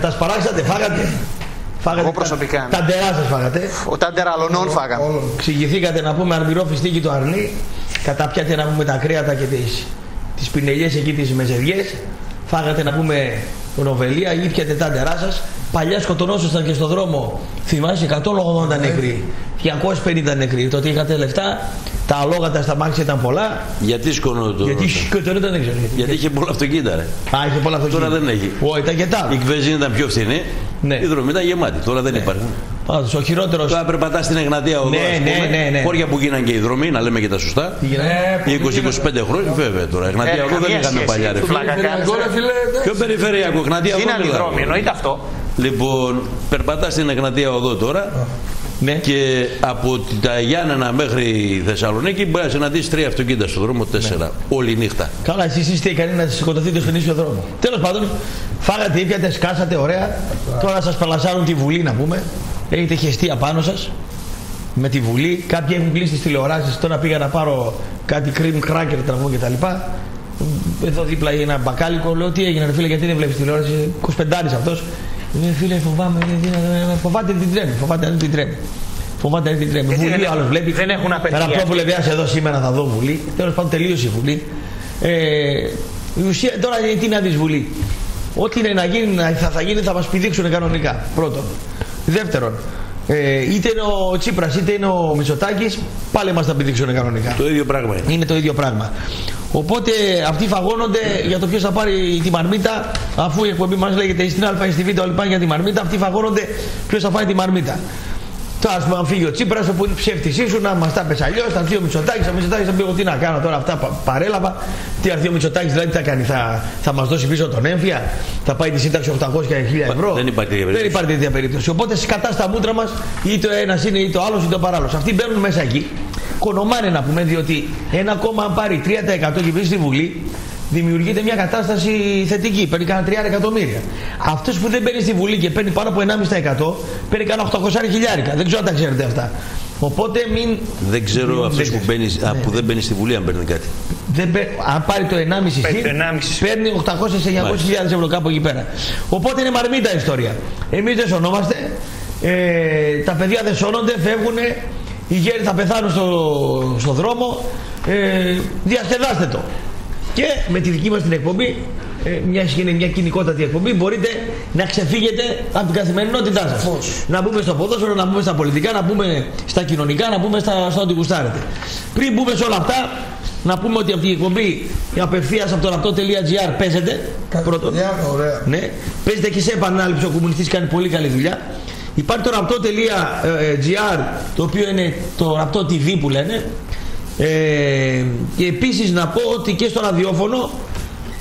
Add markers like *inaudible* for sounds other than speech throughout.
έγινε, κατασπαράξατε, φάγατε. Φάγατε Εγώ προσωπικά, Τα, ναι. τα ντερά σας φάγατε. Ο Τάντερ αλωνών φάγαμε. Ξηγηθήκατε να πούμε αρμυρό φιστίκι το αρνί. Καταπιάτε να πούμε τα κρέατα και τις, τις πινελιές εκεί τις μεζεδιές. Φάγατε να πούμε νοβελία, ήπιατε τα ντερά σας. Παλιά σκοτωνόσασταν και στο δρόμο. Θυμάσαι 180 νεκροί. 250 νεκροί. Τότε είχατε λεφτά. Τα αλόγατα στα μάξια ήταν πολλά. Γιατί σκονόταν. Γιατί σκοτωνόταν δεν ξέρω γιατί. Γιατί είχε πολλά αυτοκίνητα. Ρε. Α, είχε πολλά αυτοκίνητα. Τώρα δεν έχει. Ω, ήταν και τα. Η κβέζινη ήταν πιο φθηνή. Ναι. Η δρομή ήταν γεμάτη. Τώρα δεν υπάρχει. Πάντως, ο χειρότερος Τώρα περπατάς στην Εγνατία οδό. Ναι, ας πούμε, ναι, ναι, ναι. Χώρια που γίναν και οι δρομοί, να λέμε και τα σωστά. Τι γίνεται; Ε, 20-25 χρόνια, βέβαια τώρα. Εγνατία Ε, οδό δεν καμία είχαμε σχέση. παλιά. Ρε. Φλάκα Φίλε, κάνεις, γκολ, ρε. φίλε, εντάξει. Ποιο περιφερειακό, Εγνατία οδό. Γίνανε οι μιλάμε. δρόμοι, εννοείται αυτό. Λοιπόν, περπατάς στην Εγνατία οδό τώρα. Ναι. Και από τα Γιάννενα μέχρι Θεσσαλονίκη μπορεί να συναντήσεις τρία αυτοκίνητα στον δρόμο, τέσσερα. Όλη νύχτα. Καλά, εσείς είστε ικανοί να σκοτωθείτε στον ίσιο δρόμο. Τέλος πάντων, φάγατε, ήπιατε, σκάσατε, ωραία. Τώρα σας παλασάρουν τη Βουλή να πούμε. Έχετε χεστεί απάνω σας με τη Βουλή. Κάποιοι έχουν κλείσει τις τηλεοράσεις. Τώρα πήγα να πάρω κάτι cream cracker τραγούδια κτλ. Εδώ δίπλα είναι ένα μπακάλικο. Λέω τι έγινε, ρε φίλε, γιατί δεν βλέπεις τηλεόραση; 25 αυτός. Λέει φίλε, φοβάμαι, δεν- δεν- δεν- φοβάται την τρέμει. Φοβάται να την τρέμει. Φοβάται να την τρέμει. Γιατί Βουλή, δεν άλλο έχουν- βλέπει. δεν έχουν απαιτία. Ραπτόπουλε, βέβαια, εδώ σήμερα θα δω Βουλή. Τέλος πάντων, τελείωσε η Βουλή. Ε, η ουσία τώρα τι να δεις Βουλή; Ό,τι είναι να γίνει, να- θα, θα γίνει, θα μας πηδήξουν κανονικά. Πρώτον. Δεύτερον, ε, είτε είναι ο Τσίπρας είτε είναι ο Μητσοτάκης, πάλι μας θα πηδήξουν κανονικά. Το ίδιο πράγμα είναι. Είναι το ίδιο πράγμα. Οπότε αυτοί φαγώνονται για το ποιος θα πάρει τη μαρμίτα, αφού η εκπομπή μας λέγεται ή στην Α ή στη Β λοιπά για τη μαρμίτα, αυτοί φαγώνονται ποιος θα φάει τη μαρμίτα. Τώρα, ας πούμε, αν φύγει ο Τσίπρας, όπου είναι ψεύτης ήσουν, να μα τα πε αλλιώς, θα έρθει ο Μητσοτάκης, ο Μητσοτάκης θα πει: Εγώ τι να κάνω τώρα, αυτά πα- παρέλαβα. Τι θα έρθει ο Μητσοτάκης, δηλαδή τι θα κάνει, θα, θα μας δώσει πίσω τον έμφυα, θα πάει τη σύνταξη 800 και 1000 ευρώ. Δεν υπάρχει τέτοια Δεν περίπτωση. υπάρχει τέτοια περίπτωση. Οπότε σκατά στα μούτρα μας, είτε ο ένας είναι είτε ο άλλος είτε ο παράλληλος. Αυτοί μπαίνουν μέσα εκεί, κονομάνε να πούμε, διότι ένα κόμμα αν πάρει 3% και μπει στη Βουλή, δημιουργείται μια κατάσταση θετική. Παίρνει κανένα 3 εκατομμύρια. Αυτός που δεν μπαίνει στη Βουλή και παίρνει πάνω από 1,5% παίρνει κανένα 800 χιλιάρικα. Δεν ξέρω αν τα ξέρετε αυτά. Οπότε μην. Δεν ξέρω μην- αυτός δεν που, ξέρω. μπαίνει, α, Ναι. που δεν μπαίνει στη Βουλή αν παίρνει κάτι. Δεν παί- αν πάρει το 1,5 Παίρνει συν, το 1,5. παίρνει 800-900 χιλιάδες ευρώ κάπου εκεί πέρα. Οπότε είναι μαρμίτα η ιστορία. Εμείς δεν σωνόμαστε, ε, τα παιδιά δεν σώνονται, φεύγουν, οι γέροι θα πεθάνουν στο, στο δρόμο, ε, διασκεδάστε το. Και με τη δική μας την εκπομπή, ε, μια και είναι μια κοινικότατη εκπομπή, μπορείτε να ξεφύγετε από την καθημερινότητά σας. Να μπούμε στο ποδόσφαιρο, να μπούμε στα πολιτικά, να μπούμε στα κοινωνικά, να μπούμε στα, στα ό,τι γουστάρετε. Πριν μπούμε σε όλα αυτά, να πούμε ότι αυτή η εκπομπή η απευθείας από το ραπτό.gr παίζεται. Πρώτον. Παιδιά, ωραία. Ναι. Παίζεται και σε επανάληψη. Ο κομμουνιστής κάνει πολύ καλή δουλειά. Υπάρχει το ραπτό.gr το οποίο είναι το ραπτό TV που λένε. Ε, και επίσης να πω ότι και στο ραδιόφωνο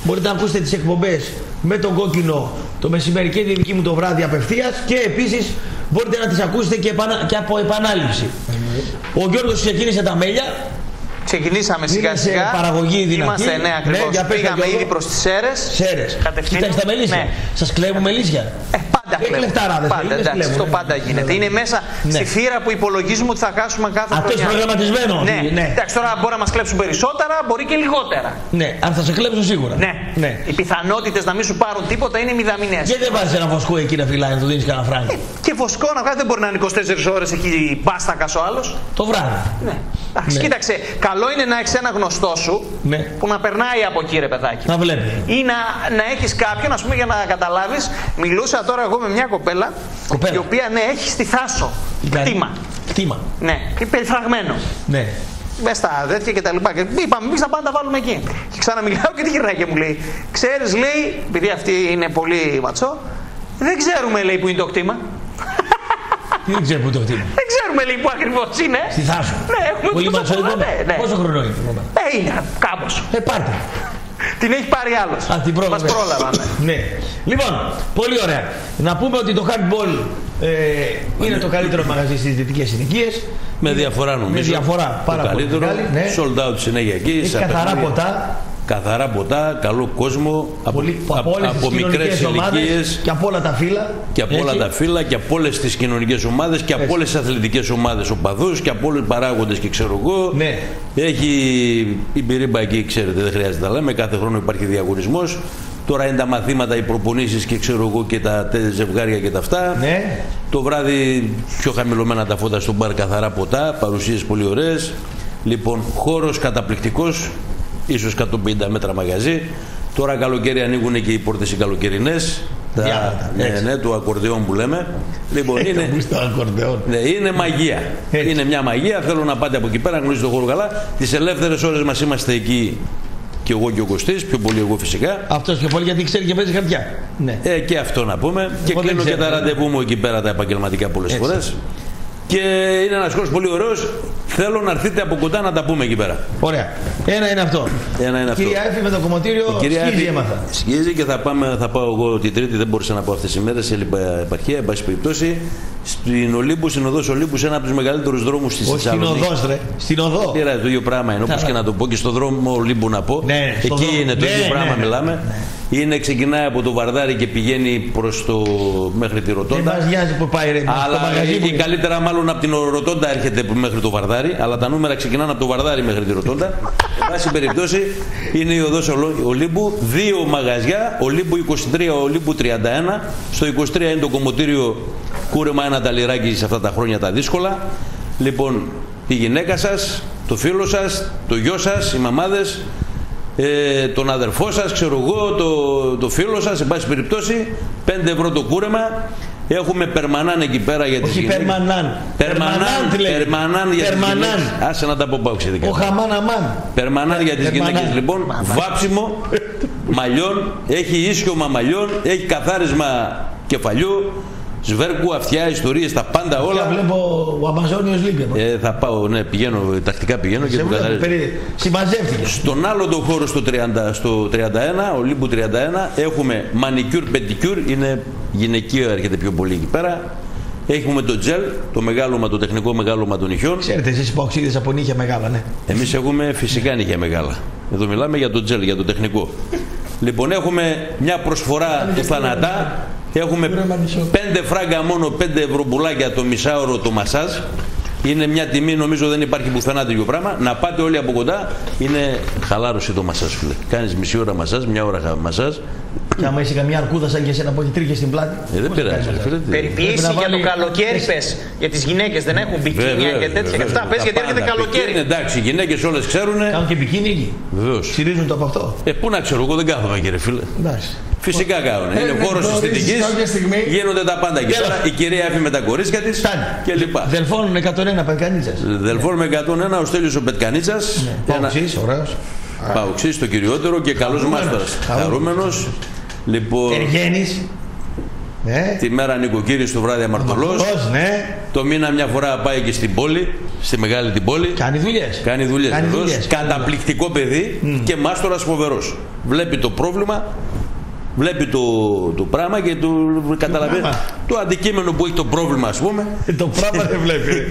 μπορείτε να ακούσετε τις εκπομπές με τον κόκκινο το μεσημέρι και τη δική μου το βράδυ απευθείας και επίσης μπορείτε να τις ακούσετε και, επανα- και από επανάληψη. Ο Γιώργος ξεκίνησε τα μέλια Ξεκινήσαμε σιγά Είναι σε σιγά. παραγωγή δυνατή. Είμαστε, ναι, ακριβώς. Ναι, για πες, Πήγαμε Γιώργο. ήδη προς τις αίρες. Σέρες. Κατευθείαν. Κοιτάξτε τα μελίσια. Ναι. Σας κλέβουν μελίσια. Ε, πάντα Δεν κλέβουν. κλεφταράδες, Πάντα, δεν εντάξει, κλέβουν, αυτό ναι. πάντα γίνεται. Ναι. Είναι μέσα Ναι. στη θύρα που υπολογίζουμε ότι θα χάσουμε κάθε Αυτός είναι χρονιά. προγραμματισμένο. Ναι. ναι. Εντάξει, τώρα μπορεί να μας κλέψουν περισσότερα, μπορεί και λιγότερα. Ναι, αν θα σε κλέψουν σίγουρα. Ναι. ναι. Οι πιθανότητες να μην σου πάρουν τίποτα είναι μηδαμινές. Και δεν βάζεις ένα βοσκό εκεί να φυλάει, να του δίνεις κανένα φράγκο. Και βοσκό να βγάζει δεν μπορεί να είναι 24 ώρες εκεί μπάστακα ο άλλος. Το βράδυ. Ναι. Εντάξει, Ναι. κοίταξε, καλό είναι να έχεις ένα γνωστό σου Ναι. που να περνάει από εκεί, ρε παιδάκι. Να βλέπει. Ή να, να έχεις κάποιον, ας πούμε, για να καταλάβεις. Μιλούσα τώρα εγώ με μια κοπέλα, Κοπέλα. η οποία ναι, έχει στη θάσο. Τι κάνει; Κτήμα. Κτήμα. Ναι, και περιφραγμένο. Ναι. Μες στα αδέρφια και τα λοιπά. Και είπαμε, εμείς θα πάμε να τα βάλουμε εκεί. Και ξαναμιλάω και τι γυρνάει και μου λέει: Ξέρεις, λέει, επειδή αυτή είναι πολύ ματσό, δεν ξέρουμε, λέει, που είναι το κτήμα. Τι δεν ξέρω που το κτήμα. Δεν ξέρουμε, λέει, που ακριβώς είναι. Στη Θάσο. Ναι, έχουμε Πολύ πόσο ματσό χρόνο, λοιπόν. ναι, ναι. Πόσο χρόνο είναι. λοιπόν; Ε, είναι κάπως. Ε, πάρτε. Την έχει πάρει άλλος. Α, την Μας πρόλαβε. πρόλαβαν. ναι. Λοιπόν, πολύ ωραία. Να πούμε ότι το handball ε, είναι το καλύτερο μαγαζί στις δυτικές συνοικίες. Με διαφορά νομίζω. Με διαφορά πάρα το πολύ καλύτερο. μεγάλη, ναι. Sold out συνέχεια εκεί. Έχει στα καθαρά παιχνίδια. ποτά. Καθαρά ποτά, καλό κόσμο. Πολύ, από, από, όλες τις από μικρές κοινωνικές ομάδες ηλικίες και από όλα τα φύλλα. και από όλα Έτσι. τα φύλλα και από όλες τις κοινωνικές ομάδες και από Έτσι. όλες τις αθλητικές ομάδες οπαδού και από όλους τους παράγοντες και ξέρω εγώ. Ναι. Έχει η πυρίμπα εκεί, ξέρετε, δεν χρειάζεται να λέμε. Κάθε χρόνο υπάρχει διαγωνισμός. Τώρα είναι τα μαθήματα, οι προπονήσεις και ξέρω εγώ και τα τε- ζευγάρια και τα αυτά. Ναι. Το βράδυ πιο χαμηλωμένα τα φώτα στο μπαρ, καθαρά ποτά, παρουσίες πολύ ωραίες. Λοιπόν, χώρος καταπληκτικός, ίσως 150 μέτρα μαγαζί. Τώρα καλοκαίρι ανοίγουν και οι πόρτες οι καλοκαιρινές. Τα, Διάβατα, ναι, έτσι. ναι, του ακορδεόν που λέμε. Λοιπόν, είναι, Το ακορντεόν. ναι, είναι μαγεία. Έτσι. Είναι μια μαγεία. Θέλω να πάτε από εκεί πέρα, να γνωρίζετε τον χώρο καλά. Τις ελεύθερες ώρες μας είμαστε εκεί και εγώ και ο Κωστής, πιο πολύ εγώ φυσικά. Αυτός πιο πολύ γιατί ξέρει και παίζει χαρτιά. Ναι. Ε, και αυτό να πούμε. και δεν κλείνω και ξέρω. τα ραντεβού μου εκεί πέρα τα επαγγελματικά πολλές Έτσι. φορές. Και είναι ένας χώρο πολύ ωραίος. Θέλω να έρθετε από κοντά να τα πούμε εκεί πέρα. Ωραία. Ένα είναι αυτό. Ένα είναι αυτό. Κυρία Έφη με το κομμωτήριο Κυρία σκίζει Εύη, έμαθα. Σκίζει και θα, πάμε, θα πάω εγώ την Τρίτη, δεν μπορούσα να πάω αυτές τις μέρες, έλειπα επαρχία, εν πάση περιπτώσει. Στην Ολύμπου, στην οδός Ολύμπους, σε ένα από τους μεγαλύτερους δρόμους της Όχι στην Θεσσαλονίκης. οδό, ρε. Στην οδό. Πήρα το ίδιο πράγμα είναι, όπως Καλά. και να το πω και στο δρόμο Ολύμπου να πω. Ναι, στο Εκεί δρόμο. είναι το Ναι, ίδιο ναι, πράγμα, ναι, μιλάμε. Είναι, ξεκινάει από το Βαρδάρι και πηγαίνει προς το μέχρι τη Δεν Ροτόντα. μα νοιάζει που πάει ρε. στο Αλλά μαγαζί ή μου. καλύτερα μάλλον από την Ροτόντα έρχεται μέχρι το Βαρδάρι, αλλά τα νούμερα ξεκινάνε από το Βαρδάρι μέχρι τη Ροτόντα. *laughs* Εν πάση περιπτώσει είναι η οδός Ολο- Ολύμπου, δύο μαγαζιά, Ολύμπου 23, Ολύμπου 31. Στο 23 είναι το κομμωτήριο κούρεμα ένα ταλιράκι σε αυτά τα χρόνια τα δύσκολα. Λοιπόν, τη γυναίκα σας, το φίλο σας, το γιο σας, οι μαμάδες, ε, τον αδερφό σας, ξέρω εγώ, το, το φίλο σας, σε πάση περιπτώσει, 5 ευρώ το κούρεμα. Έχουμε περμανάν εκεί πέρα για τις Όχι γυναίκες. περμανάν. Περμανάν, τι λέει. περμανάν για τις Περμανάν. γυναίκες. Άσε να τα πω πάω ξεδικά. Ο Χαμάν Αμάν. Περμανάν για τις Περμανάν. γυναίκες λοιπόν, βάψιμο μαλλιών, έχει ίσιωμα μαλλιών, έχει καθάρισμα κεφαλιού, σβέρκου, αυτιά, ιστορίες, τα πάντα Όλα όλα. βλέπω ο Αμαζόνιος λείπει. Ε, θα πάω, ναι, πηγαίνω, τακτικά πηγαίνω και Σε του βλέπω, καθαρίζω. περί- Συμμαζεύτηκε. Στον άλλο το χώρο στο, 30, στο 31, Ολύμπου 31, έχουμε μανικιούρ, πεντικιούρ, είναι γυναικείο, έρχεται πιο πολύ εκεί πέρα. Έχουμε το τζελ, το μεγάλωμα, το τεχνικό μεγάλωμα των νυχιών. Ξέρετε εσείς παρωνυχίδες από νύχια μεγάλα, ναι. Εμείς έχουμε φυσικά νύχια μεγάλα. Εδώ μιλάμε για το τζελ, για το τεχνικό. Λοιπόν, έχουμε μια προσφορά του θανατά. Έχουμε 5 φράγκα μόνο, 5 ευρωμπουλάκια το μισάωρο το μασάζ. Είναι μια τιμή, νομίζω δεν υπάρχει πουθενά τέτοιο πράγμα. Να πάτε όλοι από κοντά. Είναι χαλάρωση το μασάζ, φίλε. Κάνεις μισή ώρα μασάζ, μια ώρα χα- μασάζ. Και άμα είσαι καμιά αρκούδα σαν και εσένα που έχει τρίχες στην πλάτη. Ε, δεν πώς πειράζει, κάνεις; ρε αυτό. φίλε. τι- Περιποιήσει Πρέπει να για το βάλει- καλοκαίρι πες. Για τις γυναίκες δεν έχουν μπικίνια Βέβαια, και τέτοια. βέβαια, Αυτά πες τα γιατί έρχεται πάντα. καλοκαίρι. Είναι εντάξει, οι γυναίκες όλες ξέρουν. Κάνουν και μπικίνι εκεί. Βεβαίως. Στηρίζουν το από αυτό. Ε, πού να ξέρω, εγώ δεν κάθομαι, κύριε φίλε. Εντάξει. Φυσικά κάνουν. Είναι με χώρος γνωρίσεις αισθητική. κάποια στιγμή. Γίνονται τα πάντα εκεί Γέλα. πέρα. Η κυρία έφυγε με τα κορίτσια της Φτάνει. και λοιπά. Δελφώνουν 101 πενκανίτσες. Δελφών με 101 ο Στέλιος ο Πετκανίτσας. Ναι. Ένα Παοξής, ωραίος. παοξής το κυριότερο και καλός Χαρούμενος. μάστορας. Χαρούμενος. Χαρούμενος. Λοιπόν, Εργένης. Ναι. τη μέρα νοικοκύρης το βράδυ αμαρτωλός. Αμαρτωλός, ναι. Το μήνα μια φορά πάει και στην πόλη, στη μεγάλη την πόλη. Κάνει δουλειές. Κάνει δουλειές. Κάνει βεβαίως. δουλειές. Καταπληκτικό παιδί και μάστορας φοβερός. Βλέπει το πρόβλημα, βλέπει το, το πράγμα και το καταλαβαίνει πράγμα. το αντικείμενο που έχει το πρόβλημα ας πούμε Ε, Το πράγμα δεν βλέπει. *laughs* ρε.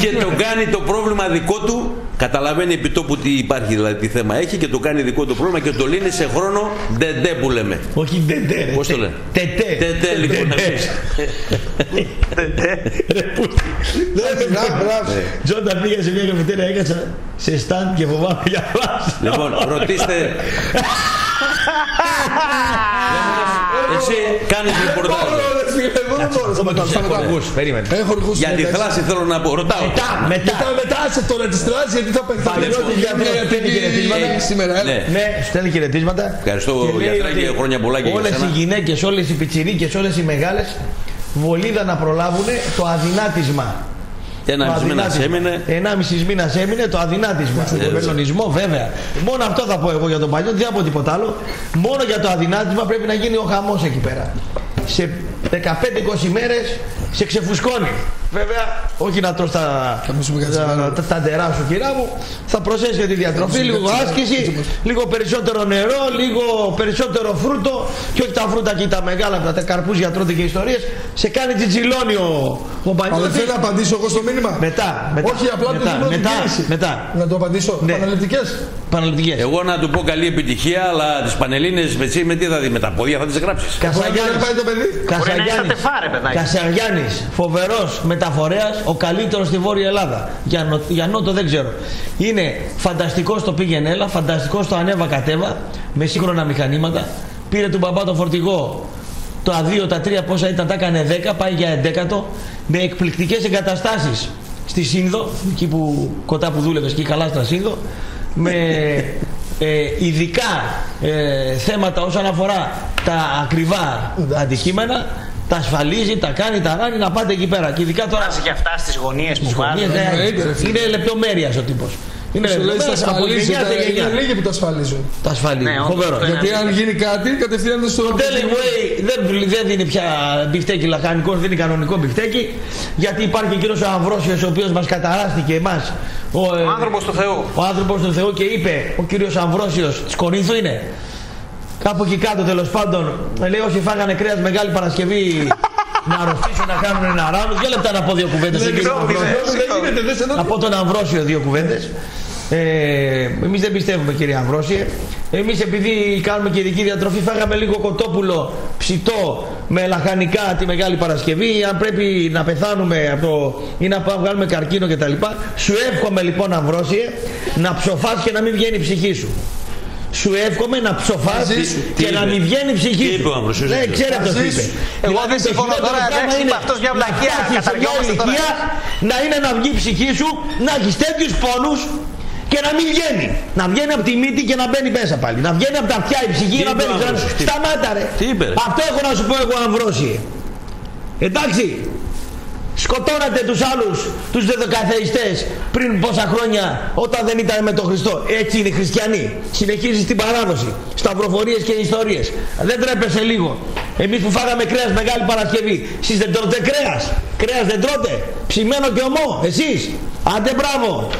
και το κάνει το πρόβλημα δικό του. Καταλαβαίνει επί τόπου τι υπάρχει, δηλαδή τι θέμα έχει και το κάνει δικό του πρόβλημα και το λύνει σε χρόνο ντεντέ που λέμε. Όχι τετέ. ρε. Πώς το λένε; Τετέ. Τετέ λοιπόν. Τετέ. εμείς. Ναι, μπράβο, μπράβο. Τζόντα πήγα σε μια καφετέρια, έκατσα σε στάν και φοβάμαι για φλάσσα. Λοιπόν, ρωτήστε. *laughs* *laughs* Εσύ κάνεις ρεπορτάζ. Μπορώ, ρε φίλε, εγώ δεν μπορώ. Θα μετά, θα μετά. Περίμενε. Έχω αργούς Για τη μετά. θλάση θέλω να πω. Ρωτάω. Μετά, μετά. Μετά, μετά, σε τώρα της στράση γιατί θα πεθάνει. Παλαιό τη γιατρό, στέλνει χαιρετίσματα. Σήμερα, έλα. Ναι. Ναι, στέλνει χαιρετίσματα. Ευχαριστώ, Και λέει γιατρά, ότι και χρόνια πολλά και για Όλες οι σένα. γυναίκες, όλες οι πιτσιρίκες, όλες οι μεγάλες βολίδα να προλάβουν το αδυνάτισμα. Ένας μισή μήνας έμεινε. Ενάμισης μήνας έμεινε το αδυνάτισμα. Το βελονισμό, βέβαια. Μόνο αυτό θα πω εγώ για τον παλιό, δεν θα πω τίποτα άλλο. Μόνο για το αδυνάτισμα πρέπει να γίνει ο χαμός εκεί πέρα. Σε 15-20 μέρες σε ξεφουσκώνει. Βέβαια, όχι να τρως τα, Καμίσουμε κάτι τα, σήμερα. τα, τα ντερά σου κυρά μου, θα προσθέσει και τη διατροφή, Καμίσουμε λίγο κάτι άσκηση, σήμερα. λίγο περισσότερο νερό, λίγο περισσότερο φρούτο και όχι τα φρούτα και τα μεγάλα, τα καρπούζια τρώτε και ιστορίες, σε κάνει τσιτσιλώνει ο, ο Αλλά Πανιώτης. θέλω να απαντήσω εγώ στο μήνυμα. Μετά, μετά. Όχι, απλά μετά, το δίνω την μετά, κίνηση. μετά. Να το απαντήσω. Ναι. Παναληπτικές. Πανελληνικές. Εγώ να του πω καλή επιτυχία, αλλά τις πανελίνε με, τσι- με τι θα δει, με τα πόδια θα τις γράψεις. Μπορεί να Κασαγιάννης, πάει το παιδί. Μπορεί να είσαι τεφάρε, παιδάκι. Κασαγιάννης, φοβερός μεταφορέας, ο καλύτερος στη Βόρεια Ελλάδα. Για, νο, για νότο δεν ξέρω. Είναι φανταστικός στο πήγαινε έλα, φανταστικός στο ανέβα κατέβα, με σύγχρονα μηχανήματα. πήρε του μπαμπά το φορτηγό. Τα δύο, τα τρία πόσα ήταν, τα έκανε 10, πάει για 11 με εκπληκτικές εγκαταστάσεις στη Σύνδο, εκεί που κοντά που δούλευες εκεί καλά στα Σύνδο, με ε, ειδικά ε, θέματα όσον αφορά τα ακριβά αντικείμενα, τα ασφαλίζει, τα κάνει, τα κάνει να πάτε εκεί πέρα. Και ειδικά τώρα Βάζει και αυτά στις γωνίες που στις γωνίες, βάζουν. ναι, εννοείται, ρε φίλε. είναι λεπτομέρειας ο τύπος. Είναι Σου λέει λεπτομέρειας, τα από ασφαλίζει. γενιά σε γενιά. Είναι λίγοι που τα ασφαλίζουν. Τα ασφαλίζει, Ναι, όντως, φοβερό. αυτό είναι Γιατί αν γίνει κάτι, κατευθείαν στο. Το Deliway δεν, δεν δίνει πια μπιφτέκι λαχανικός, δίνει κανονικό μπιφτέκι. Γιατί υπάρχει ο κύριος Αμβρόσιος, ο οποίος μας καταράστηκε εμάς. Ο, ε, Ο άνθρωπος του Θεού. ο άνθρωπος του Θεού και είπε ο κύριος Αμβρόσιος της Κορίνθου είναι κάπου εκεί κάτω τέλος πάντων. Λέει όσοι φάγανε κρέας Μεγάλη Παρασκευή *laughs* να αρρωστήσουν να κάνουν ένα ράουνο δύο λεπτά να πω δύο κουβέντες. Ναι, εκεί στον συγγνώμη, Αμβρόσιο. ναι. Δεν γίνεται, δεν σε να πω τον Αμβρόσιο δύο κουβέντες. Ε, εμείς δεν πιστεύουμε κύριε Αμβρόσιε. Εμείς επειδή κάνουμε και ειδική διατροφή φάγαμε λίγο κοτόπουλο ψητό με λαχανικά τη Μεγάλη Παρασκευή. Αν πρέπει να πεθάνουμε από το, ή να πάμε βγάλουμε καρκίνο κτλ σου εύχομαι λοιπόν Αμβρόσιε να ψοφάς και να μην βγαίνει η ψυχή σου σου εύχομαι να ψοφάς Μαζί σου. και Τι να είπε; μην βγαίνει η ψυχή Τι σου. είπε ο Αμβροσίος, Ναι, δεν ξέρω. ξέρει αυτός τι Μαζί είπε. σου. Εγώ Δηλαδή, δεν το συμφωνώ χειρότερο τώρα, πράγμα εντάξει, είναι είπε αυτός μια να βλακεία, φτάσεις σε καταργιόμαστε μια τώρα. ηλικία Να είναι να βγει η ψυχή σου, να έχεις τέτοιους πόνους και να μην βγαίνει. Να βγαίνει από τη μύτη και να μπαίνει μέσα πάλι. Να βγαίνει από τα αυτιά η ψυχή και Τι να είπε μπαίνει ο ξανά. Αμβρόσιος, τι- Σταμάτα ρε. Τι είπε, ρε; Αυτό έχω να σου πω εγώ Αμβρόσιε. Εντάξει. Σκοτώνατε τους άλλους, τους δεδοκαθεϊστές πριν πόσα χρόνια όταν δεν ήταν με τον Χριστό. Έτσι είναι οι χριστιανοί. Συνεχίζεις την παράδοση. Σταυροφορίες και ιστορίες. Δεν τρέπεσαι λίγο. Εμείς που φάγαμε κρέας Μεγάλη Παρασκευή. Εσείς δεν τρώτε κρέας. Κρέας δεν τρώτε. Ψημένο και ομό. Εσείς. Άντε μπράβο.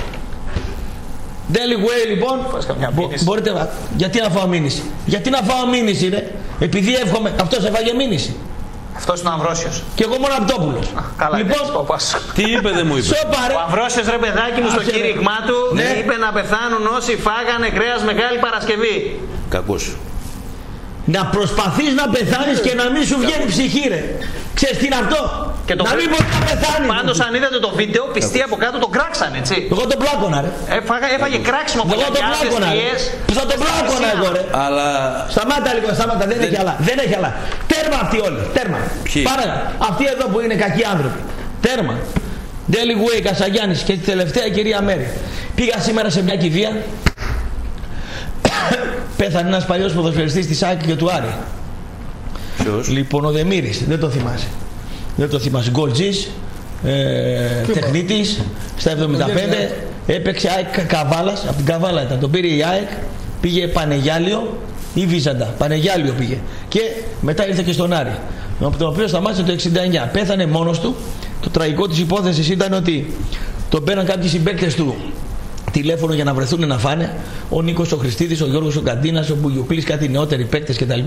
Daily Way λοιπόν, Πας καμιά μπο- μήνυση. μπορείτε να... Γιατί να φάω μήνυση; Γιατί να φάω μήνυση ρε; Επειδή εύχομαι. Αυτός έφαγε μήνυση. Αυτός είναι ο Αμβρόσιος. Και εγώ μόνο Απτόπουλος. Καλά, λοιπόν, λοιπόν, παπάς. Τι είπε, δεν μου είπε. σώπα ρε. Ο Αμβρόσιος ρε παιδάκι μου στο Άσε, ρε. κήρυγμά του Ναι. είπε να πεθάνουν όσοι φάγανε κρέας Μεγάλη Παρασκευή. Κακός. Να προσπαθείς να πεθάνεις και να μην σου βγαίνει ψυχή ρε. Ξέρεις τι είναι αυτό; Και το να μην μπορείς να πεθάνεις. Πάντως, αν είδατε το βίντεο, πιστοί από κάτω τον κράξανε, έτσι. Εγώ τον πλάκωνα ρε. Έφαγε, έφαγε κράξιμο από Εγώ τον γιαγιάδες, πλάκωνα ρε. θείες. Που θα τον πλάκωνα εγώ ρε. Αλλά Σταμάτα λίγο, σταμάτα, δεν, έχει άλλα. Δεν έχει άλλα. Τέρμα αυτοί όλοι. Τέρμα. Ποιοι; Πάρα. Αυτοί εδώ που είναι κακοί άνθρωποι. Τέρμα. Ντέλι Γουέι, Κασαγιάννης και τη τελευταία κυρία Μέρη. Πήγα σήμερα σε μια κηδεία. Πέθανε ένας παλιός ποδοσφαιριστής της ΑΕΚ και του Άρη. ποιος; Λοιπόν, ο Δεμήρης, δεν το θυμάσαι. Δεν το θυμάσαι. Γκολτζής, ε, τεχνίτης, στα 75, έπαιξε ΑΕΚ Καβάλας, από την Καβάλα ήταν. Τον πήρε η ΑΕΚ, πήγε Πανεγιάλιο ή Βίζαντα. Πανεγιάλιο πήγε. Και μετά ήρθε και στον Άρη. Από τον οποίο σταμάτησε το 69. Πέθανε μόνος του. Το τραγικό της υπόθεσης ήταν ότι τον πέραν κάποιοι συμπαίκτες του τηλέφωνο για να βρεθούν να φάνε. Ο Νίκος ο Χριστίδης, ο Γιώργος ο Καντίνας, ο Μπουγιουκλής, κάτι νεότεροι παίκτες κτλ.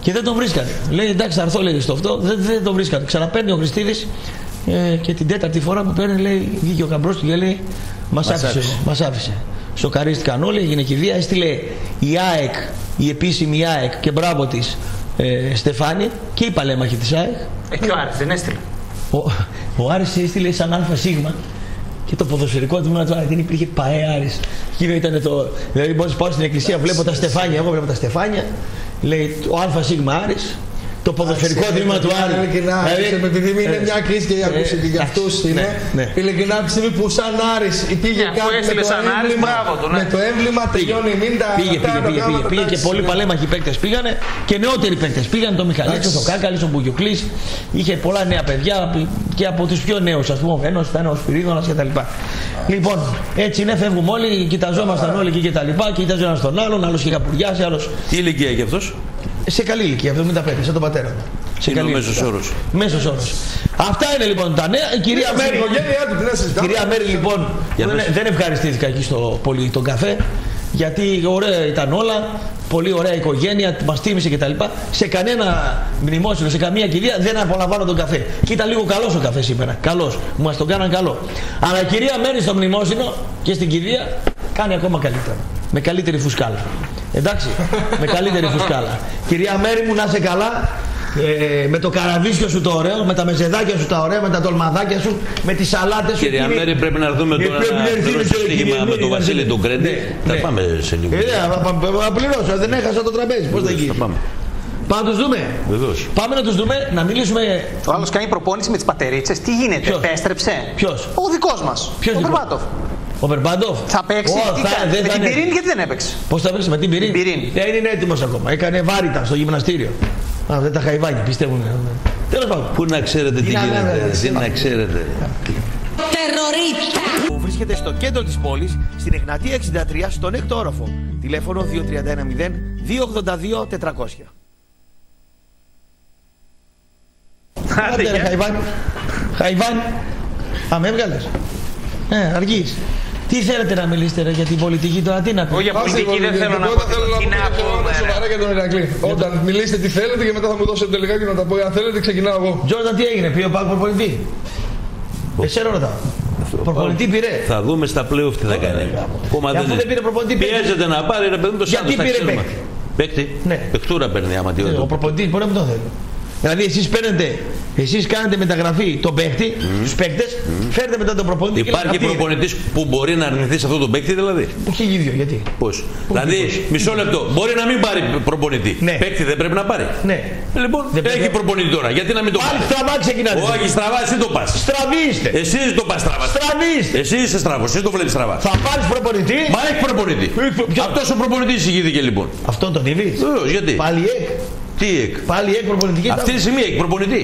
Και δεν τον βρίσκανε. Λέει εντάξει, θα έρθω λέει στο αυτό. Δεν, δεν τον βρίσκανε. Ξαναπαίρνει ο Χριστίδης ε, και την τέταρτη φορά που παίρνει, λέει, βγήκε ο καμπρός του και λέει, μας άφησε. άφησε. Μας άφησε. Σοκαρίστηκαν όλοι, έγινε κηδεία. Έστειλε η ΑΕΚ, η επίσημη ΑΕΚ και μπράβο της ε, Στεφάνη και η παλέμαχη της ΑΕΚ. Εκεί ο Άρης δεν έστειλε. Ο, ο Άρης έστειλε σαν ΑΣ και το ποδοσφαιρικό τμήμα του Άρη δεν υπήρχε ΠαΕ Άρης. Εκείνο ήταν το. Δηλαδή, μόλι πάω στην εκκλησία, βλέπω τα στεφάνια. Εγώ βλέπω τα στεφάνια. Λέει ο ΑΣ Άρης, το ποδοσφαιρικό τμήμα του Άρη. Ειλικρινά, Δηλαδή, επειδή είναι ε, μια κρίση και για, ε, και για αυτούς ναι, είναι. ναι. Ειλικρινά από τη στιγμή που σαν Άρης πήγε Ναι, αφού κάτι με έστειλε το σαν Άρης, έμβλημα, μπράβο του, ναι. με το έμβλημα τελειώνει η μήντα. Πήγε, πήγε, πήγε, πήγε, πήγε και πολλοί παλέμαχοι παίκτες πήγανε και νεότεροι παίκτες πήγανε. Το Μιχαλέτσο, Εντάξει. ο Κάκαλη, ο Μπουγιουκλής. Είχε πολλά νέα παιδιά και από τους πιο νέους, ας πούμε. Ο Βένος ήταν ο Σπυρίδωνας κτλ. Λοιπόν, έτσι είναι, φεύγουμε όλοι, κοιταζόμασταν όλοι εκεί κτλ. Κοιτάζω ένα τον άλλον, άλλος είχε καπουριάσει, άλλο Τι ηλικία έχει αυτός; Σε καλή ηλικία, 75, σαν τον πατέρα μου. Σε Είναι ο καλή μέσος ηλικία. όρος. Μέσος όρος. Αυτά είναι λοιπόν τα νέα. Η κυρία Στην Μέρη. οικογένειά του, τι να συζητάμε. Κυρία Μέρη, λοιπόν, Για δεν, πες. δεν ευχαριστήθηκα εκεί στο πολύ τον καφέ. Γιατί ωραία ήταν όλα, πολύ ωραία οικογένεια, μας τίμησε κτλ. Σε κανένα μνημόσυνο, σε καμία κηδεία δεν απολαμβάνω τον καφέ. Και ήταν λίγο καλός ο καφέ σήμερα. Καλός. Μας τον κάναν καλό. Αλλά η κυρία Μέρη στο μνημόσυνο και στην κηδεία κάνει ακόμα καλύτερα. Με καλύτερη φουσκάλα. Εντάξει, με καλύτερη φουσκάλα. Κυρία Μέρη μου να είσαι καλά. Ε, με το καραβίσιο σου το ωραίο, με τα μεζεδάκια σου τα ωραία, με τα τολμαδάκια σου, με τις σαλάτες σου. Κυρία εκείνη- Μέρη, πρέπει να έρθουμε Ε, τώρα πρέπει να να έρθει δώσουμε και η στοίχημα κυρία με τον Μέρη, Βασίλη ναι. τον Κρέντι. Ναι, Θα ναι. πάμε σε λίγο. Ε, ναι, θα- θα- θα- θα πληρώσω, δεν έχασα το τραπέζι. Πώς θα γίνει; Θα πάμε. Πάμε να τους δούμε. Βεβαίως. Πάμε να τους δούμε, να μιλήσουμε. Ο άλλος κάνει προπόνηση με τις πατερίτσες. Τι γίνεται, Ποιος; επέστρεψε; Ποιος; Ο δικός μας. Ποιος Ο δικός; Μπερμπάτοφ. Ο Μπερμπάντοφ. Θα παίξει. Ω, τι θα- κάνει. δεν με θα την είναι. πυρήνη γιατί δεν έπαιξε; Πώς θα παίξει με την πυρήνη; Πυρήνη. Δεν είναι έτοιμος ακόμα. Έκανε βάρητα στο γυμναστήριο. Α, δεν τα χαϊβάνει, πιστεύουν. Τέλος πάντων. Πού να ξέρετε τι να- να- γίνεται, να- τι να ξέρετε. Terrorista. Βρίσκεται στο κέντρο της πόλης, στην Εγνατία 63, στον έκτο όροφο. Τηλέφωνο 2310 282 400. Άντε ρε Χαϊβάνη. Χαϊβάνη. Α, με έβγαλες. Ε, αργείς. Τι θέλετε να μιλήσετε ρε, για την πολιτική τώρα, τι να πει. Όχι για Άσε, πολιτική δεν πολιτική, θέλω να πρώτα πω. θέλω να Τι πω να κάποια πούμε, πράγματα ρε. σοβαρά για τον Ηρακλή. Όταν μιλήσετε τι θέλετε και μετά θα μου δώσετε λιγάκι να τα πω. Αν θέλετε, ξεκινάω εγώ. Τζόρνταν τι έγινε, πήγε ο Πάκ προπονητή; Εσένα ρωτάω. Προπονητή πήρε. Θα δούμε στα playoff τι θα κάνει. Ακόμα Και αφού δεν πήρε προπονητή, παίκτη. Πιέζεται να πάρει ρε παιδί μου το Γιατί Σάντος, τα πήρε ξέρουμε. παίκτη; Παίκτη. Ναι. Παιχτούρα παίρνει άμα τι Ο προπονητής μπορεί να μην το θέλει. Δηλαδή εσείς παίρνετε, εσείς κάνετε μεταγραφή τον παίκτη, του παίκτες, φέρετε μετά τον προπονητή. και Υπάρχει λέτε, «Αυτή είναι». προπονητής που μπορεί να αρνηθεί σε αυτό τον παίκτη δηλαδή; Που έχει ίδιο, γιατί; Πώς; Δηλαδή, μισό λεπτό. Μπορεί να μην πάρει προπονητή. Ναι. Παίκτη δεν πρέπει να πάρει. Ναι. Λοιπόν, Δεν πρέπει έχει να- προπονητή τώρα. Γιατί να μην το Πάλι πάρει; στραβά ξεκινάτε. Όχι, στραβά, εσύ το πας. Στραβήστε. Εσύ το πας στραβά. Στραβήστε. Εσύ είσαι στραβός, εσύ το βλέπεις στραβά. Θα πάρεις προπονητή; Μα έχει προπονητή. Ποιο; Αυτός ο προπονητής ηγήθηκε λοιπόν. Αυτόν τον είδη. Βεβαίως, γιατί; Πάλι εκ. Τι εκ. Πάλι εκ προπονητική. Αυτή τη στιγμή έχει προπονητή.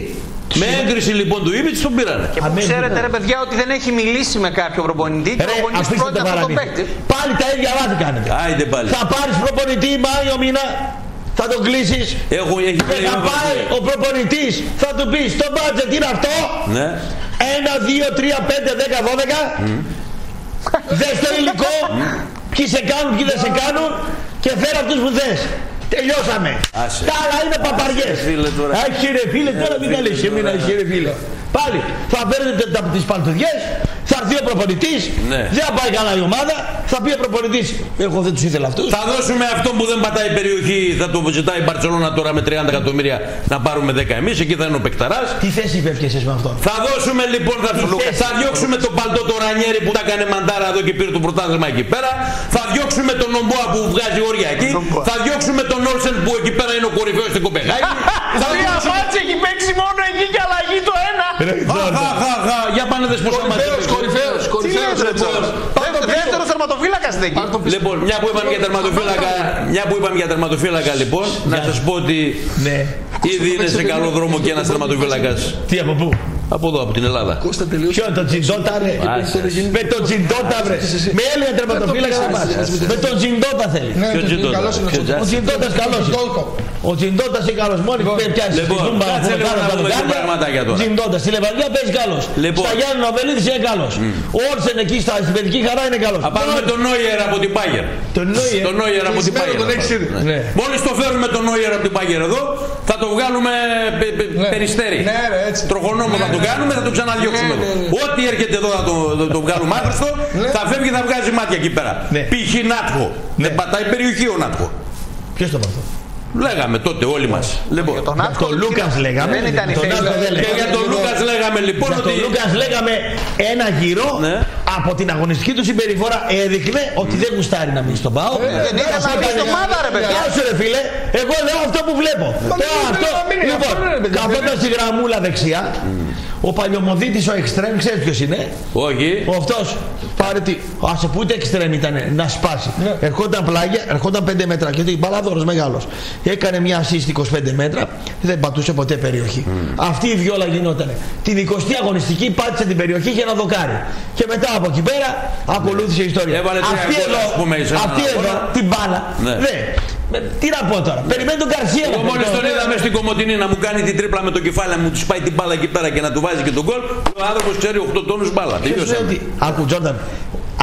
Με έγκριση λοιπόν του Ήμπιτ τον πήρανε. Και που Αμέν, ξέρετε ναι. ρε παιδιά ότι δεν έχει μιλήσει με κάποιο προπονητή και ο Ρε, προπονητής αφήστε πρώτα το αυτό το παραμύθι. παίκτη. Πάλι τα ίδια λάθη κάνετε. Άιντε πάλι. Θα πάρεις προπονητή Μάιο μήνα. Θα τον κλείσει. Έχω, έχει Και πει θα πάει ο προπονητής. Θα του πει στο μπάτζετ είναι αυτό. Ναι. 1, 2, 3, 5, 10, 12. Δες το υλικό. Ποιοι σε κάνουν, ποιοι δεν σε κάνουν. Και φέρω αυτούς που θες. Τελειώσαμε. Άσε. Τα άλλα είναι παπαριές. φίλε, τώρα. Άχι ρε φίλε, τώρα μην τα λες εμένα, άχι ρε φίλε. Πάλι θα παίρνετε τα- τις παλτουδιές, θα έρθει ο προπονητής, Ναι. δεν θα πάει καλά η ομάδα, θα πει ο προπονητής, εγώ δεν τους ήθελα αυτούς. Θα δώσουμε αυτό που δεν πατάει η περιοχή, θα το ζητάει η Μπαρσελόνα τώρα με 30 εκατομμύρια να πάρουμε 10 εμείς, εκεί θα είναι ο Πεκταράς. Τι θέση υπέφτιασες με αυτό. Θα δώσουμε λοιπόν, θα, θες. θα διώξουμε τον παλτό το Ρανιέρη που τα έκανε μαντάρα εδώ και πήρε το πρωτάθλημα εκεί πέρα. Θα διώξουμε τον Νομπόα που βγάζει όρια εκεί. Θα διώξουμε τον Όλσεν που εκεί πέρα είναι ο κορυφαίος στην Κοπεχάγη. *laughs* θα Τρία διώξουμε... μάτς έχει παίξει μόνο εκεί και αλλαγή το ένα. Χα, χα, χα, χα. Για πάνε δες πόσα μάτια Κορυφαίος, παίζει. κορυφαίος, Τι κορυφαίος. λες ρε Τζόρς. Δεύτερος τερματοφύλακας δεν Πάρ' το εκεί. πίσω. Λοιπόν, μια που είπαμε για τερματοφύλακα, μια που είπαμε για τερματοφύλακα λοιπόν, να σας πω ότι Ναι. ήδη είναι σε καλό δρόμο και ένας τερματοφύλακας Τι από πού; Από εδώ, από την Ελλάδα. Κώστα τελείωσε. Ποιο το τσιντότα ρε. Άσε. Με τον τσιντότα βρε. Με Έλληνα τερματοφύλακα δεν πας. Με τον τσιντότα θέλει. Ναι, Ποιος το- Τζιντότας, καλός είναι ποιο ο Τζιντότας. Ο τσιντότας καλός είναι. Τόλκο. Ο τσιντότας είναι καλός. Μόλι πιάσει Λοιπόν, τη ζούμπα κάτσε από λίγο πάνω να στα δούμε δοκάρια, δύο πραγματάκια τώρα. Τσιντότας. Στη Λεβαδιά παίζει καλός. Λοιπόν. Στα Γιάννη Νοβελίδης είναι καλός. Ο Όρσεν εκεί στα- στην παιδική χαρά είναι καλός. Θα πάρουμε τον Νόιερ από την Πάγερ. Τον Νόιερ. Τον Νόιερ από την Κλεισμένο Πάγερ. τον έχεις ήδη. Ναι. Μόλις το φέρουμε τον Νόιερ από την Πάγερ εδώ, θα το βγάλουμε πε- πε- Ναι. περιστέρι. Ναι, ρε, έτσι. Τροχονόμο Ναι, θα το ναι. Κάνουμε, θα το ξαναδιώξουμε Ναι, εδώ. ναι, ναι. Ό,τι έρχεται εδώ θα το, το, το βγάλουμε άχρηστο, Ναι. θα φεύγει θα βγάζει μάτια εκεί πέρα. Ναι. Π.χ. Νάτχο. Δεν πατάει περιοχή ο Νάτχο. Ποιος το είπε αυτό. Λέγαμε τότε όλοι μας. Λοιπόν, Τον Για Άτκο τον Λούκας λέγαμε. Δεν ήταν η Τον θέση. Άτκο δεν και λέγαμε. για τον Λούκας λέγαμε λοιπόν Για ότι... τον Λούκας λέγαμε ένα γύρο Ναι. από την αγωνιστική του συμπεριφορά έδειχνε ότι δεν γουστάρει να μείνει στον Πάο. δεν είχε ανάγκη στην ομάδα, ρε παιδιά. Κάτσε ρε φίλε, εγώ λέω αυτό που βλέπω. Μα Λέω δεν αυτό, πρέπει να μείνει, λοιπόν, αυτό είναι, ρε παιδιά. καθόταν στη γραμμούλα δεξιά, ο παλιωμοδίτης ο εξτρέμ, ξέρεις ποιος είναι; Όχι. Ο αυτός, πάρε τι, άσε που ούτε εξτρέμ ήταν να σπάσει. Ερχόταν πλάγια, ερχόταν 5 μέτρα και ότι μπαλαδόρος μεγάλος. Έκανε μια assist 25 μέτρα, δεν πατούσε ποτέ περιοχή. Αυτή η βιόλα γινόταν. Την 20η αγωνιστική πάτησε την περιοχή και ένα δοκάρι. Και μετά από εκεί πέρα ακολούθησε η ιστορία. Έβαλε τρία αυτή γκολ, εδώ, ας πούμε, σε έναν αυτή εδώ, αγώνα. την μπάλα, Ναι. δε, με- τι να πω τώρα, περιμένει τον Καρσία. Εγώ να μόλις πει τον τώρα. είδα μες στην Κομωτινή να μου κάνει την τρίπλα με το κεφάλι, να μου τους πάει την μπάλα εκεί πέρα και να του βάζει και τον γκολ. Ο άνθρωπος ξέρει 8 τόνους μπάλα. Ποιος λέει Τελειώσαμε. ότι- Άκου Τζόρνταν,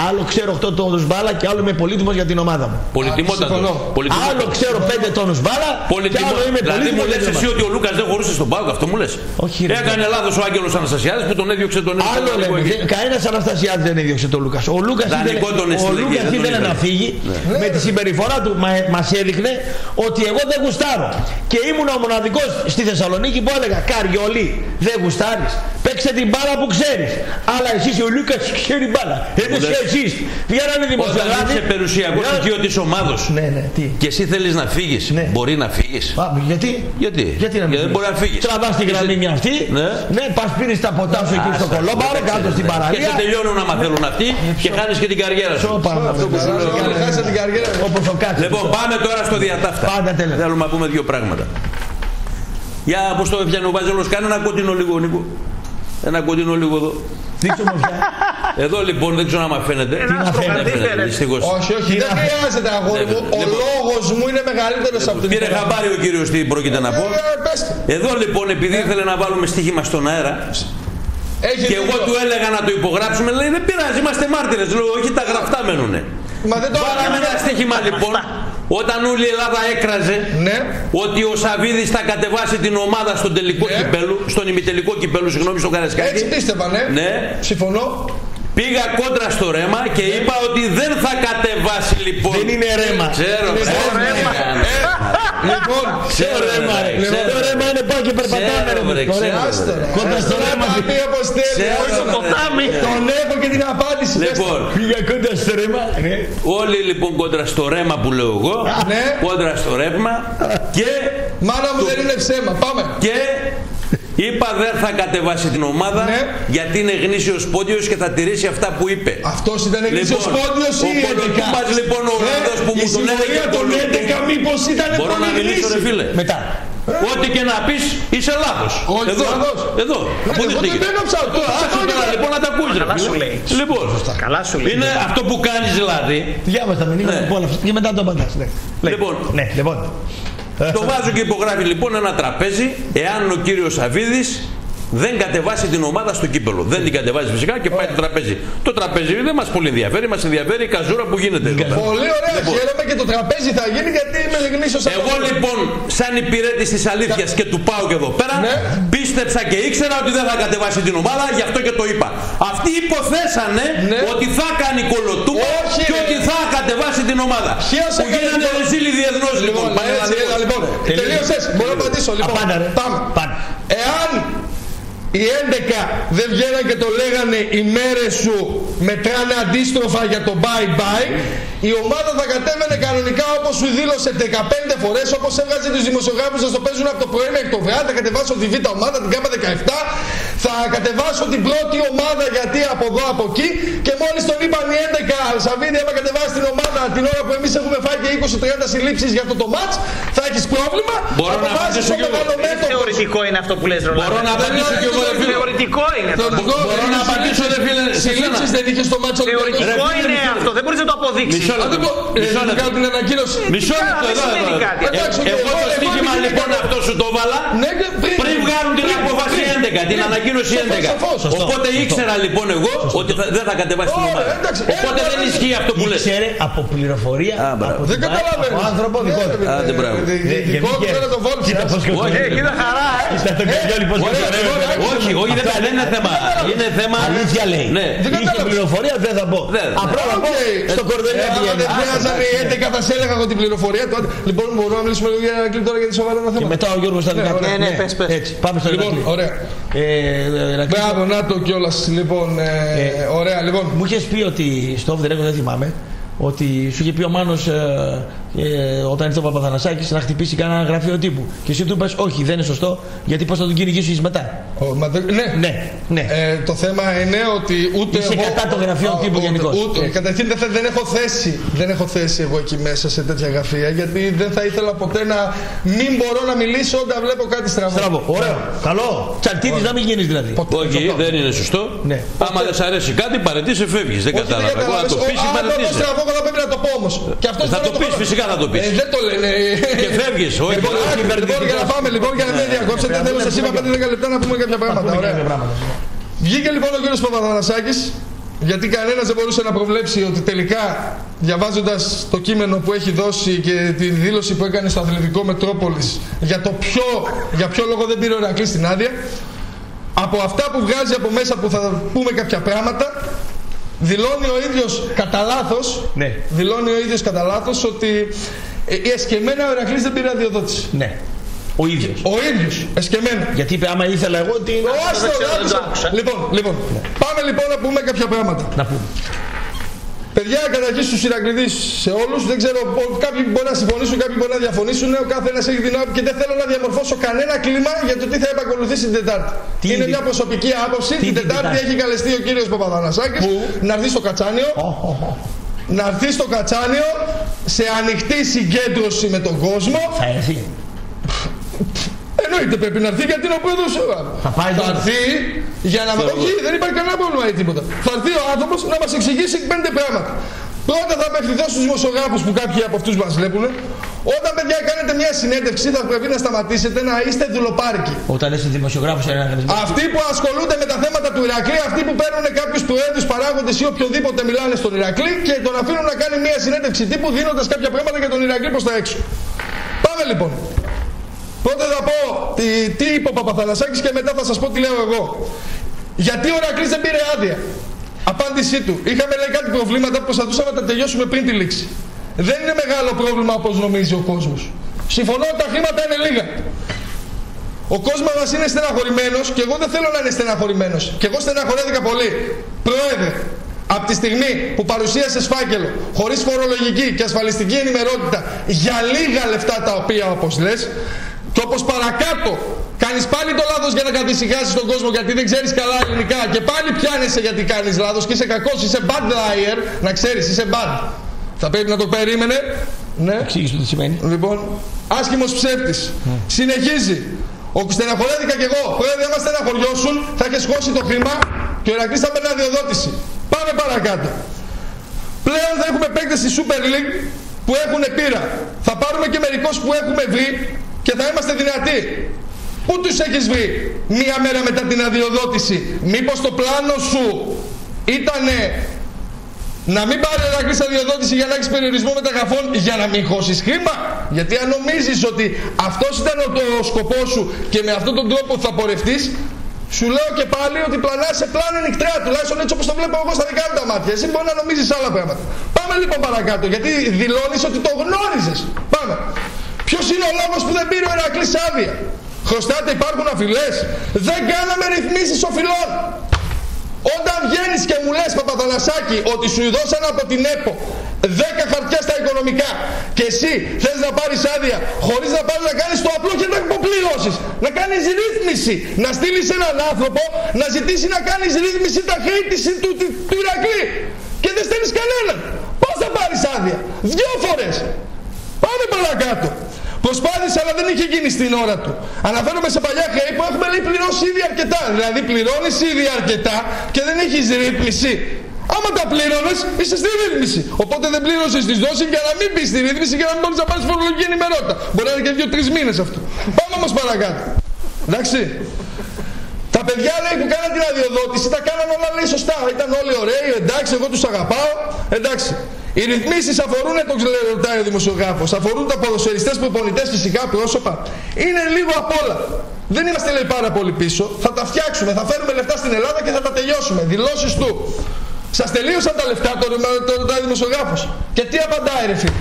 Άλλο ξέρω 8 τόνου μπάλα και άλλο είμαι πολύτιμος για την ομάδα μου. Πολυτιμότατος. συμφωνώ. Πολυτιμότατος. Άλλο ξέρω 5 τόνου μπάλα και Πολυτιμό. άλλο είμαι Δηλαδή πολύτιμος μου για λε την εσύ ομάδα. ότι ο Λούκας δεν χωρούσε στον Πάοκ, αυτό μου λες; Όχι, ρε. Έκανε λάθος ο Άγγελος Αναστασιάδης που τον έδιωξε τον ίδιο. Άλλο λέμε. Κανένας Αναστασιάδης δεν έδιωξε τον Λούκας. Ο Λούκας Δανεικό τον ήθελε, ο έστειλε Λούκας εκεί, δεν τον ήθελε να ήθελε. φύγει. Με τη συμπεριφορά του μα έδειχνε ότι εγώ δεν γουστάρω. Και ήμουν ο μοναδικός στη Θεσσαλονίκη που έλεγα Καριόλι, δεν γουστάρεις. Παίξε την μπάλα που ξέρεις. Αλλά εσύ ο Λούκας ξέρει μπάλα. Εδώ λες. Εσείς. Βγαίνανε Όταν δημοσιογράφοι. είσαι περιουσιακό Βγαίνανε- στοιχείο τη ομάδος Ναι, ναι, τι; και εσύ θέλεις να φύγεις, Ναι. μπορεί να φύγεις. Α, γιατί; Γιατί; Γιατί να μην δεν μπορεί να φύγεις; Τραβάς τη γραμμή μια αυτή. Ναι. ναι πας πίνεις τα ποτά σου εκεί στο κολόμπαρο, κάτω στην Και παραλία. σε τελειώνουν άμα θέλουν αυτοί και χάνεις και την καριέρα σου. Σώπα, Αυτό που σου λέω. Όλοι χάσατε την καριέρα. Όπως ο Κάτσος. Λοιπόν, πάμε τώρα στο διατάφτα. Πάντα τέλος. Θέλουμε να πούμε δύο πράγματα. Για πώ το έπιανε ο Βάζελος, κάνε ένα κοντινό λίγο, Νίκο. Ένα κοντινό λίγο εδώ. Δείξτε μου πια. Εδώ λοιπόν δεν ξέρω αν φαίνεται. Ένα Δεν αστροκαντή φαίνεται, φαίνεται. δυστυχώς. Όχι, όχι, δεν χρειάζεται αγόρι μου. Ο Λοιπόν. λόγος μου είναι μεγαλύτερος από την Πήρε χαμπάρι ο κύριος τι πρόκειται να πω. Ε, πες του. Εδώ λοιπόν, επειδή ήθελε να βάλουμε στοίχημα στον αέρα, Έχει και εγώ δίκιο. του έλεγα να το υπογράψουμε, λέει δεν πειράζει, είμαστε μάρτυρες. Λέω, όχι τα γραφτά μένουνε. Μα δεν το Βάλαμε ένα στοίχημα λοιπόν, *laughs* όταν όλη η Ελλάδα έκραζε Ναι. ότι ο Σαββίδης θα κατεβάσει την ομάδα στον τελικό Ναι. κυπέλου, στον ημιτελικό κυπέλου, συγγνώμη, στο Έτσι Καρασκάκι. πίστευα, ναι. Ναι. Συμφωνώ. Πήγα κόντρα στο ρέμα και είπα ότι δεν θα κατεβάσει λοιπόν. Δεν είναι ρέμα. Ξέρω, Είναι ξέρω. ρέμα. Λοιπόν, Ξέρω, Το ρέμα, ρε. ξέρω, Το ρέμα είναι πάνω και περπατάμε. Ξέρω, ρε. ρε, Το ξέρω, ρέμα. άστο, ρε. Κοντά στο Άστο, ρέμα. να πει όπως θέλεις. Ξέρω, Όχι στο ρε. ποτάμι. Τον έχω και την απάντηση. Λοιπόν, Πήγα κοντά στο ρέμα. ναι. όλοι λοιπόν κόντρα στο ρέμα που λέω εγώ, Ναι. κόντρα στο ρεύμα και, Μάνα μου δεν είναι ψέμα. Πάμε. και είπα δεν θα κατεβάσει την ομάδα Ναι. γιατί είναι γνήσιος πόντιος και θα τηρήσει αυτά που είπε. Αυτός ήταν γνήσιος πόντιος ή ο Κολοτούμπας λοιπόν ο Ολλανδός που μου τον έλεγε Ε, τον 11 μήπως ήταν Μπορώ να πολύ μιλήσω ρε γνήσιος. φίλε. Μετά. Ό,τι και να πεις είσαι λάθος. Όχι, εδώ, λάθος. εδώ. Αποδείχτηκε. εγώ δεν έναψα, το Τώρα, άσου συμφωνώ. τώρα λοιπόν να τα ακούεις ρε Καλά φίλε. σου λέει. Λοιπόν, Καλά σου λέει. είναι αυτό που κάνεις δηλαδή. Διάβασα τα μηνύματα Ναι. που όλα αυτά. Και μετά το απαντάς. ναι. Λέει. Λοιπόν. Ναι, λοιπόν. Το βάζω και υπογράφει λοιπόν ένα τραπέζι εάν ο κύριος Σαββίδης δεν κατεβάσει την ομάδα στο κύπελο. Δεν την κατεβάζει φυσικά και πάει το τραπέζι. Το τραπέζι δεν μας πολύ ενδιαφέρει, μας ενδιαφέρει η καζούρα που γίνεται εδώ. πέρα. Πολύ ωραία, χαίρομαι και το τραπέζι θα γίνει γιατί είμαι γνήσιος Εγώ από- λοιπόν, σαν υπηρέτη της αλήθειας και του πάω και εδώ πέρα, Ναι. πίστεψα και ήξερα ότι δεν θα κατεβάσει την ομάδα, γι' αυτό και το είπα. Αυτοί υποθέσανε Ναι. ότι θα κάνει κολοτούμπα Όχι, και ρε. ότι θα κατεβάσει την ομάδα. Χαίρεσα που και γίνανε λοιπόν. ρεζίλοι διεθνώς λοιπόν. Λοιπόν, έτσι, πανελλαδικώς. έλα, λοιπόν. Τελείωσες, μπορώ να απαντήσω λοιπόν. Απάντα, ρε. Πάμε. Πάμε. Εάν οι 11 δεν βγαίναν και το λέγανε οι μέρες σου μετράνε αντίστροφα για το bye bye, η ομάδα θα κατέβαινε κανονικά όπως σου δήλωσε 15 φορές, όπως έβγαζε τους δημοσιογράφους να στο παίζουν από το πρωί μέχρι το βράδυ, θα κατεβάσω τη β' ομάδα, την ΚΑΜΑ 17, θα κατεβάσω την πρώτη ομάδα γιατί από εδώ από εκεί και μόλις τον είπαν οι 11 Σαββίδη άμα κατεβάσει την ομάδα την ώρα που εμείς έχουμε φάει και 20-30 συλλήψεις για αυτό το match θα έχεις πρόβλημα Μπορώ να αποφάσισε απαντήσω ο κι εγώ. Είναι μεγαλομέτωπος. θεωρητικό είναι αυτό που λες Ρολάνδο. Μπορώ να απαντήσω κι εγώ, ρε φίλε. Θεωρητικό είναι. το. Θεωρητικό, Μπορώ να δεν απαντήσω, ρε φίλε, σε Συλλήψεις σένα. δεν είχε στο μάτσο Θεωρητικό Ρε, φίλε, είναι μισό- αυτό. Δεν μπορείς να το αποδείξεις. Μισό λεπτό. Μισό να λεπτό. κάνω την ανακοίνωση. Μισό Καλά, λεπτό δεν εδώ, σημαίνει εδώ. κάτι. Ε, Εντάξει, Εγώ εγώ- το εγώ στοίχημα δεν λοιπόν έκανα. αυτό σου το βάλα Ναι, και πριν. Πριν βγάλουν την Πριν, απόφαση πριν. 11, την Πριν. ανακοίνωση Σοφό, 11. σοφό, σωστό. Οπότε ήξερα λοιπόν εγώ ότι θα- δεν θα κατεβάσει την Ωραία, ομάδα. εντάξει. Οπότε Ένα δεν παράδειγμα. ισχύει αυτό που λες. Ήξερε από πληροφορία. Α, μπράβο. από Δεν την- καταλαβαίνω. Από άνθρωπο δικό του. Άντε, μπράβο. Δικό του πέρα το βόλιο. Κοίτα πώς και Όχι. Ε, κοίτα χαρά, ε. Κοίτα το κεφιόλι πώς Ωραία, και ωραία, Όχι, όχι, δεν δεν είναι θέμα. Είναι θέμα. Αλήθεια λέει. Ναι. Δεν Είχε κατάλαβα. πληροφορία δεν θα πω. Δεν. Απλά να πω Οκ. στο κορδελιά Ε, άμα πηγαίνει. δεν χρειάζαν οι 11 θα σε έλεγα εγώ την πληροφορία του. Λοιπόν, μπορούμε να μιλήσουμε λίγο για ένα κλειπ τώρα για τη σοβαρά Και θέματα. μετά ο Γιώργος θα δει κάτι. ναι, ναι, πες, πες. Έτσι, πάμε στο Λοιπόν, Ηρακλή. ωραία. Ε, ε, Ηρακλή, Μπράβο, να το κιόλας. Λοιπόν, ε, ωραία, λοιπόν. Μου είχες πει ότι στο off the record δεν θυμάμαι ότι σου είχε πει ο Μάνος ε, ε, όταν ήρθε ο Παπαθανασάκης να χτυπήσει κανένα γραφείο τύπου. Και εσύ του είπες όχι δεν είναι σωστό γιατί πώς θα τον κυνηγήσεις μετά. Ο, μα, δεν- ναι. Ναι, ναι. Ε, το θέμα είναι ότι ούτε Είσαι εγώ... κατά των γραφείων Α, τύπου ούτε- γενικώς. Ούτε, Ε. καταρχήν δεν, θα- δεν έχω θέση. Δεν έχω θέση εγώ εκεί μέσα σε τέτοια γραφεία γιατί δεν θα ήθελα ποτέ να μην μπορώ να μιλήσω όταν βλέπω κάτι στραβό. Στραβό. Ωραίο. Καλό. Τσαλτίδης να μην γίνεις δηλαδή. Ποτέ. Όχι, Σωστό. δεν είναι σωστό. Ναι. Άμα δεν σ' αρέσει κάτι, παρετήσει, φεύγεις. Δεν Όχι, δεν κατάλαβα. Εγώ να κατάλαβες. το πει, Ο- άμα το πω παρετήσει. Στραβό, εγώ θα πρέπει να το πω όμω. Και αυτό Θα το πει, φυσικά θα το πει. Ε, δεν το λένε. Και φεύγει. Όχι, Λοιπόν, όχι, άκου, λοιπόν, για να πάμε λοιπόν, για να μην διακόψετε, θέλω σα είπα 5-10 λεπτά να πούμε κάποια πράγματα. Πούμε Ωραία. κάποια πράγματα. Βγήκε λοιπόν ο κύριος Παπαδανασάκης γιατί κανένας δεν μπορούσε να προβλέψει ότι τελικά διαβάζοντας το κείμενο που έχει δώσει και τη δήλωση που έκανε στο αθλητικό Μετρόπολης για το ποιο, για ποιο λόγο δεν πήρε ο Ηρακλής την άδεια από αυτά που βγάζει από μέσα που θα πούμε κάποια πράγματα δηλώνει ο ίδιος κατά λάθος, Ναι. δηλώνει ο ίδιος κατά λάθος ότι ε, εσκεμμένα ο Ηρακλής δεν πήρε αδειοδότηση. Ναι. Ο ίδιος. Ο ίδιος, εσκεμμένα. Γιατί είπε, άμα ήθελα εγώ την. Άστο, Δεν ξέρω, δεν άκουσα. το άκουσα. Λοιπόν, λοιπόν, πάμε λοιπόν να πούμε κάποια πράγματα. Να πούμε. Παιδιά, καταρχήν στους Ηρακλειδείς σε όλους, δεν ξέρω, πο- κάποιοι μπορεί να συμφωνήσουν, κάποιοι μπορεί να διαφωνήσουν. Ο καθένας έχει την άποψη και δεν θέλω να διαμορφώσω κανένα κλίμα για το τι θα επακολουθήσει την Τετάρτη. Τι είναι είναι- μια προσωπική άποψη. Τι Την την Τετάρτη Τετάρτη; έχει καλεστεί ο κύριος Παπαδανασάκης Πού; να έρθει στο Κατσάνιο. Ω, ω, ω. Να έρθει στο Κατσάνιο σε ανοιχτή συγκέντρωση με τον κόσμο. Θα έρθει. Εννοείται πρέπει να έρθει γιατί είναι ο πρόεδρο. Θα πάει θα τώρα. έρθει για να. Όχι, δεν υπάρχει κανένα πρόβλημα ή τίποτα. Θα έρθει ο άνθρωπος να μας εξηγήσει πέντε πράγματα. Πρώτα θα απευθυνθώ στους δημοσιογράφους που κάποιοι από αυτούς μας βλέπουν. Όταν παιδιά κάνετε μια συνέντευξη θα πρέπει να σταματήσετε να είστε δουλοπάρικοι. Όταν είσαι δημοσιογράφο, ένα χαρισμό. Αυτοί που ασχολούνται με τα θέματα του Ηρακλή, αυτοί που παίρνουν κάποιους προέδρους παράγοντες ή οποιοδήποτε μιλάνε στον Ηρακλή και τον αφήνουν να κάνει μια συνέντευξη τύπου δίνοντας κάποια πράγματα για τον Ηρακλή προς τα έξω. Πάμε λοιπόν. Πρώτα θα πω τι, τι είπε ο Παπαθανασάκης και μετά θα σας πω τι λέω εγώ. Γιατί ο Ηρακλής δεν πήρε άδεια. Απάντησή του. Είχαμε λέει κάτι προβλήματα που προσπαθούσαμε να τα τελειώσουμε πριν τη λήξη. Δεν είναι μεγάλο πρόβλημα όπως νομίζει ο κόσμος. Συμφωνώ ότι τα χρήματα είναι λίγα. Ο κόσμος μας είναι στεναχωρημένος και εγώ δεν θέλω να είναι στεναχωρημένος. Και εγώ στεναχωρέθηκα πολύ. Πρόεδρε, από τη στιγμή που παρουσίασε φάκελο χωρίς φορολογική και ασφαλιστική ενημερότητα για λίγα λεφτά τα οποία όπως λες, και όπως παρακάτω κάνεις πάλι το λάθος για να καθησυχάσεις τον κόσμο γιατί δεν ξέρεις καλά ελληνικά και πάλι πιάνεσαι γιατί κάνεις λάθος και είσαι κακός, είσαι bad liar, να ξέρεις, είσαι bad. Θα πρέπει να το περίμενε. Ναι. Εξήγησε τι σημαίνει. Λοιπόν, άσχημος ψεύτης. Συνεχίζει. Ο στεναχωρέθηκα κι εγώ. Πρόεδρε, άμα στεναχωριώσουν, θα έχεις χώσει το χρήμα και ο Ηρακλής θα παίρνει αδειοδότηση. Πάμε παρακάτω. Πλέον θα έχουμε παίκτες στη Super League που έχουν πείρα. Θα πάρουμε και μερικούς που έχουμε βρει και θα είμαστε δυνατοί. Πού τους έχεις βρει μία μέρα μετά την αδειοδότηση; Μήπως το πλάνο σου ήτανε να μην πάρει ο Ηρακλής αδειοδότηση για να έχεις περιορισμό μεταγραφών για να μην χώσεις χρήμα; Γιατί αν νομίζεις ότι αυτός ήταν ο, το σκοπός σου και με αυτόν τον τρόπο θα πορευτείς, σου λέω και πάλι ότι πλανάς σε πλάνο νυχτρά, τουλάχιστον έτσι όπως το βλέπω εγώ στα δικά μου τα μάτια. Εσύ μπορεί να νομίζεις άλλα πράγματα. Πάμε λοιπόν παρακάτω, γιατί δηλώνεις ότι το γνώριζες. Πάμε. Ποιος είναι ο λόγος που δεν πήρε ο Ηρακλής άδεια; Χρωστάτε, υπάρχουν αφιλές. Δεν κάναμε ρυθμίσεις οφειλών. Όταν βγαίνεις και μου λες Παπαθανασάκη ότι σου δώσαν από την ΕΠΟ 10 χαρτιά στα οικονομικά και εσύ θες να πάρεις άδεια χωρίς να πάρεις να κάνεις το απλό και να υποπληρώσεις να κάνεις ρύθμιση να στείλεις έναν άνθρωπο να ζητήσει να κάνεις ρύθμιση τα χρέη της, του, του, του Ηρακλή και δεν στέλνεις κανέναν πώς θα πάρεις άδεια; Δυο φορές πάμε παρακάτω Προσπάθησε αλλά δεν είχε γίνει στην ώρα του. Αναφέρομαι σε παλιά χρέη που έχουμε λέει πληρώσει ήδη αρκετά. Δηλαδή πληρώνεις ήδη αρκετά και δεν έχεις ρύθμιση. Άμα τα πλήρωνε, είσαι στη ρύθμιση. Οπότε δεν πλήρωσε τις δόσεις για να μην μπεις στη ρύθμιση και να μην μπορείς να πάρεις φορολογική ενημερότητα. Μπορεί να είναι και δύο-τρεις μήνες αυτό. Πάμε όμως παρακάτω. Εντάξει. Τα παιδιά λέει που κάναν την αδειοδότηση τα κάναν όλα λέει σωστά. Ήταν όλοι ωραίοι, εντάξει, εγώ τους αγαπάω. Εντάξει. Οι ρυθμίσεις αφορούν, το ρωτάει ο δημοσιογράφος, αφορούν τα ποδοσφαιριστές προπονητές φυσικά πρόσωπα. Είναι λίγο απ' όλα. Δεν είμαστε λέει πάρα πολύ πίσω. Θα τα φτιάξουμε, θα φέρουμε λεφτά στην Ελλάδα και θα τα τελειώσουμε. Δηλώσεις του. Σας τελείωσαν τα λεφτά, το, το ρωτάει ο δημοσιογράφος. Και τι απαντάει, ρε φίλε;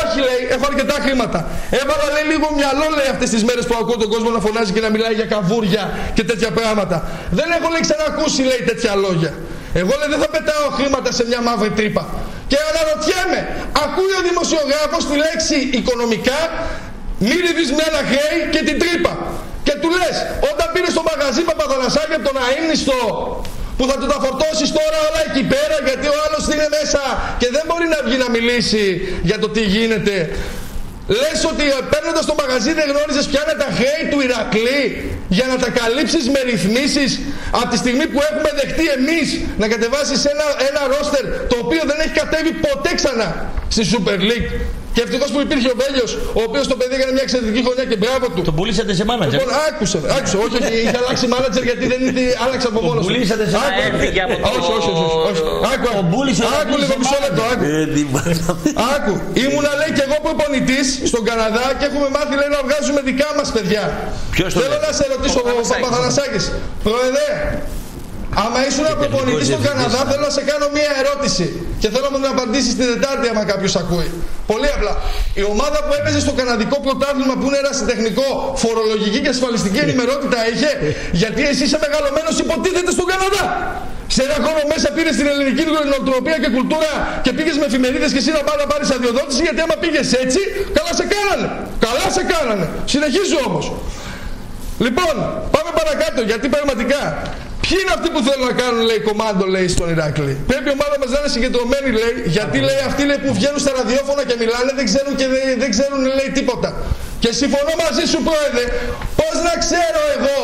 Όχι, λέει, έχω αρκετά χρήματα. Έβαλα, λέει, λίγο μυαλό, λέει, αυτές τις μέρες που ακούω τον κόσμο να φωνάζει και να μιλάει για καβούρια και τέτοια πράγματα. Δεν έχω, λέει, ξανακούσει, λέει, τέτοια λόγια. Εγώ, λέει, δεν θα πετάω χρήματα σε μια μαύρη τρύπα. Και αναρωτιέμαι, ακούει ο δημοσιογράφος τη λέξη οικονομικά, μη ρυθμισμένα χρέη και την τρύπα. Και του λες, όταν πήρε στο μαγαζί Παπαδανασάκη από τον αείμνηστο που θα του τα φορτώσεις τώρα όλα εκεί πέρα γιατί ο άλλος είναι μέσα και δεν μπορεί να βγει να μιλήσει για το τι γίνεται. Λες ότι παίρνοντας το μαγαζί δεν γνώριζες ποια είναι τα χρέη του Ηρακλή για να τα καλύψεις με ρυθμίσεις από τη στιγμή που έχουμε δεχτεί εμείς να κατεβάσεις ένα, ένα ρόστερ το οποίο δεν έχει κατέβει ποτέ ξανά στη Super League Και ευτυχώς που υπήρχε ο Βέλιος, ο οποίος το παιδί έκανε μια εξαιρετική χρονιά και μπράβο του. Τον πουλήσατε σε μάνατζερ. Λοιπόν, άκουσε, με, άκουσε. Όχι, όχι, είχε αλλάξει μάνατζερ γιατί δεν είναι, άλλαξε από μόνος του. πουλήσατε σε Άκου, Έφυγε από το- Όχι, όχι, όχι. όχι. Άκου, Ο Μπούλης άκου αλλάζει λίγο σε μισό λεπτό. Άκου. Ε, τι πάντα. Άκου, ήμουνα λέει και εγώ προπονητής στον Καναδά και έχουμε μάθει λέει να βγάζουμε δικά μας παιδιά. Ποιος το Θέλω λέει; να σε ρωτήσω, ο Παπαθανασάκης. Παπαθανασάκης. Πρόεδρε, άμα ήσουν προπονητή στον διευθυντής. Καναδά, θέλω να σε κάνω μία ερώτηση και θέλω να μου την απαντήσεις τη Δετάρτη, άμα κάποιος ακούει. Πολύ απλά. Η ομάδα που έπαιζε στο Καναδικό πρωτάθλημα που είναι ερασιτεχνικό, φορολογική και ασφαλιστική ενημερότητα είχε, γιατί εσύ είσαι μεγαλωμένος υποτίθεται στον Καναδά. Σε ένα χρόνο μέσα πήρε την ελληνική νοοτροπία και κουλτούρα και πήγες με εφημερίδες και εσύ να πάει να πάρεις αδειοδότηση γιατί άμα πήγες έτσι, καλά σε κάνανε. Καλά σε κάνανε. Συνεχίζω όμως. Λοιπόν, πάμε παρακάτω γιατί πραγματικά. Ποιοι είναι αυτοί που θέλουν να κάνουν λέει κομμάντο λέει στον Ηράκλειο; Πρέπει η ομάδα μας να είναι συγκεντρωμένη λέει γιατί λέει αυτοί λέει, που βγαίνουν στα ραδιόφωνα και μιλάνε δεν ξέρουν και δεν, δεν ξέρουν λέει τίποτα. Και συμφωνώ μαζί σου πρόεδρε, πώς να ξέρω εγώ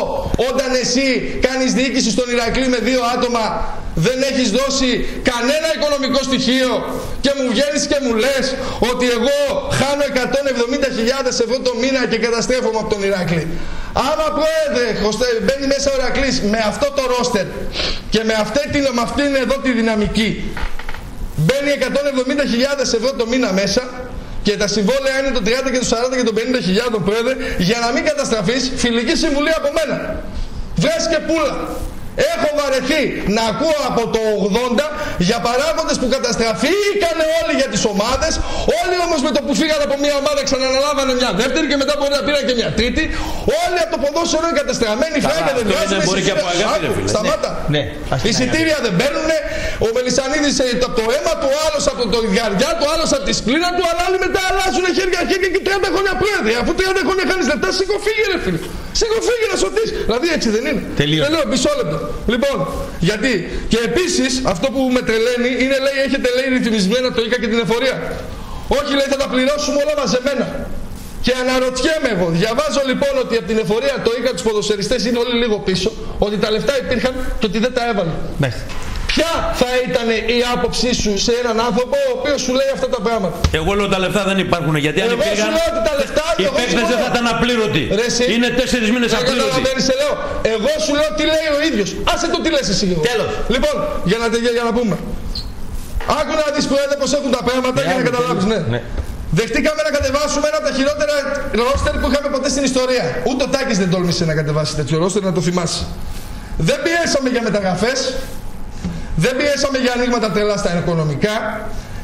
όταν εσύ κάνεις διοίκηση στον Ηρακλή με δύο άτομα δεν έχεις δώσει κανένα οικονομικό στοιχείο και μου βγαίνεις και μου λες ότι εγώ χάνω 170.000 ευρώ το μήνα και καταστρέφομαι από τον Ηράκλη. Άμα πρόεδρε Χωστέ- μπαίνει μέσα ο Ηρακλής με αυτό το ρόστερ και με αυτή, την, με αυτήν εδώ τη δυναμική μπαίνει 170.000 ευρώ το μήνα μέσα και τα συμβόλαια είναι το 30 και το 40 και το 50.000 πρόεδρε για να μην καταστραφείς φιλική συμβουλή από μένα. Βρες και πουλα. Έχω βαρεθεί να ακούω από το 80 για παράγοντες που καταστραφήκανε όλοι για τις ομάδες όλοι όμως με το που φύγανε από μια ομάδα ξαναναλάβανε μια δεύτερη και μετά μπορεί να πήραν και μια τρίτη όλοι από το ποδόσφαιρο είναι κατεστραμμένοι φράγκα δεν αυτό βγάζουν δεν μπορεί και από εισιτήρια. αγάπη, ρε Άκου, φίλε. Σταμάτα Ναι, ας την Εισιτήρια δεν παίρνουν ο Μελισανίδης ε, από το αίμα του, ο άλλος από το καρδιά του, ο άλλος από τη σπλήνα του, αλλά άλλοι μετά αλλάζουν χέρια χέρια και 30 χρόνια πρόεδρε. Αφού 30 χρόνια χάνεις λεπτά, σηκωφίγε ρε φίλε. Σηκωφίγε να σωθείς. Δηλαδή έτσι δεν είναι. Τελείωσε. Τελείω, μισό λεπτό. Λοιπόν, γιατί; Και επίσης αυτό που με τρελαίνει είναι λέει έχετε λέει ρυθμισμένα το ΙΚΑ και την εφορία. Όχι λέει θα τα πληρώσουμε όλα μαζεμένα. Και αναρωτιέμαι εγώ, διαβάζω λοιπόν ότι από την εφορία το ΙΚΑ τους ποδοσφαιριστές είναι όλοι λίγο πίσω, ότι τα λεφτά υπήρχαν και ότι δεν τα έβαλαν. Μάλιστα. Ποια θα ήταν η άποψή σου σε έναν άνθρωπο ο οποίος σου λέει αυτά τα πράγματα; Εγώ λέω τα λεφτά δεν υπάρχουν γιατί αν Εγώ σου υπήρχαν. λέω ότι τα λεφτά Οι εγώ παίκτες δεν συμφωνώ. θα ήταν απλήρωτοι. Ρε εσύ. Είναι τέσσερις μήνες Δεν απλήρωτοι. καταλαβαίνεις, σε λέω. Εγώ σου λέω τι λέει ο ίδιος. Άσε το τι λες εσύ Γιώργο. Τέλος. Λοιπόν, για να, για, για να πούμε. Άκου να δεις πρόεδρε πως έχουν τα πράγματα για να άκου, καταλάβεις. Ναι. ναι. Δεχτήκαμε να κατεβάσουμε ένα από τα χειρότερα ρόστερ που είχαμε ποτέ στην ιστορία. Ούτε ο Τάκης δεν τόλμησε να κατεβάσει τέτοιο ρόστερ να το θυμάσαι. Δεν πιέσαμε για μεταγραφές. Δεν πιέσαμε για ανοίγματα τρελά στα οικονομικά.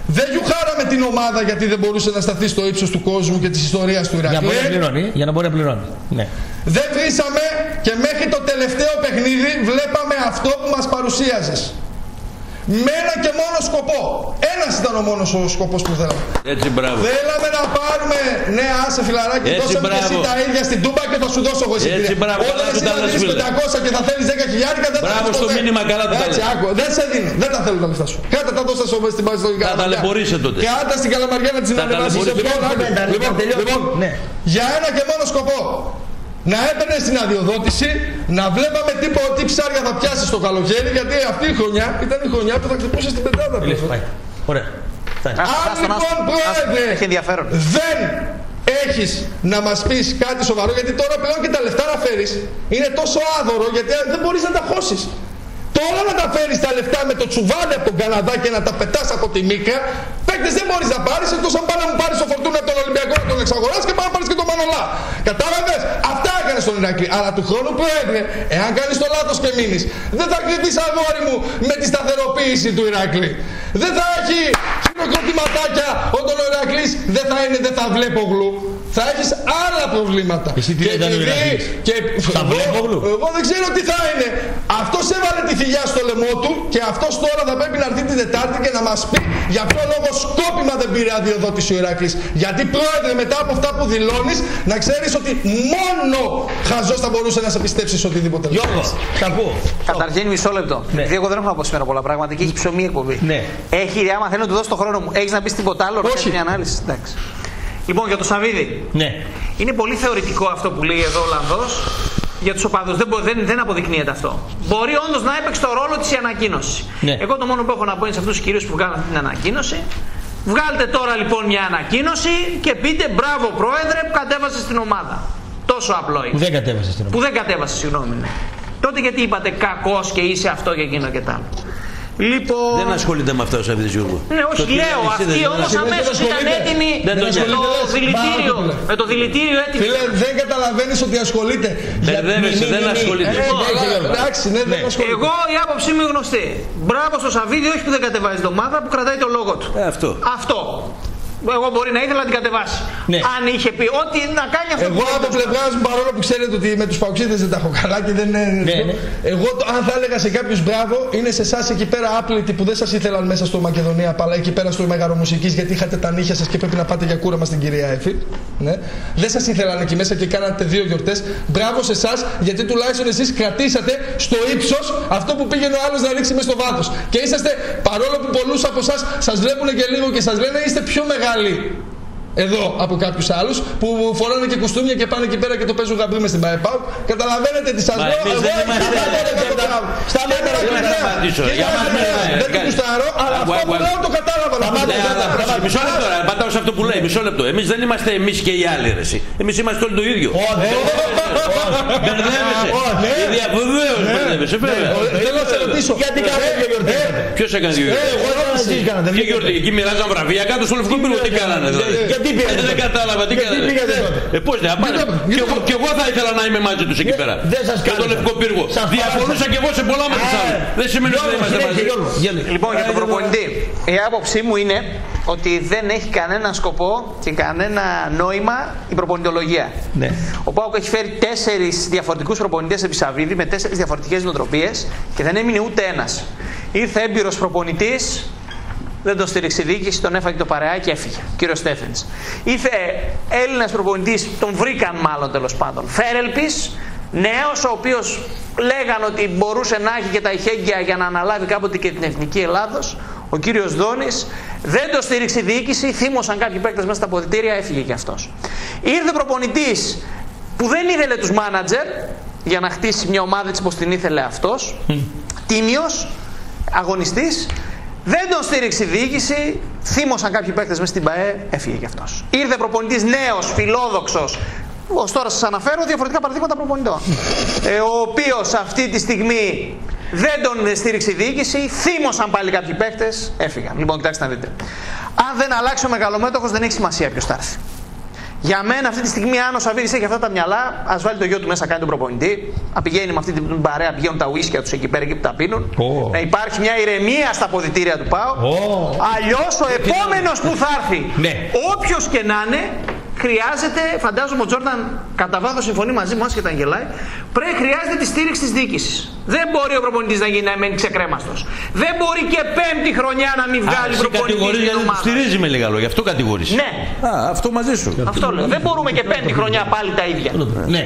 Δεν γιουχάραμε την ομάδα γιατί δεν μπορούσε να σταθεί στο ύψος του κόσμου και της ιστορίας του Για να μπορεί να Ηρακλή. πληρώνει. Για να μπορεί να πληρώνει. Ναι. Δεν βρήσαμε και μέχρι το τελευταίο παιχνίδι βλέπαμε αυτό που μας παρουσίαζες. Με ένα και μόνο σκοπό. Ένας ήταν ο μόνος ο σκοπός που θέλαμε. Έτσι μπράβο. Θέλαμε να πάρουμε, ναι, άσε φιλαράκι, Έτσι, δώσε μου και εσύ μπράβο. τα ίδια στην Τούμπα και θα σου δώσω εγώ εισιτήρια. Έτσι, μπράβο, Όταν καλά εσύ του τα θα λες, δίνεις φίλε. 500 και θα θέλεις 10 χιλιάρικα, δεν Μπράβο θα στο ποτέ. μήνυμα, καλά του τα Έτσι, λες. άκου, δεν σε δίνω, δεν τα θέλω τα λεφτά σου. Κάτα τα δώσα στο στην πάση στο Καλαμαριά. ταλαιπωρείσαι τότε. Και άντα στην Καλαμαριά να τις Θα ανεβάσεις. ταλαιπωρήσεις. Λοιπόν, άκου, Τελειώνει, λοιπόν, τελειώνει. λοιπόν, Ναι. για ένα και μόνο σκοπό. Να έπαιρνε την αδειοδότηση, να βλέπαμε τι, πο- τι ψάρια θα πιάσει το καλοκαίρι, γιατί αυτή η χρονιά ήταν η χρονιά που θα χτυπούσε στην πεντάδα. Λες, πρόεδρε. πάει. Ωραία. Φτάνει. Άστο, Αν άστο, λοιπόν άστο. πρόεδρε Έχει ενδιαφέρον. δεν έχεις να μας πεις κάτι σοβαρό γιατί τώρα πλέον και τα λεφτά να φέρεις είναι τόσο άδωρο γιατί δεν μπορείς να τα χώσεις. Τώρα να τα φέρεις τα λεφτά με το τσουβάλι από τον Καναδά και να τα πετάς από τη μίκρα παίκτες δεν μπορείς να πάρεις εκτός αν πάνε να μου πάρεις το φορτούνι από τον Ολυμπιακό να τον εξαγοράσεις και πάνε να πάρεις και τον Μανολά. Κατάλαβες, αυτά έκανες στον Ηρακλή. Αλλά του χρόνου πρόεδρε, εάν κάνεις το λάθος και μείνεις, δεν θα κρυφτείς αγόρι μου με τη σταθεροποίηση του Ηρακλή. Δεν θα έχει χειροκροτηματάκια όταν ο Ηρακλής δεν θα είναι, δεν θα βλέπω γλου. Θα έχεις άλλα προβλήματα. Εσύ τι ήταν ο επειδή- Ηρακλής; και Θα εγώ- βλέπω γλου. Εγώ δεν ξέρω τι θα είναι. Αυτός έβαλε τη θηλιά στο λαιμό του και αυτός τώρα θα πρέπει να έρθει την Δετάρτη και να μας πει για ποιο λόγο σκόπιμα δεν πήρε αδειοδότηση ο Ηρακλής. Γιατί πρόεδρε μετά από αυτά που δηλώνεις να ξέρεις ότι μόνο χαζός θα μπορούσε να σε πιστέψει σε οτιδήποτε. λες. Γιώργο, σ' ακούω. Καταρχήν μισό λεπτό. Ναι. Γιατί εγώ δεν έχω να πω σήμερα πολλά πράγματα και έχει ψωμί εκπομπή. Ναι. Έχει ρε, άμα θέλω να του δώσω το χρόνο μου. Έχεις να πεις τίποτα άλλο, να Όχι. κάνεις μια ανάλυση; Εντάξει. Λοιπόν, για το Σαββίδι. Ναι. Είναι πολύ θεωρητικό αυτό που λέει εδώ ο Ολλανδός για τους οπαδούς. Δεν, μπο- δεν, δεν αποδεικνύεται αυτό. Μπορεί όντως να έπαιξε το ρόλο της η ανακοίνωση. Ναι. Εγώ το μόνο που έχω να πω είναι σε αυτούς τους κυρίους που κάνουν την ανακοίνωση Βγάλτε τώρα λοιπόν μια ανακοίνωση και πείτε μπράβο πρόεδρε που κατέβασες στην ομάδα. Τόσο απλό Που είναι. δεν κατέβασες στην Που ομάδα. δεν κατέβασες, συγγνώμη. ναι. Τότε γιατί είπατε κακός και είσαι αυτό και εκείνο και τ' άλλο. Λοιπόν. Δεν ασχολείται με αυτά ο Σαββίδης Γιώργο. Ναι, όχι, Το τι λέω. λένε, εσύ Αυτοί δεν όμως ασχολείται. αμέσως δεν ήταν ασχολείται. έτοιμοι Δεν με τον το ασχολείται. δηλητήριο. Πάρα πολύ. Με το δηλητήριο έτοιμοι. Φίλε, δεν καταλαβαίνεις ότι ασχολείται. Μπερδεύεσαι, δεν ασχολείται. Ε, καλά, εντάξει, ναι, δεν ασχολείται. Εγώ η άποψή μου είναι γνωστή. Μπράβο στο Σαββίδι, όχι που δεν κατεβάζει την ομάδα, που κρατάει το λόγο του. Ε, αυτό. Αυτό. Εγώ μπορεί να ήθελα να την κατεβάσει. Ναι. Αν είχε πει ό,τι να κάνει αυτό. Εγώ που από λέει. πλευράς μου, παρόλο που ξέρετε ότι με τους παουξίδε δεν τα έχω καλά και δεν είναι. Ναι, ναι. Εγώ, το- αν θα έλεγα σε κάποιους μπράβο, είναι σε εσάς εκεί πέρα άπλητοι που δεν σας ήθελαν μέσα στο Μακεδονία, αλλά εκεί πέρα στο Μέγαρο Μουσικής γιατί είχατε τα νύχια σας και πρέπει να πάτε για κούραμα στην κυρία Εφη. Ναι. Δεν σας ήθελαν εκεί μέσα και κάνατε δύο γιορτές. Μπράβο σε εσάς, γιατί τουλάχιστον εσείς κρατήσατε στο ύψος αυτό που πήγαινε ο άλλος να ρίξει μες στο βάθος. Και είσαστε, παρόλο που πολλούς από εσάς σας βλέπουν και λίγο και σας λένε είστε πιο μεγάλοι μεγάλη εδώ από κάποιους άλλους που φοράνε και κουστούμια και πάνε εκεί πέρα και το παίζουν γαμπρί μες στην ΠαΕΠΑΟ. Καταλαβαίνετε τις σα Μα λέω. εμείς Εγώ δεν εκεί είμαστε- πέρα δεν έκανα το μπράβο. Στα Και μέτρα έκανα δεν το θα μπράβο. απαντήσω. Και Για έκανα μας το ναι, μπράβο. ναι, Δεν το κάνει. κουστάρω, αλλά Άκου, αυτό άκου, που άκου. λέω το κατάλαβα. να πω. Ναι, αλλά πρόσεχε, μισό λεπτό, ρε, πατάω σε αυτό που λέει. Μισό λεπτό. Εμείς δεν είμαστε εμείς και οι άλλοι. Εμείς είμαστε όλοι το ίδιο. Μπερδεύεσαι. Βεβαίω μπερδεύεσαι, βέβαια. Θέλω να σε ρωτήσω. Γιατί κάνετε δύο γιορτές. Ποιος έκανε δύο γιορτές; Εγώ τώρα εσείς κάνατε. Τι γιορτή, εκεί μοιράζαν βραβεία κάτω στο λευκό πύργο. Τι κάνανε δηλαδή. Γιατί πήγατε Ε, Δεν τότε; κατάλαβα τι Γιατί κάνανε. πήγατε τότε; Ε, πώς δεν, πάνε. Γιατί- Κι εγώ- Κι εγώ θα ήθελα να είμαι μαζί τους εκεί πέρα. δεν σας Και το κάλεσα. λευκό πύργο. Σας Διαφωνούσα κι εγώ σε πολλά με τους Ε, άλλους. Δεν σημαίνει ότι δεν Γιώργο, είμαστε συνέχισε, μαζί. Γιώργο, γέλη. Λοιπόν, για τον προπονητή. Η άποψή μου είναι ότι δεν έχει κανένα σκοπό και κανένα νόημα η προπονητολογία. Ναι. Ο Πάουκ έχει φέρει τέσσερις διαφορετικούς προπονητές επί Σαββίδη με τέσσερις διαφορετικές νοοτροπίες και δεν έμεινε ούτε ένας. Ήρθε έμπειρος προπονητής, δεν τον στήριξε η διοίκηση, τον έφαγε το παρεάκι και έφυγε. Κύριο Στέφενς. Ήρθε Έλληνας προπονητής, τον βρήκαν μάλλον τέλος πάντων. Φέρελπης, νέος, ο οποίος λέγαν ότι μπορούσε να έχει και τα ηχέγγυα για να αναλάβει κάποτε και την εθνική Ελλάδος. Ο κύριος Δόνης δεν το στήριξε η διοίκηση, θύμωσαν κάποιοι παίκτες μέσα στα ποδητήρια, έφυγε κι αυτός. Ήρθε προπονητής που δεν ήθελε τους μάνατζερ για να χτίσει μια ομάδα έτσι όπως την ήθελε αυτός. Τίμιος, αγωνιστής. Δεν τον στήριξε η διοίκηση, θύμωσαν κάποιοι παίκτες μέσα στην ΠαΕ, έφυγε κι αυτός. Ήρθε προπονητής νέος, φιλόδοξος. Ω τώρα σας αναφέρω διαφορετικά παραδείγματα προπονητών. ε, ο οποίος αυτή τη στιγμή δεν τον στήριξε η διοίκηση, θύμωσαν πάλι κάποιοι παίκτες, έφυγαν. Λοιπόν, κοιτάξτε να δείτε. Αν δεν αλλάξει ο μεγαλομέτωχος, δεν έχει σημασία ποιος θα έρθει. Για μένα αυτή τη στιγμή, αν ο Σαββίδης έχει αυτά τα μυαλά, ας βάλει το γιο του μέσα, κάνει τον προπονητή. Να πηγαίνει με αυτή την παρέα, πηγαίνουν τα ουίσκια τους εκεί πέρα και που τα πίνουν. Ω. Να υπάρχει μια ηρεμία στα ποδητήρια του Πάου. Ω. Αλλιώς ο επόμενος που θα έρθει, Ναι. όποιος και να είναι, χρειάζεται, φαντάζομαι ο Τζόρνταν κατά βάθος συμφωνεί μαζί μου, άσχετα αν γελάει, πρέπει χρειάζεται τη στήριξη της διοίκησης. Δεν μπορεί ο προπονητής να γίνει να μένει ξεκρέμαστος. Δεν μπορεί και πέμπτη χρονιά να μην Α, βγάλει εσύ προπονητή κατηγορείς στην γιατί του ομάδα. στηρίζει με λίγα λόγια. Αυτό κατηγορείς. Ναι, Α, αυτό μαζί σου. αυτό λέω. Δεν μπορούμε και πέμπτη χρονιά πάλι τα ίδια. Ναι.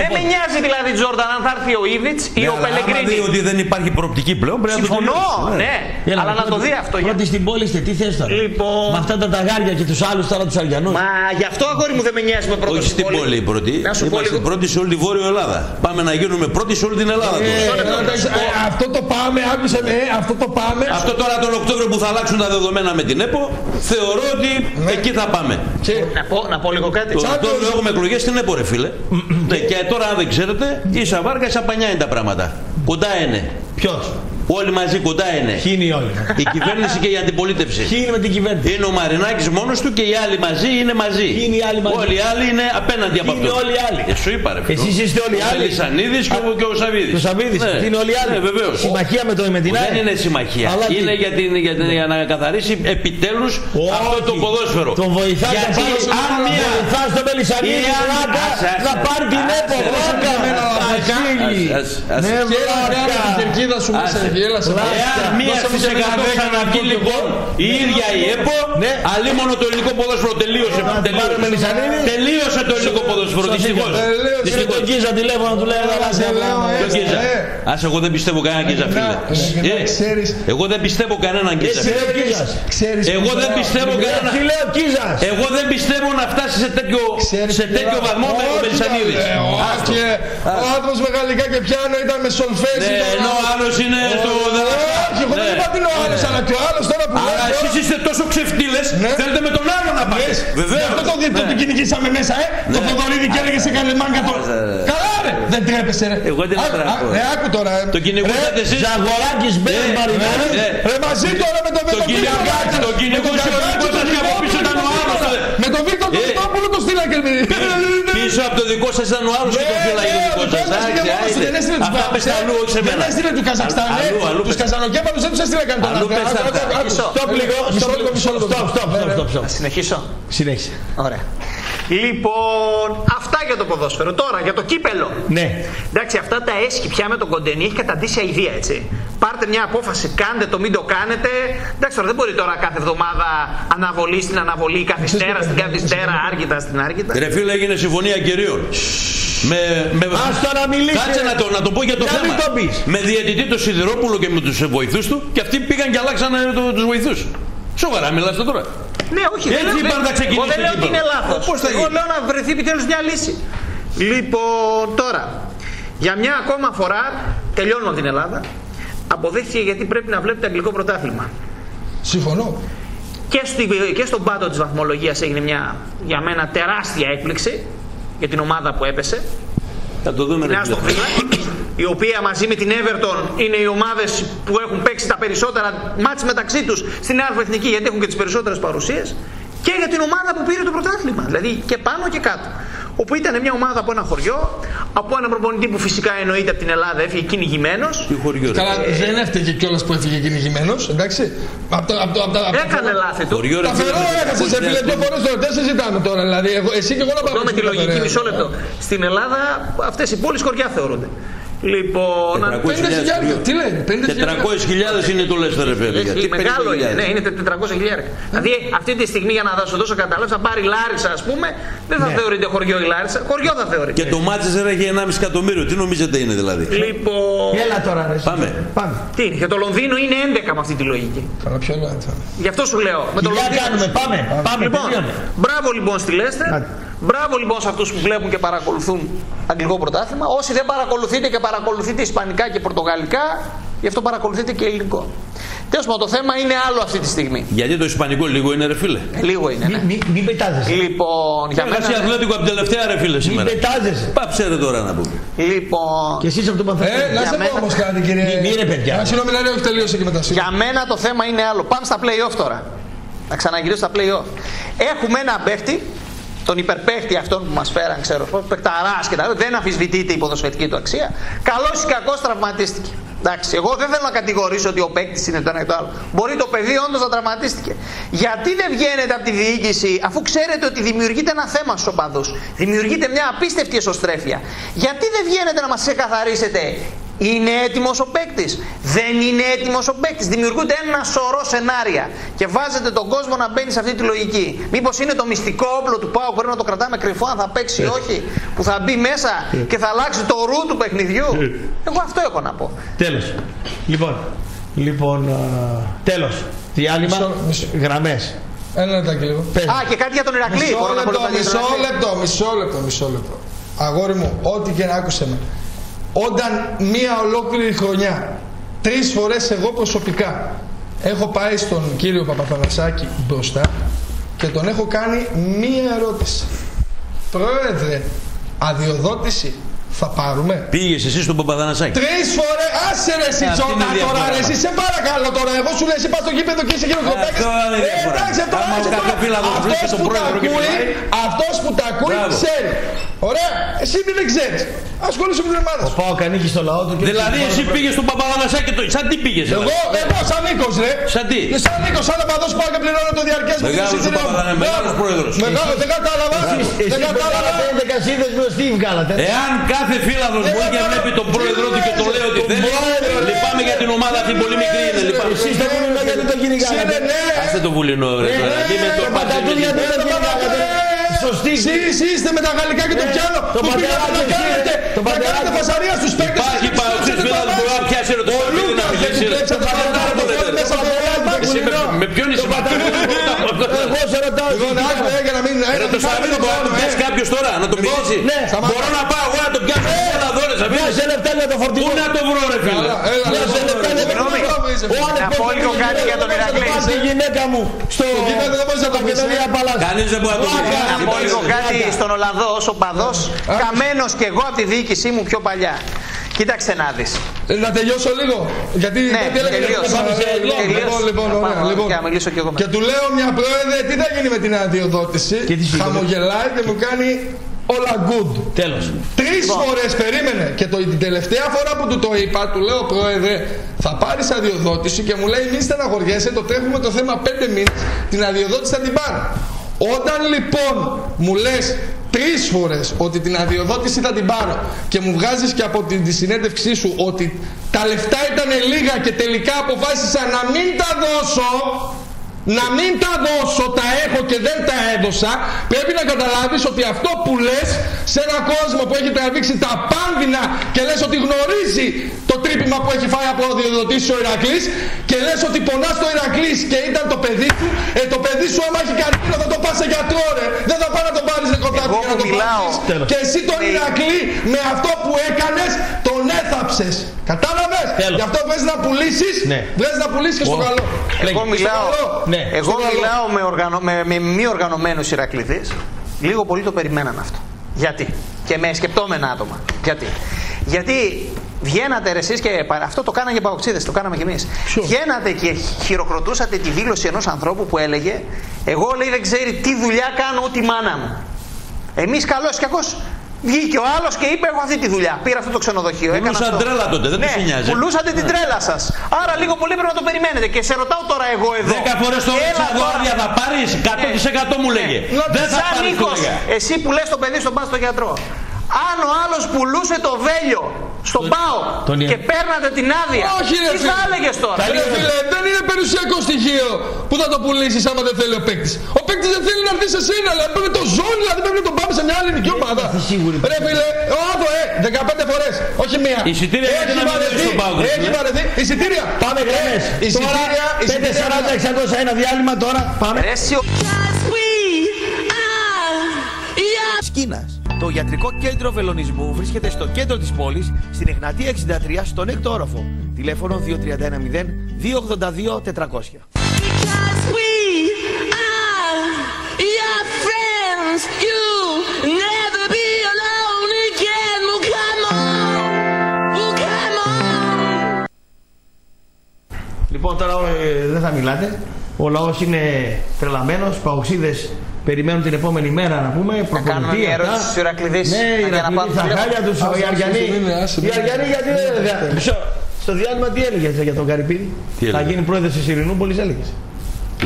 Δεν με νοιάζει δηλαδή, Τζόρνταν, αν θα έρθει ο Ήβιτ ή Ναι, ο αλλά άμα δει Πελεγκρίνη. ότι δεν υπάρχει προοπτική πλέον πρέπει να το Συμφωνώ, τελειώσει. ναι. Έλα, Αλλά να το δει αυτό. για- Πρώτη στην πόλη είστε, τι θες τώρα; Λοιπόν. Με αυτά τα ταγάρια και τους άλλους τώρα τους Αριανούς. Μα γι' αυτό αγόρι μου δεν με νοιάζει με πρώτο Όχι στην πόλη η πρώτη. Να σου πω Είμαστε λίγο. πρώτοι σε όλη τη Βόρεια Ελλάδα. Πάμε να γίνουμε πρώτοι σε όλη την Ελλάδα Ε, τώρα. εντάξει, ε, Αυτό το πάμε, άκουσε με, ε, αυτό το πάμε. Αυτό τώρα τον Οκτώβριο που θα αλλάξουν τα δεδομένα με την ΕΠΟ, θεωρώ ότι εκεί θα πάμε. Και Να πω, να πω λίγο κάτι. Το Οκτώβριο έχουμε εκλογές στην ΕΠΟ, ρε φίλε. Ναι, και τώρα, αν δεν ξέρετε, η Σαβάρκα η Σαπανιά είναι τα πράγματα. Κοντά είναι. Ποιος; Όλοι μαζί κοντά είναι. Ποιοι είναι οι όλοι. Η κυβέρνηση και η αντιπολίτευση. Ποιοι είναι με την κυβέρνηση. Είναι ο Μαρινάκης μόνος του και οι άλλοι μαζί είναι μαζί. Ποιοι είναι οι άλλοι μαζί; Όλοι οι άλλοι είναι απέναντι από Ποιοι είναι αυτό. όλοι οι άλλοι; Ε, σου είπα ρε φίλε. Εσείς είστε όλοι οι Ο άλλοι. Ελισανίδης και, ο- και ο Σαββίδης. Ο Σαββίδης. Ναι. Ποιοι είναι όλοι οι άλλοι. Ναι, βεβαίως. Συμμαχία με το με την Δεν ΑΕΚ. είναι συμμαχία. Αλλά τι; είναι για, την, για, την, για να καθαρίσει επιτέλους αυτό το Όχι. ποδόσφαιρο. Τον βοηθάς να Γιατί πάρει αν μία... βοηθάς τον Μελισσανίδη Ή αν- Βλάκα Άσε, άσε, να πάρει την άσε, ΕΠΟ. άσε, Βλάκα. εμένα λαφρικά. Βασίλη. Άσε, άσε. Ναι, και έλα βλάκα. Με την κερκίδα σου μέσα Άσε. εκεί, έλα σε Βλάκα. Εάν μία Δώσε μου στις και ένα εκατό δέκα ξαναβγεί να πω λοιπόν η ίδια η ΕΠΟ, Ναι. αλίμονο το ελληνικό ποδόσφαιρο τελείωσε. πάρει ο τελείωσε. Μελισσανίδη. Τελείωσε το ελληνικό ποδόσφαιρο, δυστυχώς. Τελείωσε. Και τον Κίζα τηλέφωνο του λέει Έλα, σε λέω, Ποιο έτσι, Κίζα. ε. Ας εγώ δεν πιστεύω κανέναν Κίζα φίλε. ναι, ναι, Ε, ξέρεις. Εγώ δεν πιστεύω κανέναν Κίζα. Εσύ ο Κίζας. Ξέρεις Εγώ που δεν θα- πιστεύω Τι κανέναν. λέει ο Κίζας. Εγώ δεν πιστεύω να φτάσει σε τέτοιο, Ξέρεις σε που τέτοιο θα- βαθμό με ο Όχι, Μελισσανίδης. ρε, Άστο. όχι, Ο άνθρωπος με γαλλικά και πιάνο ήταν με σολφέζι. Ναι, ήταν- ενώ ο άλλος είναι στο Όχι, Όχι, εγώ δεν Ναι. είπα ότι είναι ο άλλο, αλλά και ο άλλος τώρα που Αλλά λέει. εσείς είστε τόσο ξεφτύλες, Ναι. θέλετε με τον άλλο να πάτε. Γι' Βεβαίως. αυτό το διεπτό του κυνηγήσαμε μέσα, ε! Το Θοδωρίδη και έλεγε σε καλή μάγκα το. Ναι. Καλά, ρε! Δεν τρέπεσαι, ρε! Εγώ δεν Άκου- τρέπω. α- Ρε, άκου τώρα. ε. Το κυνηγούσατε Ρε, εσείς; Ζαγοράκης μπες Ναι, Μαρινάκη. ναι. Ρε μαζί τώρα με τον με Το τον Βίκτορ κυνηγά- Γκάτσι, το με κυνηγούσε τον ο Γκάτσι, δικός τον σας και από πίσω ήταν ο Βίκτορ, άλλος. Με τον Βίκτορ Ε. τον Χριστόπουλο το στείλανε. Πίσω από το δικό σας ήταν ο άλλος και το Ναι, φύλαγε ναι, το δικό ο σας. Κώστας είναι Εντάξει, μόνος του, άιντε. δεν έστειλε τους Αυτά πες τα αλλού, όχι σε Δεν μένα. έστειλε τους Καζακστάν, ε. Αλλού, αλλού Τους πες τα. Καζανοκέφαλους δεν τους έστειλε καν τον Αλλού άνθρωπο. πες τα Άκου, αυτά. άκου, άκου. Μισό. Στοπ λίγο, Μισό στοπ λεπτό, μισό λεπτό. Στοπ, στοπ, Ναι, ναι. στοπ, στοπ. Συνεχίσω. Συνέχισε. Ωραία. Λοιπόν, αυτά για το ποδόσφαιρο. Τώρα για το κύπελο. Ναι. Εντάξει, αυτά τα έσχη πια με τον Κοντενή έχει καταντήσει αηδία, έτσι. Πάρτε μια απόφαση, κάντε το, μην το κάνετε. Εντάξει, τώρα δεν μπορεί τώρα κάθε εβδομάδα αναβολή στην αναβολή, καθυστέρα στην καθυστέρα, άργητα στην άργητα. Ρε φίλε έγινε συμφωνία κυρίων. Με, με... Ας το να μιλήσει, Κάτσε ρε. να το, να το πω για το Για θέμα. μην το πεις. Με διαιτητή το Σιδηρόπουλο και με τους βοηθούς του και αυτοί πήγαν και αλλάξαν το, τους βοηθούς. Σοβαρά μιλάτε τώρα. Ναι, όχι, δεν Έτσι λέω, είπαν να ξεκινήσει εγώ δεν το λέω ότι κύπελλο. είναι λάθος. Ε, πώς θα Εγώ γίνει; λέω να βρεθεί επιτέλους μια λύση. Λοιπόν, τώρα, για μια ακόμα φορά, τελειώνουμε από την Ελλάδα. Αποδείχθηκε γιατί πρέπει να βλέπετε αγγλικό πρωτάθλημα. Συμφωνώ. Και, στη, και στον πάτο της βαθμολογίας έγινε μια για μένα τεράστια έκπληξη για την ομάδα που έπεσε. Θα το δούμε. Την ρε Άστον φίλε. Villa, η οποία μαζί με την Everton είναι οι ομάδες που έχουν παίξει τα περισσότερα μάτς μεταξύ τους στην άρθρο εθνική γιατί έχουν και τις περισσότερες παρουσίες και για την ομάδα που πήρε το πρωτάθλημα, δηλαδή και πάνω και κάτω. Όπου ήταν μια ομάδα από ένα χωριό, από έναν προπονητή που φυσικά εννοείται από την Ελλάδα έφυγε κυνηγημένος. Τι χωριό ρε. Καλά, δεν έφταιγε κιόλας που έφυγε κυνηγημένος, εντάξει. Από το- από το- από τα- από τα- Έκανε λάθη του. Χωριό ρε Τα φίλε, φερό με έχασε σε 300.000 φίλε δύο φορές τώρα. Δεν συζητάμε τώρα. Δηλαδή, εγώ, εσύ και εγώ να Εδώ πάμε. με τη στην λογική, Φεραίρα. μισό λεπτό. Στην Ελλάδα αυτές οι πόλεις χωριά θεωρούνται. Λοιπόν, 50.000. Τι λέει, 50.000. 400.000 είναι το Λέστερ ρε φίλε. Έχει Τι μεγάλο 50.000? είναι, ναι, είναι 400 χιλιάρια. Δηλαδή αυτή τη στιγμή για να δώσω δώσω καταλάβει, να πάρει Λάρισα, ας πούμε, δεν θα θεωρείται χωριό η Λάρισα. Χωριό θα θεωρείται. Και το Μάτσεστερ έχει 1,5 εκατομμύριο. Τι νομίζετε είναι δηλαδή; Λοιπόν. Έλα τώρα ρε. Πάμε. Πάμε. Τι είναι, και το Λονδίνο είναι 11 με αυτή τη λογική. Καλά, ποιο λέω αυτό. Γι' αυτό σου λέω. Με το Δουλειά Λονδίνο. κάνουμε. Πάμε. Πάμε. Λοιπόν, τελειώνει. μπράβο λοιπόν στη Λέστερ. Άντε. Μπράβο λοιπόν σε αυτούς που βλέπουν και παρακολουθούν αγγλικό πρωτάθλημα. Όσοι δεν παρακολουθείτε και παρακολουθείτε ισπανικά και πορτογαλικά, γι' αυτό παρακολουθείτε και ελληνικό. Τέλος πάντων, το θέμα είναι άλλο αυτή τη στιγμή. Γιατί το Ισπανικό λίγο είναι ρε φίλε; Ε, Λίγο είναι. Μη- Ναι. μη- Μην πετάζεσαι. Λοιπόν, για Έχασε μένα. Αθλέτικο από την τελευταία ρε φίλε Μην σήμερα. πετάζεσαι. Πάψε ρε τώρα να πούμε. Λοιπόν, Και εσείς από το Ε, Πανθρακείο. να Για σε πω μένα- όμως κάτι, κύριε. Μη- μη ρε, παιδιά. Α, Συγγνώμη, να λέω, όχι τελείωσε και μετά. για μένα το θέμα είναι άλλο. Πάμε στα play-off τώρα. Να ξαναγυρίσω στα play-off. Έχουμε ένα παίχτη, τον υπερπαίχτη αυτόν που μας φέραν, ξέρω, παικταράς και τα λοιπά. Δεν αμφισβητείται η ποδοσφαιρική του αξία. Καλός ή κακός τραυματίστηκε. Εντάξει, εγώ δεν θέλω να κατηγορήσω ότι ο παίκτης είναι το ένα ή το άλλο. Μπορεί το παιδί όντως να τραυματίστηκε. Γιατί δεν βγαίνετε από τη διοίκηση, αφού ξέρετε ότι δημιουργείται ένα θέμα στους οπαδούς, δημιουργείται μια απίστευτη εσωστρέφεια. Γιατί δεν βγαίνετε να μας ξεκαθαρίσετε, είναι έτοιμος ο παίκτης, δεν είναι έτοιμος ο παίκτης. Δημιουργούνται ένα σωρό σενάρια και βάζετε τον κόσμο να μπαίνει σε αυτή τη λογική. Μήπως είναι το μυστικό όπλο του Πάου που πρέπει να το κρατάμε κρυφό, αν θα παίξει ή όχι, που θα μπει μέσα και θα αλλάξει το ρου του παιχνιδιού. Εγώ αυτό έχω να πω. Τέλος. Λοιπόν. Λοιπόν. α, Τέλος. Διάλειμμα. Μισό- μισό. Γραμμές. Ένα λεπτάκι λίγο. Πες. Α, και κάτι για τον Ηρακλή. Μισό Μπορώ να πω λεπτό, λεπτά για τον μισό Ηρακλή. λεπτό, μισό λεπτό, μισό λεπτό. Αγόρι μου, ό,τι και να άκουσες με. Όταν μία ολόκληρη χρονιά, τρεις φορές εγώ προσωπικά, έχω πάει στον κύριο Παπαθανασάκη μπροστά και τον έχω κάνει μία ερώτηση. Πρόεδρε, αδειοδότηση θα πάρουμε; Πήγες εσύ στον Παπαδανασάκη. Τρεις φορέ, άσε ρε εσύ Ε, αυτή Τζόνα είναι η τώρα, διαφορά ρε, εσύ μας. σε παρακαλώ τώρα. Εγώ σου λέω, εσύ πας στο γήπεδο και είσαι γύρω αυτό είναι η διαφορά. Εντάξει, αυτό Άμα άσε κάθε τώρα. φύλακο βλέπει Αυτός τον που τα πρόεδρο και ακούει, μιλάει. αυτός που τα ακούει Μπράβο. ξέρει. Ωραία, εσύ μην δεν ξέρεις. Ασχολείσαι με την ομάδα Ο σου. Πάοκ ανήκει στο λαό του. και Δηλαδή όχι εσύ στον πήγες στον Παπαδανασάκη. το- Σαν τι πήγες. Εγώ, εγώ σαν Νίκος ρε. Σαν τι; Ε, Σαν Νίκος, σαν παδός πάω και πληρώνω το διαρκές μου Μεγάλος εισιτήριο ο μου. Παπαδανασάκης, μεγάλος Μπράβο. πρόεδρος. Μεγάλος, δεν κατάλαβα. Εσείς Δεν εσείς κατάλαβα. πέντε κασίδες με τι βγάλατε. Εάν κάθε φύλαδος Ε, μπορεί και καλά. βλέπει τον πρόεδρό του και το λέει ότι Τον θέλει, πρόεδρο, ναι. λυπάμαι για την ομάδα αυτή πολύ μικρή είναι. Λυπάμαι. Εσείς το κίνημα γιατί το κυνηγάτε. Σύνε, ναι. Άστε το βουλινό ρε τώρα. Τι με το Το πατατούλι γιατί το κυνηγάτε. Σωστή. Εσύ, εσύ είστε με τα γαλλικά και το Ε, πιάνο. το Που πήγατε πατεράκι να εσύ, κάνετε, ρε. Το να κάνετε πατεράκι. φασαρία στους παίκτες. Υπάρχει και τους παρουσίαση φτιάξετε φύλαδος το που μπορεί να μάτς. πιάσει ρε το Ο σπίτι να Λούκας μιλήσει. δεν ρε. κλέψατε Πάμε το να μάτς, το το λέτε. φέρνει μέσα από το μάτς. Εσύ με- με ποιον είσαι; Εγώ σε ρωτάω. Λοιπόν, εσύ. άκου, ε, για να μην... ε, Ρε να το μην χάνουμε Σαββίδο τον μπορεί να χρόνο, τον ε. πιάσει κάποιος τώρα, να τον μιλήσει. Ναι. Μπορώ να πάω εγώ να τον πιάσω. Έλα εδώ ρε Σαββίδο. Δώσε λεφτά για το φορτηγό. Πού να το βρω ρε φίλε; Έλα, έλα, Δώσε έλα, λεφτά για το Συγγνώμη. φορτηγό. βρεις, φίλε. Ο άλλος Να πω πώς λίγο πήγε κάτι γυναίκα, για τον δεν μπορείς να Ηρακλή. πας τη γυναίκα μου στο γήπεδο δεν μπορείς να το πεις, Μακεδονία ε. Παλάς. Κανείς δεν μπορεί να το πει. Πλάκα. Να πω λίγο κάτι Πλάκα. στον Ολλανδό, ο παδό, καμένος και εγώ από τη διοίκησή μου πιο παλιά. Κοίταξε να δεις. Ε, Να τελειώσω λίγο. Γιατί Ναι, κάτι έλεγα για τελείως. το πάμε σε Τελείως. Λοιπόν, λοιπόν, Θα ωραία. πάμε, Λοιπόν. και να μιλήσω κι εγώ μετά. Και του λέω μια πρόεδρε, τι θα γίνει με την αδειοδότηση; Και τι σύντομα. Χαμογελάει και μου κάνει όλα good. Τέλος. Τρεις φορές περίμενε. Και το, την τελευταία φορά που του το είπα, του λέω Πρόεδρε, θα πάρεις αδειοδότηση και μου λέει Μη στεναχωριέσαι, το τρέχουμε το θέμα πέντε μήνες. Την αδειοδότηση θα την πάρει. Όταν λοιπόν μου λες τρεις φορές ότι την αδειοδότηση θα την πάρω. Και μου βγάζεις και από την, τη συνέντευξή σου ότι τα λεφτά ήταν λίγα και τελικά αποφάσισα να μην τα δώσω να μην τα δώσω, τα έχω και δεν τα έδωσα, πρέπει να καταλάβεις ότι αυτό που λες σε ένα κόσμο που έχει τραβήξει τα πάνδυνα και λες ότι γνωρίζει το τρύπημα που έχει φάει από διοδοτήσεις ο Ηρακλής και λες ότι πονάς το Ηρακλής και ήταν το παιδί του, ε, το παιδί σου άμα έχει καρκίνο θα το πας σε γιατρό ρε, δεν θα πάει να τον πάρεις κοντά Εγώ και να που τον μιλάω. πάρεις. Τέλος. Και εσύ τον Ναι. Ηρακλή με αυτό που έκανες τον έθαψες. Κατάλαβες, Τέλος. γι' αυτό βρες να πουλήσεις, Ναι. βρες να πουλήσεις και στο Ω. καλό. Εγώ Λέγε. μιλάω, καλό. Ναι. εγώ Στο καλό. μιλάω με, οργανω, με, με μη οργανωμένους Ηρακλήδες. Λίγο πολύ το περιμέναν αυτό. Γιατί; Και με σκεπτόμενα άτομα. Γιατί; Γιατί βγαίνατε ρε εσείς και πα- αυτό το κάνανε και οι παοξίδες, το κάναμε κι εμείς. Βγαίνατε και χειροκροτούσατε τη δήλωση ενός ανθρώπου που έλεγε εγώ λέει δεν ξέρει τι δουλειά κάνω ούτε η μάνα μου. Εμείς καλός και κακός βγήκε ο άλλος και είπε έχω αυτή τη δουλειά. Πήρα αυτό το ξενοδοχείο. έκανα Πουλούσαν αυτό». τρέλα τότε, δεν ναι, τους νοιάζει. Πουλούσατε την τρέλα σας. Άρα λίγο πολύ πρέπει να το περιμένετε. Και σε ρωτάω τώρα εγώ εδώ. Δέκα φορές το Έλα ρίξα εγώ τώρα. άδεια θα πάρεις, 100% μου λέγε. Ναι. Δεν θα Σαν πάρεις το Νίκος, λέγε. εσύ που λες το παιδί στον πας στο γιατρό. Αν ο άλλος πουλούσε το βέλιο στον ΠΑΟ τον και είδα. παίρνατε την άδεια, Όχι, ρε τι φίλε. θα έλεγες τώρα; Ρε φίλε, δεν είναι περιουσιακό στοιχείο που θα το πουλήσεις άμα δεν θέλει ο παίκτης; Ο παίκτης δεν θέλει να έρθει σε σένα, αλλά πρέπει το ζώνη, δηλαδή πρέπει να τον πάμε σε μια άλλη ελληνική ομάδα. είστε σίγουροι. Ρε φίλε, ο Άδω, ε, 15 φορές, όχι μία. Εισιτήρια γιατί να μην βαρεθεί, δώσεις στον ΠΑΟΚ, ρε Έχει φίλε. βαρεθεί. Εισιτήρια. Πάμε γραμμές. Ε, Εισιτήρια, Τώρα εισιτήρια. 5.40 600 ένα διάλειμμα τώρα. Πάμε. Ρε εσύ, ο- Cause we are young. Κίνας. Το ιατρικό κέντρο βελονισμού βρίσκεται στο κέντρο της πόλης, στην Εγνατία 63, στον έκτο όροφο. Τηλέφωνο 2310 282 400. Cause we are your friends. You'll never be alone again. Well, come on. Well, come on. Λοιπόν, τώρα ε, δεν θα μιλάτε. Ο λαός είναι τρελαμένος, παοξίδες περιμένουν την επόμενη μέρα να πούμε. προπονητή, κάνουμε μια αυτά. ερώτηση στους Ηρακλειδείς, Ναι, οι για να Ηρακλειδείς πάμε στα τηλέφωνο. χάλια τους, Άσε, οι άσε, Αριανοί. μην είναι, άσε, Οι μην είναι. Αριανοί γιατί δεν... Μισό. Στο διάλειμμα τι έλεγες για τον Καρυπίδη; Τι Θα έλεγε; γίνει πρόεδρος της Ειρηνούπολης έλεγες.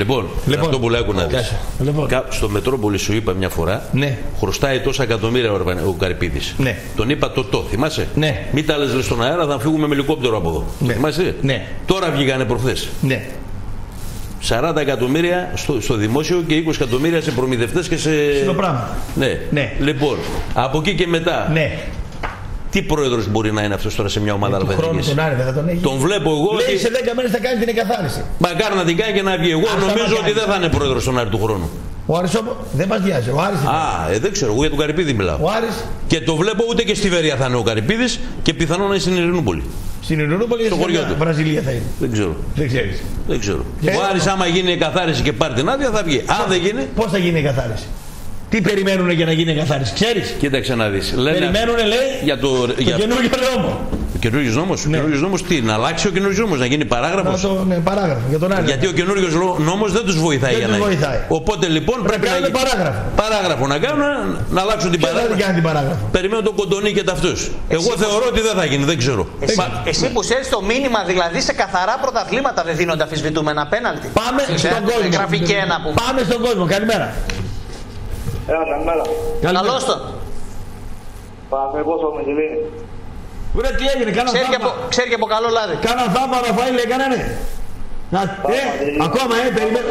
Λοιπόν, Λοιπόν. αυτό που λέω να δεις. Κάτσε. Λοιπόν. Κα- Στο Μετρόπολη σου είπα μια φορά, Ναι. χρωστάει τόσα εκατομμύρια ο, Ρβα- ο Καρυπίδης. Ναι. Τον είπα το το, θυμάσαι; Ναι. Μην τα λες λες στον αέρα, θα φύγουμε με ελικόπτερο από εδώ. Ναι. Το θυμάσαι; Ναι. Τώρα βγήκανε προχθές. Ναι. 40 εκατομμύρια στο, στο δημόσιο και 20 εκατομμύρια σε προμηθευτές και σε... Στο πράγμα. Ναι. Ναι. Λοιπόν, από εκεί και μετά, Ναι. τι πρόεδρος μπορεί να είναι αυτός τώρα σε μια ομάδα Του χρόνου αλφαβητικής. τον Άρη δεν θα τον έχει. Τον βλέπω εγώ Λέει ότι σε 10 μέρες θα κάνει την εκαθάριση. μακάρι να την κάνει και να βγει. Εγώ Α, νομίζω σταματάει. ότι δεν θα είναι πρόεδρος στον Άρη του χρόνου. Ο Άρης όμως δεν μας διάζει. Ο Άρης, είναι. Α, ε, δεν ξέρω, εγώ για τον Καρυπίδη μιλάω. ο Άρης Και το βλέπω ούτε και στη Βερία θα είναι ο Καρυπίδης και πιθανόν να είναι στην Ειρηνούπολη. Στην Ειρηνούπολη ή Στο στην χωριό του. Βραζιλία θα είναι. Δεν ξέρω. Δεν ξέρεις. Δεν ξέρω. Ε, ο Άρης άμα γίνει η καθάριση και πάρει την άδεια θα βγει. Αν δεν γίνει, Πώς θα γίνει η εκαθάριση. Τι περιμένουν για να γίνει η εκαθάριση. Ξέρεις; κοίταξε να δεις. Λένε Περιμένουν λέει για το, το για καινούργιο νόμο. Ο καινούριο νόμος; Ο Ναι. καινούριο νόμος τι, να αλλάξει ο καινούριο νόμος, να γίνει Να παράγραφος. το ναι, παράγραφο για τον Άρη. Γιατί ο καινούριο νόμος δεν τους βοηθάει Δεν για τους να γίνει. βοηθάει. Οπότε λοιπόν πρέπει, να κάνουν γίνει παράγραφο. παράγραφο να κάνουν, να αλλάξουν την Ποιος θα την παράγραφο. κάνει την παράγραφο. Περιμένω τον κοντονί και ταυτούς. Εγώ πώς- θεωρώ ότι δεν θα γίνει, δεν ξέρω. Εσύ, Μα- εσύ που ξέρει το μήνυμα, δηλαδή σε καθαρά πρωταθλήματα δεν δίνονται αφισβητούμενα πέναλτι. Πάμε Ε, στον κόσμο. Γραφική ένα που. Πάμε στον κόσμο. Καλημέρα. Έλα, καλημέρα. Καλώς τον. Παναθηναϊκός από Μιτιλίνη. Βρε τι έγινε, κάνα Ξέρει και, από, θαύμα. ξέρει και από καλό λάδι. Κάνα θαύμα Ραφαήλ έκανα ναι. Να, ε, ακόμα ε, περιμένω.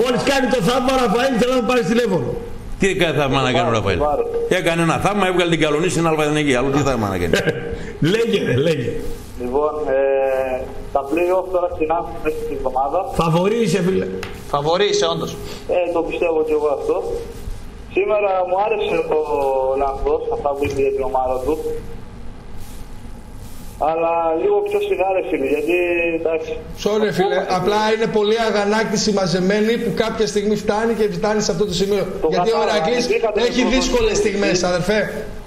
Μόλις κάνει το θαύμα Ραφαήλ θέλω να μου πάρεις τηλέφωνο. Τι έκανε θαύμα να κάνει ο Ραφαήλ; πάρε. Έκανε ένα θαύμα, έβγαλε την καλονή στην Αλβανική. Άλλο τι θαύμα να κάνει. *laughs* λέγε ρε, λέγε. Λοιπόν, ε, τα play-off τώρα ξεκινάνε μέσα στην εβδομάδα. Φαβορεί είσαι φίλε. Φαβορεί είσαι όντως. Ε, το πιστεύω και εγώ αυτό. Σήμερα μου άρεσε ο Λανθός, αυτά που είπε για την ομάδα του. Αλλά λίγο πιο σιγά ρε φίλε, γιατί εντάξει. Sorry, φίλε. Απλά είναι πολύ αγανάκτηση μαζεμένη που κάποια στιγμή φτάνει και φτάνει σε αυτό το σημείο. Το Γιατί ο κατάλαβα. Ηρακλής Είχατε έχει το δύσκολες προπονητή. στιγμέ, αδερφέ.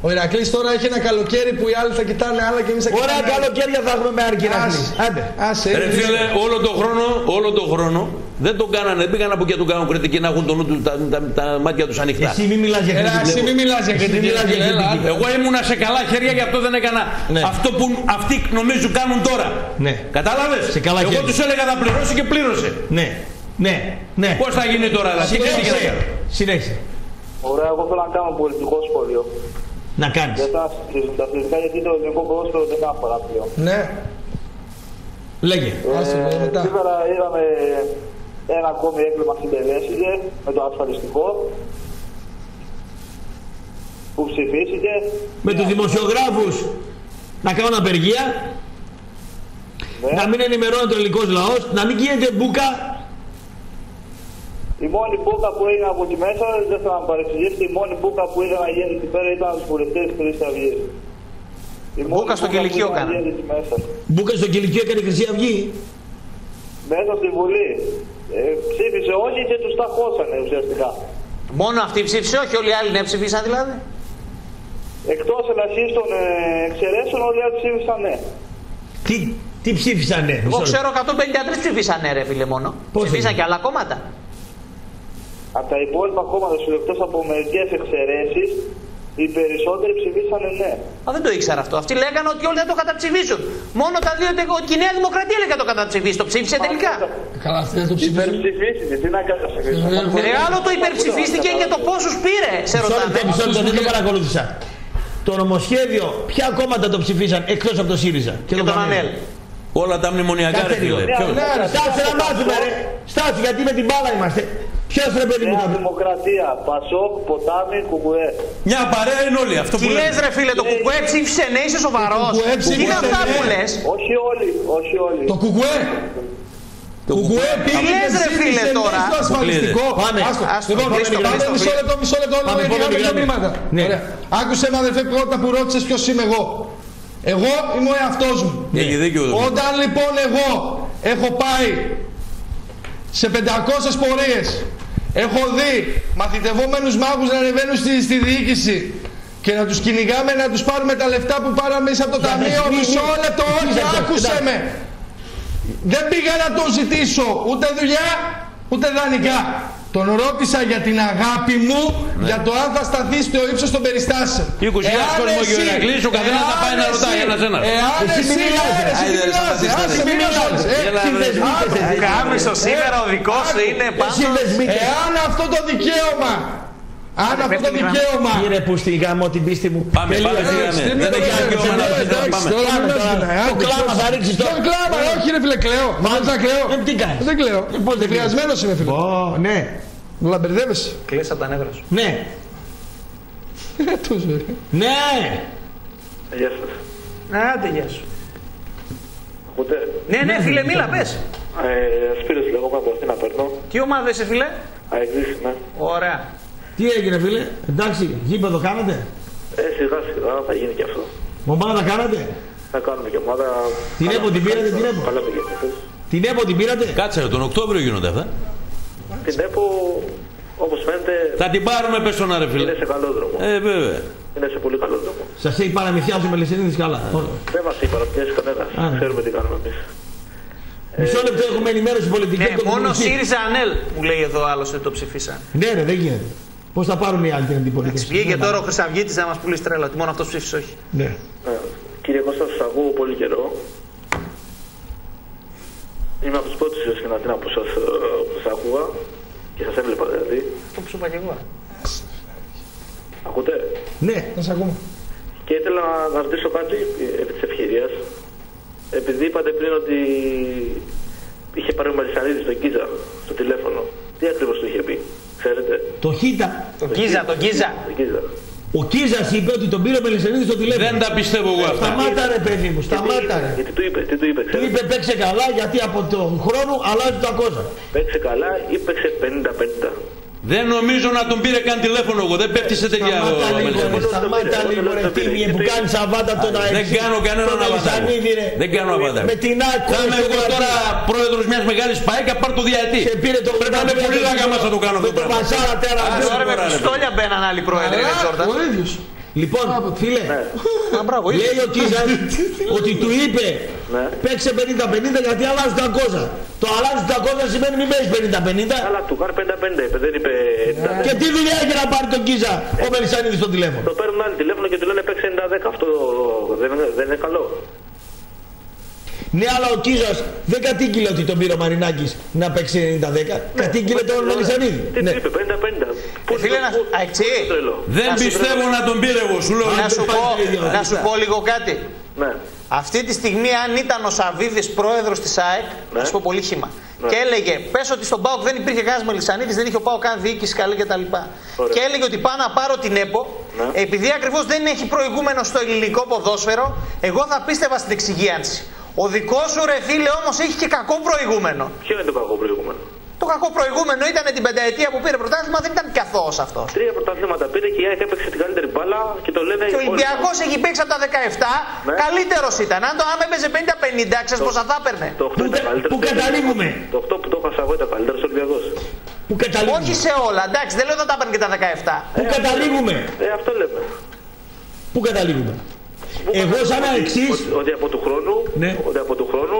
Ο Ηρακλής τώρα έχει ένα καλοκαίρι που οι άλλοι θα κοιτάνε άλλα και εμείς θα κοιτάμε. Ωραία άλλα. καλοκαίρια θα έχουμε με άρκη να Άσε. Άντε. Άσε, Ρε είναι φίλε, δύσκολο. όλο τον χρόνο, όλο τον χρόνο δεν τον κάνανε, δεν πήγαν από εκεί να τον κάνουν κριτική να έχουν το νου τους, τα, τα, τα μάτια τους ανοιχτά. Εσύ μην μιλάς για Έλα, κριτική. εσύ μην μιλάς για Εσύ κριτική, μην μιλάς για έλα, κριτική. άντε. Εγώ ήμουνα σε καλά χέρια γι' αυτό δεν έκανα Ναι. αυτό που αυτοί νομίζουν κάνουν τώρα. Ναι. Κατάλαβες; Σε καλά Εγώ χέρια. τους έλεγα θα πληρώσει και πλήρωσε. Ναι, ναι, ναι. Πώς θα γίνει τώρα, δηλαδή. τι Συνέχισε. έγινε. Συνέχισε. Ωραία, εγώ θέλω να κάνω πολιτικό σχόλιο. Να κάνεις. Για τα αθλητικά, γιατί το ελληνικό ποδόσφαιρο δεν αφορά πλέον. Ναι, Λέγε. άσε το Ε, μετά. σήμερα είδαμε ένα ακόμη έγκλημα στην Τελέσσιγε με το ασφαλιστικό που ψηφίστηκε. Με τους δημοσιογράφους να κάνουν απεργία. Ναι. Να μην ενημερώνεται ο ελληνικός λαός. Να μην γίνεται μπουκα. Η μόνη μπούκα που έγινε από εκεί μέσα, δεν θα με παρεξηγήσετε, η μόνη μπούκα που είδα να γίνεται εκεί πέρα ήταν στους βουλευτές της Χρυσής Αυγής. Η μόνη Μπούκα στο που κηλικείο είδα να κάνα. γίνεται εκεί μέσα. Μπουκα στο κηλικείο έκανε η Χρυσή Αυγή. Μέσα στη Βουλή. Ε, ψήφισε όχι και τους τα χώσανε ουσιαστικά. Μόνο αυτή ψήφισε, όχι όλοι οι άλλοι ναι ψήφισαν δηλαδή. Εκτός ελασσής των ε, εξαιρέσεων όλοι οι άλλοι ψήφισαν ναι. Τι, τι ψήφισανε. Εγώ μισό ξέρω 153 ψήφισαν ναι, ρε φίλε μόνο. Πώς ψήφισαν είναι; και άλλα κόμματα. Από τα υπόλοιπα κόμματα σου εκτός από μερικές εξαιρέσεις, οι περισσότεροι ψηφίσανε ναι. Μα δεν το ήξερα αυτό. Αυτοί λέγανε ότι όλοι θα το καταψηφίσουν. Μόνο τα δύο ότι και η Νέα Δημοκρατία έλεγε να το καταψηφίσει. Το ψήφισε τελικά. Καλά, αυτοί δεν το ψηφίζουν. Υπερψηφίστηκε, τι να κάνεις. Ρε άλλο το υπερψηφίστηκε και το πόσου πήρε, σε Μισό ρωτάνε. λεπτό, μισό λεπτό, δεν το παρακολούθησα. Το νομοσχέδιο, ποια κόμματα το ψηφίσαν εκτός από το ΣΥΡΙΖΑ Και τον Ανέλ. Όλα τα μνημονιακά ρε Κάτσε λίγο. φίλε. Ποιο- Ναι, ρε, Στάσε να μάθουμε ρε. Στάσε γιατί με την μπάλα είμαστε. Ποιος ρε παιδί μου Νέα θα Δημοκρατία, Πασόκ, Ποτάμι, Κουκουέ. Μια παρέα είναι όλοι. Αυτό Τι που λες λέμε. ρε φίλε, το κουκουέ ψήφισε ναι, είσαι σοβαρός. Το κουκουέ Τι είναι ψήφισε αυτά ναι. που λες; Όχι όλοι, όχι όλοι. Το κουκουέ. Το Κουκουέ πήγε λες, και ρε, ψήφισε φίλε, ναι τώρα; στο ασφαλιστικό. Πάμε. Άστο. Άστο, Λοιπόν, κλείστο, πάμε κλείστο, μισό κλείστο. λεπτό, μισό λεπτό. Πάμε, γιατί επόμενη είχαμε δύο γραμμή. μηνύματα. Ναι. Ωραία. Άκουσε με αδερφέ πρώτα που ρώτησες ποιος είμαι εγώ. Εγώ είμαι ο εαυτός μου. Έχει δίκιο. Όταν λοιπόν εγώ έχω πάει σε 500 πορείες, έχω δει μαθητευόμενους μάγους να ανεβαίνουν στη, στη διοίκηση και να τους κυνηγάμε να τους πάρουμε τα λεφτά που πάραμε μέσα από το Για ταμείο. να μην- Μισό λεπτό, όχι, Εντάξει, άκουσε εντάξει. με. Δεν πήγα να τον ζητήσω ούτε δουλειά, ούτε δανεικά. Τον ρώτησα για την αγάπη μου, για το αν θα σταθεί στο ύψος των περιστάσεων. 20.000 Εάν κόσμο και ο εσύ- Ηρακλής, ο καθένας θα εάν πάει να ρωτάει εσύ- ένας-ένας. Εάν Εσύ εσύ μην μιλάς, ναι, εσύ Άιντε, μην μιλάς, σταματήστε, άσε, ρε. μην μιλάς. Ε, Έλα, ρε. Συνδεσμίτες εσείς. Κάμισο σήμερα ο δικός σου είναι Εσύ πάνω. συνδεσμίτες. Εάν αυτό το δικαίωμα, αν αυτό το πέφτει η γραμμή. δικαίωμα Κύριε που στη γάμο την πίστη μου. Πάμε, Τελείωσε. πάμε, Ε, πήγαμε. στην Δεν έχει Ελλάδα, δικαίωμα να εντάξει, ψηφίσει, εντάξει, πάμε. τώρα Πάμε μην τώρα. μας- Το άντε, κλάμα πώς- θα ρίξεις Το τώρα. κλάμα, όχι ρε φίλε, κλαίω. Μα δεν θα κλαίω. Ε, τι κάνεις; Δεν κλαίω. Ε, πώς δεν κλαίς. Χρειασμένος είμαι φίλε. Ω, ναι, Μου μπερδεύεσαι. Κλείς από τα νεύρα σου. ναι, Τους, ε. ναι. Γεια σας. Άντε, γεια σου. Ακούτε. Ναι, ναι, φίλε, μίλα, πες. Ε, Σπύρος λέγομαι από αυτή να παίρνω. Τι ομάδα είσαι, φίλε; Αεξής είμαι. Ωραία. Τι έγινε φίλε, εντάξει, γήπεδο κάνατε; Ε, σιγά σιγά θα γίνει και αυτό. Ομάδα κάνατε; Θα κάνουμε και ομάδα. Την Καλά- ΕΠΟ την πήρατε, την ΕΠΟ. Καλά πήγε χθες. Την ΕΠΟ την πήρατε; Κάτσε ρε, τον Οκτώβριο γίνονται αυτά. Την ΕΠΟ, όπως φαίνεται, Θα την πάρουμε πέσω να ρε φίλε. είναι σε καλό δρόμο. Ε, βέβαια. Είναι σε πολύ καλό δρόμο. Σας έχει παραμυθιάσει ο Μελισσινίδης καλά. Όλα. Δεν μας είπε να πιέσει κανένας. Α, ναι. Ξέρουμε τι κάνουμε εμείς. Μισό λεπτό έχουμε ενημέρωση πολιτική. Ναι, από τον μόνο κομμουνιστή. ΣΥΡΙΖΑ ΑΝΕΛ μου λέει εδώ άλλος ότι το ψηφίσαν. Ναι ρε, δεν γίνεται. Πώς θα πάρουν οι άλλοι την αντιπολίτευση; Βγήκε τώρα ο Χρυσαυγίτης να μας πουλήσει τρέλα, ότι μόνο αυτός ψήφισε όχι. Ναι. Ε, Κύριε Κώστα, σας ακούω πολύ καιρό. Είμαι από τους πρώτους στην Αθήνα που σας, ε, που σας άκουγα και σας έβλεπα δηλαδή. Αυτό που σου είπα και εγώ. Ακούτε; Ναι. Να σε ακούμε. Και ήθελα να- να ρωτήσω κάτι ε, επί της ευκαιρίας. Επειδή είπατε πριν ότι είχε πάρει ο Μαρισανίδης στον Κίζα στο τηλέφωνο. Τι ακριβώς του είχε πει, ξέρετε; Το Χίτα. Τον Κίζα, τον Κίζα. Στον Κίζα. Ο Κίζας είπε ότι τον πήρε ο Μελισσινίδης στο τηλέφωνο. Δεν τα πιστεύω εγώ αυτά. Σταμάτα ρε παιδί μου, σταμάτα ρε. Γιατί του είπε, τι του είπε, Του ξέρετε. είπε παίξε καλά γιατί από τον χρόνο αλλάζει τα κόζα. Παίξε καλά ή παίξε 50-50. Δεν νομίζω να τον πήρε καν τηλέφωνο εγώ. Δεν πέφτει σε τέτοια. Σταμάτα ο λίγο, ρε, Μελισσανίδης. σταμάτα λίγο ρε τίμιε που κάνεις αβάντα τον ΑΕΚ. Δεν κάνω κανέναν Τον αβάντα. Μελισσανίδη, ρε. Δεν κάνω αβάντα. Με την ΑΕΚ Θα είμαι κόλλησε εγώ το τώρα μάτι. πρόεδρος μιας μεγάλης ΠΑΕΚΑ, πάρ το διαετή. Και πήρε το Πρέπει να είμαι πολύ λάγα μας να το κάνω Με αυτό το το πράγμα. Βασάρα τέρα. Άσε, μπράβο. Τώρα με ωραία, ρε, πιστόλια μπαίναν άλλοι πρόεδροι, ρε Τζόρνταν. Ο ίδιος. Λοιπόν, φίλε, Α, μπράβο, είδες. λέει ο Κίζας *laughs* ότι του είπε Ναι. παίξε 50-50 γιατί αλλάζεις τα κόζα. Το αλλάζεις τα κόζα σημαίνει μην παίζεις 50-50. Αλλά του κάνει 50-50 είπε, δεν είπε 90. Και τι δουλειά έχει να πάρει τον Κίζα ο Μελισσανίδης στο τηλέφωνο; Το παίρνουν άλλοι τηλέφωνο και του λένε παίξε 90-10. Αυτό δεν, είναι- δεν είναι καλό. Ναι, αλλά ο Κίζας δεν κατήγγειλε ότι τον πήρε ο Μαρινάκης να παίξει 90-10. Κατήγγειλε τον Μελισσανίδη. Τι Ναι. του είπε, 50-50. Πού Φίλε, να- πού- αεξί. πού το τρελό; Δεν Να σου πιστεύω να τον πήρε εγώ, σου λέω. Να σου, πω, να σου πω λίγο κάτι. Ναι. Αυτή τη στιγμή, αν ήταν ο Σαββίδης πρόεδρος της ΑΕΚ, Ναι. να σου πω πολύ χήμα. Ναι. Και έλεγε, πες ότι στον Πάοκ δεν υπήρχε κανένας Μελισανίδης, δεν είχε ο Πάοκ καν διοίκηση καλή κτλ. Και έλεγε ότι πάω να πάρω την ΕΠΟ, Ναι. επειδή ακριβώς δεν έχει προηγούμενο στο ελληνικό ποδόσφαιρο, εγώ θα πίστευα στην εξυγίανση. Ο δικός σου ρε φίλε όμως έχει και κακό προηγούμενο. Ποιο είναι το κακό προηγούμενο; Το κακό προηγούμενο ήταν την πενταετία που πήρε πρωτάθλημα, δεν ήταν καθό αυτός. Τρία πρωταθλήματα πήρε και η ΑΕΚ έπαιξε την καλύτερη μπάλα και το λένε. Και ο όλοι. Ολυμπιακός έχει παίξει από τα 17, Ναι. καλύτερος ήταν. Αν το άμα έπαιζε 50-50, ξέρεις Το- πόσα θα έπαιρνε. Το 8 Πού ήταν κα- καλύτερος. πού καταλήγουμε; Το 8 που το έχασα εγώ ήταν καλύτερος Ολυμπιακός. Πού καταλήγουμε. Όχι σε όλα, εντάξει, δεν λέω ότι θα τα έπαιρνε και τα 17. Πού καταλήγουμε. Ε, αυτό λέμε. Πού καταλήγουμε. Πού Εγώ καταλήγουμε σαν ότι- εξής- Ότι, ότι από του χρόνου. Ναι. Ότι από του χρόνου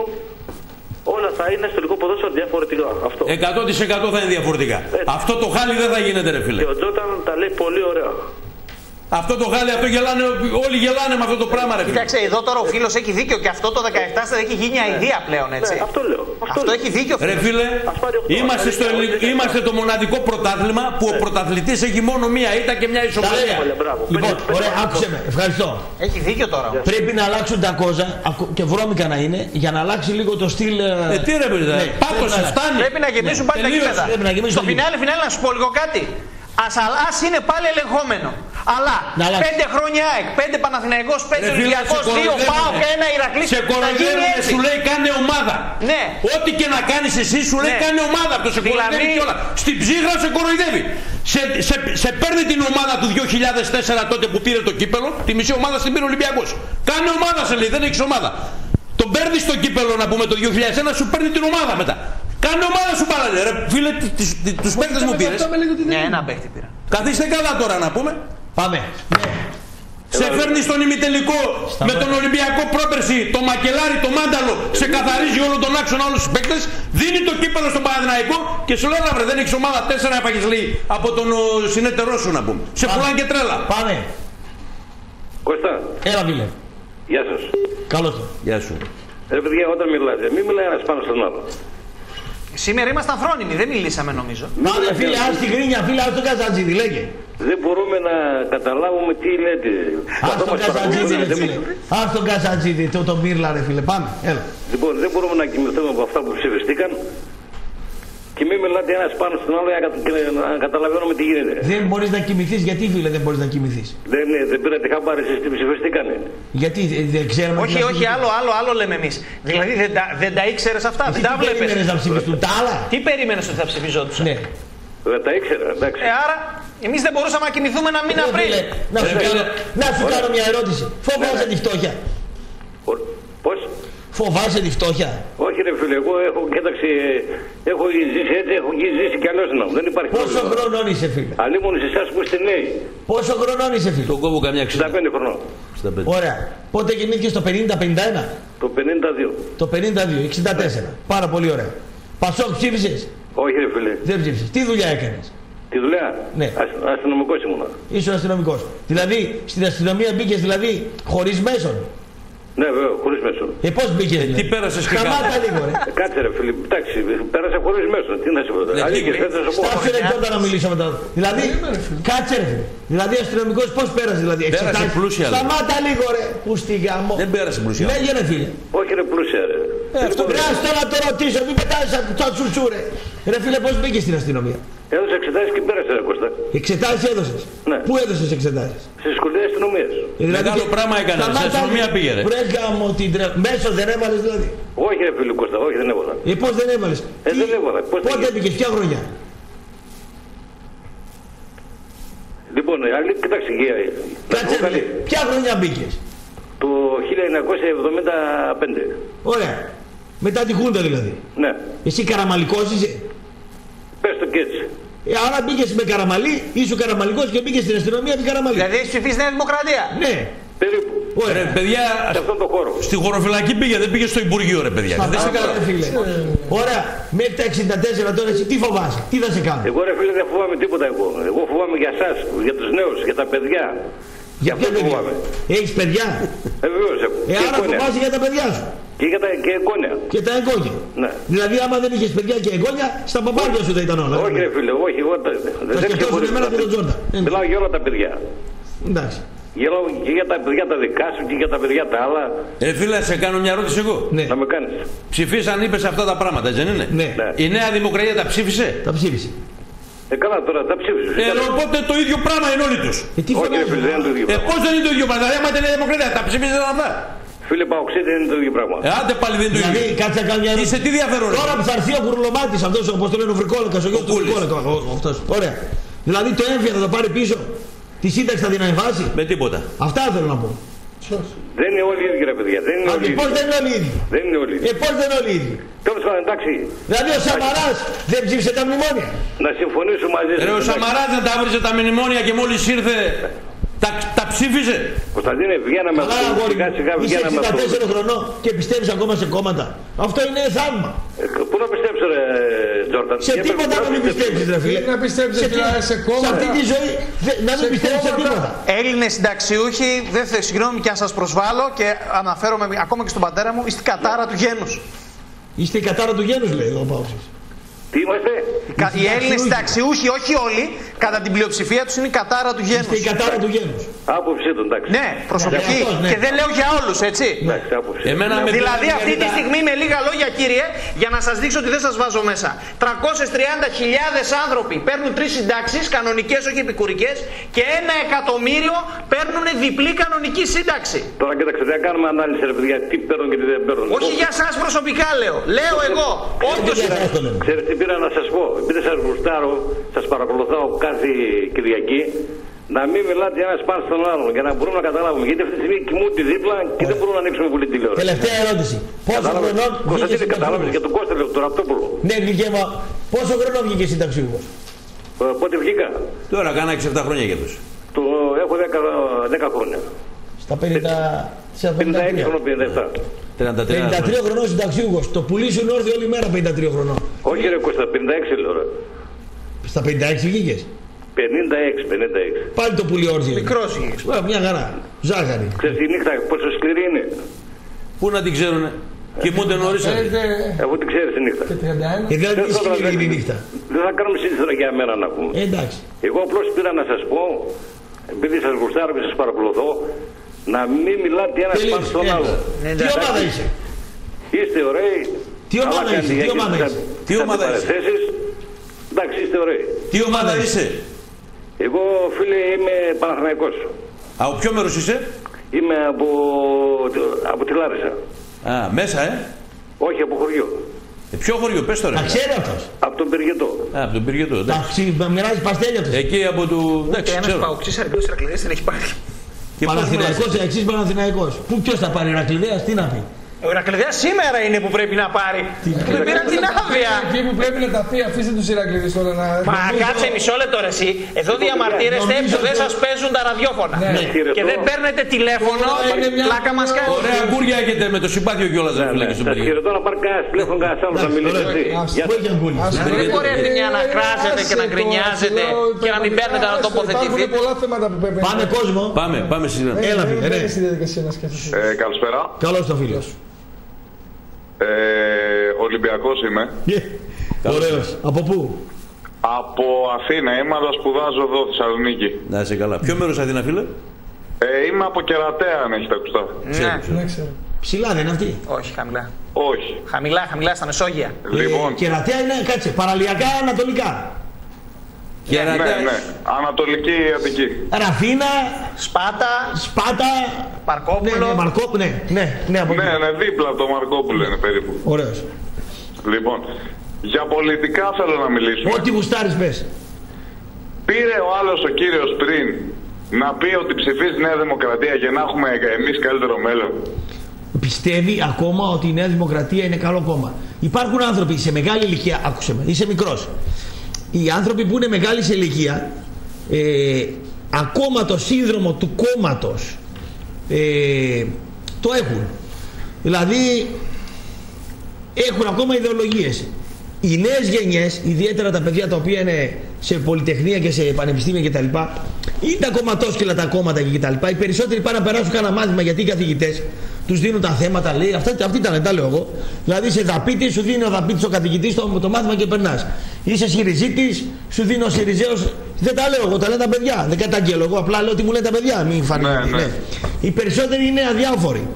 όλα θα είναι στο ελληνικό ποδόσφαιρο διαφορετικά. Αυτό. 100% θα είναι διαφορετικά. Αυτό το χάλι δεν θα γίνεται, ρε φίλε. Και ο Τζόταν τα λέει πολύ ωραία. Αυτό το χάλι, αυτό γελάνε, όλοι γελάνε με αυτό το πράγμα, ρε φίλε. Κοίταξε, εδώ τώρα ο φίλος έχει δίκιο και αυτό το 17 θα έχει γίνει αηδία πλέον, έτσι. Ναι, αυτό λέω. Αυτό, Αυτό λέω. έχει δίκιο. Ρε φίλος. φίλε, Ας πάρει οχτώ, είμαστε, ας στο, πάρει ελλη- οχτώ. είμαστε το μοναδικό πρωτάθλημα που ο πρωταθλητής έχει μόνο μία ήττα και μια Τα ισοπαλία. λέω. Ωραία, μπράβο. Λοιπόν, Πέντε- πέντε ωραία, βαθμός. άκουσε με. Ευχαριστώ. Έχει δίκιο τώρα. όμως. Πρέπει να αλλάξουν τα κόζα ακο- και βρώμικα να είναι για να αλλάξει λίγο το στυλ. Ε, τι ρε παιδί, Ναι, πάτωσε, πρέπει να- φτάνει. Πρέπει να γεμίσουν πάλι τα τελείωσε. γήπεδα. Πρέπει να γεμίσουν Στο τα φινάλε, φινάλε να σου πω λίγο κάτι. Ας, ας είναι πάλι ελεγχόμενο. Αλλά Να αλλάξει. πέντε χρόνια ΑΕΚ, πέντε Παναθηναϊκός, πέντε Ρε φίλε, Ολυμπιακός, σε δύο κοροϊδεύουνε. ΠΑΟ και ένα Ηρακλής. Σε Θα γίνει κοροϊδεύουνε, έτσι. σου λέει κάνε ομάδα. Ναι. Ό,τι και να κάνεις εσύ, σου λέει Ναι. κάνε ομάδα. Αυτό σε κοροϊδεύει Δηλαδή- κιόλα. Στην ψύχρα σε κοροϊδεύει. Σε, σε, σε παίρνει την ομάδα του 2004 τότε που πήρε το κύπελο, τη μισή ομάδα στην πήρε ο Ολυμπιακός. Κάνε ομάδα σε λέει, δεν έχεις ομάδα. Τον παίρνεις στο κύπελο να πούμε το 2001, σου παίρνει την ομάδα μετά. Κάνε ομάδα σου παραλέ. Ρε φίλε, τους παίκτες μου πήρες. Αυτά με λέγεται ότι δεν Ναι, είναι. ένα παίχτη πήρα. Καθίστε καλά τώρα να πούμε. Πάμε. Ναι. Σε φέρνει στον ημιτελικό με τον Ολυμπιακό πρόπερση, το μακελάρι, το μάνταλο, σε καθαρίζει όλο τον άξονα όλους τους παίκτες, δίνει το κύπελο στον Παναδημαϊκό και σου λέει «Έλα, βρε, δεν έχεις ομάδα, τέσσερα έπαγες λέει από τον ο, συνεταιρό σου να πούμε. Σε πουλάνε και τρέλα. Πάμε. Κώστα, Έλα, φίλε. γεια σας. Καλώς το. Γεια σου. Ρε παιδιά, όταν μιλάτε, μην μιλάει ένας πάνω στον άλλο. Σήμερα ήμασταν φρόνιμοι, δεν μιλήσαμε νομίζω. Πάμε, φίλε, ας την κρίνια, φίλε, ας τον Καζαντζίδη, λέγε. Δεν μπορούμε να καταλάβουμε τι λέτε. Ας Αυτό τον μας Καζαντζίδη, ρε παρακολουθούν, φίλε. δεν- Ας τον Καζαντζίδη, το, το Μύρλα, ρε φίλε. Πάμε, έλα. Λοιπόν, δεν μπορούμε να κοιμηθούμε από αυτά που ψηφιστήκαν και μην μιλάτε ένας πάνω στον άλλο για να κατα- και να καταλαβαίνουμε τι γίνεται. Δεν μπορείς να κοιμηθείς, γιατί φίλε δεν μπορείς να κοιμηθείς; Δεν, ναι, δεν πήρατε χαμπάρι εσείς τι ψηφιστήκανε. Γιατί ε, δεν ξέρουμε. Όχι, τι να όχι, κοιμηθείς. άλλο, άλλο, άλλο λέμε εμείς. Δηλαδή δεν τα, δεν τα ήξερες αυτά, Εσύ δεν τι τα βλέπεις. περίμενες να ψηφιστούν τα άλλα; Τι περίμενες ότι θα ψηφιζόντουσαν; Ναι. Δεν τα ήξερα, εντάξει. Ε, άρα εμείς δεν μπορούσαμε να κοιμηθούμε ένα μήνα Ρε, πριν. φίλε, Να σου κάνω, να σου κάνω μια ερώτηση. Φοβάσαι τη φτώχεια. Ο- Πώς; Φοβάσαι τη φτώχεια; Όχι ρε φίλε, εγώ έχω, κοίταξε, έχω ζήσει έτσι, έχω ζήσει κι αλλιώς να Δεν υπάρχει Πόσο πρόβλημα. χρονών είσαι φίλε; Αλλήμον σε εσάς που είστε νέοι, Πόσο χρονών είσαι φίλε; Τον κόβω καμιά 65 χρονών. 65. Ωραία. Πότε γεννήθηκες το 50-51. Το 52. Το 52, 64. Πάρα πολύ ωραία. Πασόκ ψήφισες; Όχι ρε φίλε. Δεν ψήφισες. Τι δουλειά έκανες; Τη δουλειά; Ναι. Ασ- αστυνομικός ήμουνα. Ήσουν αστυνομικός. Δηλαδή στην αστυνομία μπήκες δηλαδή χωρίς μέσον. Ναι βέβαια, χωρίς μέσο. Ε, πώς μπήκες δηλαδή; τι πέρασες και Σταμάτα κάνεις. λίγο ρε. Ε, Κάτσε ρε φίλε, εντάξει, πέρασα χωρίς μέσο. Τι να σε πω τώρα. Ναι, Αλήκες, τι- δεν θα σου πω. Στάψε ρε τότε να μιλήσω μετά. Δηλαδή, κάτσε ρε φίλε. Δηλαδή αστυνομικός πώς πέρασε δηλαδή; Πέρασε εξετάσεις. πλούσια, λέει. Σταμάτα λίγο ρε. Που στη γάμο; Δεν πέρασε πλουσιά. Λέγε ρε φίλε. Όχι ρε πλούσια ρε. Αυτό Ρε ας τώρα το ρωτήσω, μην πετάσεις σαν τσουτσού ρε. Ρε φίλε πώς μπήκες στην αστυνομία; Έδωσα εξετάσεις και πέρασα ρε Κώστα. Εξετάσεις έδωσες; Ναι. Πού έδωσες εξετάσεις; Στη σχολή αστυνομίας. Ε, Μεγάλο και- πράγμα έκανες, Σταμάτα, στην αστυνομία ρε. πήγε, ρε. Βρε γάμο την τρε... Μέσο δεν έβαλες δηλαδή. Όχι ρε φίλε Κώστα, όχι δεν έβαλα. Ε, πώς δεν έβαλες; Ε, δεν έβαλα. Πώς θα Πότε γίνει. μπήκες, ποια χρονιά; Λοιπόν, άλλη, κοιτάξτε, για, να Κάτσε, σου πω κάτι. ποια χρονιά μπήκες; Το 1975. Ωραία. Μετά τη Χούντα δηλαδή. Ναι, Εσύ καραμαλικός είσαι. πες το και έτσι. Ε, άρα μπήκες με καραμαλή, ήσου καραμαλικός και μπήκες στην αστυνομία την καραμαλή. Δηλαδή έχει ψηφίσει Νέα Δημοκρατία. Ναι. Περίπου. Ωραία. Ρε, παιδιά, Σε αυτόν τον χώρο. στη χωροφυλακή πήγε, δεν πήγε στο Υπουργείο, ρε παιδιά. Δεν σε Αυτά, καλά. ρε, φίλε. Ωραία. Μέχρι τα 64 τώρα εσύ τι φοβάσαι, τι θα σε κάνω; Εγώ ρε φίλε δεν φοβάμαι τίποτα εγώ. Εγώ φοβάμαι για εσάς, για τους νέους, για τα παιδιά. Για αυτό ποια παιδιά; φοβάμαι. Έχεις παιδιά; Ε, βεβαίως έχω. Ε, και άρα εγγόνια. φοβάσαι για τα παιδιά σου. Και για τα και εγγόνια. Και τα εγγόνια. Ναι. Δηλαδή, άμα δεν είχες παιδιά και εγγόνια, στα παπάρια σου θα ήταν όλα. Όχι ρε φίλε, όχι, εγώ τα- δεν σκεφτόσουν ξεχωρίζω εμένα τα και τον παιδιά. Τζόρνταν. Ε, Μιλάω για όλα τα παιδιά. Εντάξει. Γελάω και για τα παιδιά τα δικά σου και για τα παιδιά τα άλλα. Ε, φίλε, σε κάνω μια ερώτηση εγώ. Ναι, Να με κάνεις. Ψηφίσαν, είπες αυτά τα πράγματα, έτσι δεν είναι; ναι. Ναι. Η Νέα Δημοκρατία τα ψήφισε; Τα ψήφισε. Ε, καλά τώρα, τα ψήφισες. Ε, οπότε το ίδιο πράγμα είναι όλοι τους. Ε, τι Όχι ρε φωνάζεις, φίλε, δεν είναι το ίδιο Ε, πράγμα. πώς δεν είναι το ίδιο πράγμα. Δηλαδή, άμα ήταν η Νέα Δημοκρατία, τα ψήφισαν αυτά; Φίλε Παοξή δεν είναι το ίδιο πράγμα. Ε, άντε πάλι δεν είναι το Δηλαδή, ίδιο. κάτσε να κάνω μια Είσαι τι διαφέρον. ρε. Τώρα που θα έρθει ο κουρλωμάτη αυτός, όπως το λένε ο Βρικόλακα, ο γιο του Κούλης. Βρικόλακα. ο- ο- αυτός. Ωραία. Δηλαδή το έμφυα θα το πάρει πίσω. Τη σύνταξη θα την ανεβάσει. Με τίποτα. Αυτά θέλω να πω. Δεν είναι όλοι οι ίδιοι ρε παιδιά. Δεν είναι όλοι οι Πώς ίδιοι. δεν είναι όλοι οι ίδιοι; Δεν είναι όλοι οι Ε, ίδιοι. πώς δεν είναι όλοι οι ίδιοι; Τέλος πάντων, εντάξει, Δηλαδή ο Σαμαράς δεν ψήφισε τα μνημόνια. να συμφωνήσω μαζί σας. Ρε, ο εντάξει. Σαμαράς δεν τα βρήζε τα μνημόνια και μόλις ήρθε τα, τα ψήφιζε. Κωνσταντίνε, βγαίναμε Καλά, αυτό. αγόρι Σιγά μου. σιγά Είσαι βγαίναμε αυτό. 64 χρονών και πιστεύεις ακόμα σε κόμματα. Αυτό είναι θαύμα. Ε, Πού να πιστέψω ρε Τζόρταν; Σε Για τίποτα πες, να μην πιστέψω. πιστέψεις, ρε φίλε. Τι να πιστέψεις, Σε φίλε, τι- σε κόμματα. Σε αυτή τη ζωή δε- να μην Σε πιστεύει σε κόμματα. τίποτα. Έλληνες συνταξιούχοι, δεν θε, συγγνώμη και αν σας προσβάλλω και αναφέρομαι ακόμα και στον πατέρα μου, είστε κατάρα του γένους. Είστε η κατάρα του γένους λέει ο Πάουξης. Τι είμαστε; Οι Έλληνες συνταξιούχοι, όχι όλοι, κατά την πλειοψηφία τους είναι η κατάρα του γένους. Είστε η κατάρα του γένους. Άποψή του, εντάξει. Ναι, προσωπική. αυτός, ναι. Και δεν λέω για όλους, έτσι. Εντάξει, άποψη. Εμένα με Δηλαδή πειράζει αυτή τη γιατί τα- στιγμή με λίγα λόγια κύριε για να σας δείξω ότι δεν σας βάζω μέσα 330.000 άνθρωποι παίρνουν τρεις συντάξεις κανονικές όχι επικουρικές και ένα εκατομμύριο παίρνουν διπλή κανονική σύνταξη Τώρα κοίταξε, δεν κάνουμε ανάλυση ρε παιδιά, τι παίρνουν και τι δεν παίρνουν. όχι για σας προσωπικά λέω λέω εγώ όποιος Για εσάς το λέμε. Ξέρετε τι πήρα να σας πω, επειδή σας γουστάρω, σας παρακολουθάω κάθε Κυριακή, να μην μιλάτε ένα πάνω στον άλλον για να μπορούμε να καταλάβουμε. Γιατί αυτή τη στιγμή κοιμούνται δίπλα και δεν μπορούμε να ανοίξουμε πολύ τηλεόραση. Τελευταία ερώτηση. Πόσο Κατάλαβες; χρονών Κωνσταντίνε, βγήκε κατάλαβες για συνταξιούχος. τον Κώστα, λέω, τον Ραπτόπουλο. Ναι, βγήκε μα. Πόσο χρονών βγήκε συνταξιούχος. Ε, Πότε βγήκα, Τώρα κάνα 6-7 χρόνια για τους. το έχω 10, 10 χρόνια. Στα 50. Στα 56 53. χρονών, 57. 33. 53 χρονών συνταξιούχος. Το πουλί σου είναι όρθιο όλη μέρα 53 χρονών. Όχι ρε Κώστα, 56 λέω ρε. Στα 56 βγήκες; 56, 56. Πάλι το πουλί όρθιο. μικρός είσαι. Ε, Μια χαρά. Ζάχαρη. Ξέρεις η νύχτα πόσο σκληρή είναι. Πού να την ξέρουνε; Κοιμούνται νωρί. Πέντε Εγώ την ξέρεις τη νύχτα. και 31. Και δηλαδή Δεν τι θα σκληρή βραδεύει. είναι η νύχτα. Δεν θα κάνουμε συζήτηση τώρα για μένα να πούμε. Ε, εντάξει. Εγώ απλώς πήρα να σας πω, επειδή σας γουστάρω και σας παρακολουθώ, να μην μιλάτε ένας πάνω Τελείωσε. στον Έλα. άλλο. Τι ομάδα είσαι; Είστε ωραίοι. Τι ομάδα καλά κάνετε είσαι, για τι και ομάδα τις είσαι; κα- Τι τις ομάδα είσαι; αντιπαραθέσεις. Εντάξει, είστε ωραίοι. Τι ομάδα είσαι. Εγώ φίλε είμαι Παναθηναϊκός. Από ποιο μέρος είσαι; Είμαι από, από τη Λάρισα. Α, μέσα, ε; Όχι από χωριό. ε ποιο χωριό, πες τώρα. Τα ξέρει αυτός. Από τον Πυργετό. Α, από τον Πυργετό. Τα εντάξει. ξυ- μοιράζεις παστέλια τους. Εκεί από του. Εντάξει, Και ένας ξέρω. παουξής αριθμός Ηρακλειδίας δεν έχει πάρει. Και πώς Παναθηναϊκός, μιλάς; εξής Παναθηναϊκός. Πού ποιος θα πάρει Ηρακλειδέας, τι να πει. Ο Ηρακλειδίας σήμερα είναι που πρέπει να πάρει. Δεν πήραν την άδεια. Εκεί που πρέπει να τα πει, αφήστε τους Ηρακλήδες τώρα να... Μα κάτσε μισό λεπτό ρε εσύ. Εδώ διαμαρτύρεστε νομίζω που δεν ότι- σας παίζουν τα ραδιόφωνα. Ναι. Και δεν παίρνετε τηλέφωνο, είναι μια- πλάκα μας κάνει. Ωραία αγκούρια έχετε με το συμπάθειο κιόλας Ναι, δεν ναι. φυλάκι στον Σας Πυργετό. χαιρετώ να πάρει κανένα τηλέφωνο κανένα άλλο να μιλήσεις. ωραία. έτσι. Ας- Γεια Πού σας. έχει αγκούνι. Ας Δεν πούμε, μπορεί αυτή μια να ε, κράζετε και να άσε το, γκρινιάζετε λέω, και να μην πραγματικά, παίρνετε να άσε, τοποθετηθείτε. Υπάρχουν πολλά θέματα που πρέπει Πάμε κόσμο. Πάμε, πάμε στη Ε, Έλα, δεν φίλε, ναι. μπαίνεις στη διαδικασία να σκέφτεσαι. Ε, καλησπέρα. Καλώς το φίλο σου. Ε, Ολυμπιακός είμαι. Ωραίος. Από πού; Από Αθήνα είμαι, αλλά σπουδάζω εδώ, Θεσσαλονίκη. Να είσαι καλά. Ποιο μέρος Αθήνα, φίλε; Ε, είμαι από Κερατέα, αν έχετε ακουστά. Ναι. Δεν ξέρω. Ψηλά δεν είναι αυτή. Όχι, χαμηλά. Όχι. Χαμηλά, χαμηλά στα Μεσόγεια. Λοιπόν, Ε, κερατέα είναι, κάτσε, παραλιακά ανατολικά. Και ναι, ναι. Ανατολική Αττική. Ραφίνα, Σπάτα, Σπάτα. Ναι, Παρκόπουλο. ναι, Μαρκόπου, ναι, ναι, ναι, από εκεί. Ναι, ναι, δίπλα από το Μαρκόπουλο είναι περίπου. Ωραίος. Λοιπόν, για πολιτικά θέλω να μιλήσουμε. Ό,τι γουστάρεις πες. Πήρε ο άλλος ο κύριος πριν να πει ότι ψηφίζει Νέα Δημοκρατία για να έχουμε εμείς καλύτερο μέλλον; Πιστεύει ακόμα ότι η Νέα Δημοκρατία είναι καλό κόμμα. Υπάρχουν άνθρωποι σε μεγάλη ηλικία, άκουσε με, είσαι μικρός. Οι άνθρωποι που είναι μεγάλη σε ηλικία, ε, ακόμα το σύνδρομο του κόμματος ε, το έχουν. Δηλαδή έχουν ακόμα ιδεολογίες. Οι νέες γενιές, ιδιαίτερα τα παιδιά τα οποία είναι σε πολυτεχνία και σε πανεπιστήμια κτλ. ή τα κομματόσκυλα τα κόμματα και κτλ. Οι περισσότεροι πάνε να περάσουν κανένα μάθημα γιατί οι καθηγητές τους δίνουν τα θέματα, λέει, αυτά, αυτή ήταν, τα λέω εγώ. Δηλαδή σε δαπίτης σου δίνει ο δαπίτης ο καθηγητής το, το μάθημα και περνάς. Είσαι σιριζίτης, σου δίνει ο σιριζέος, δεν τα λέω εγώ, τα λένε τα παιδιά. Δεν καταγγέλω εγώ, απλά λέω τι μου λένε τα παιδιά, μην φανεί. Ναι, ναι. Οι περισσότεροι είναι αδιάφοροι.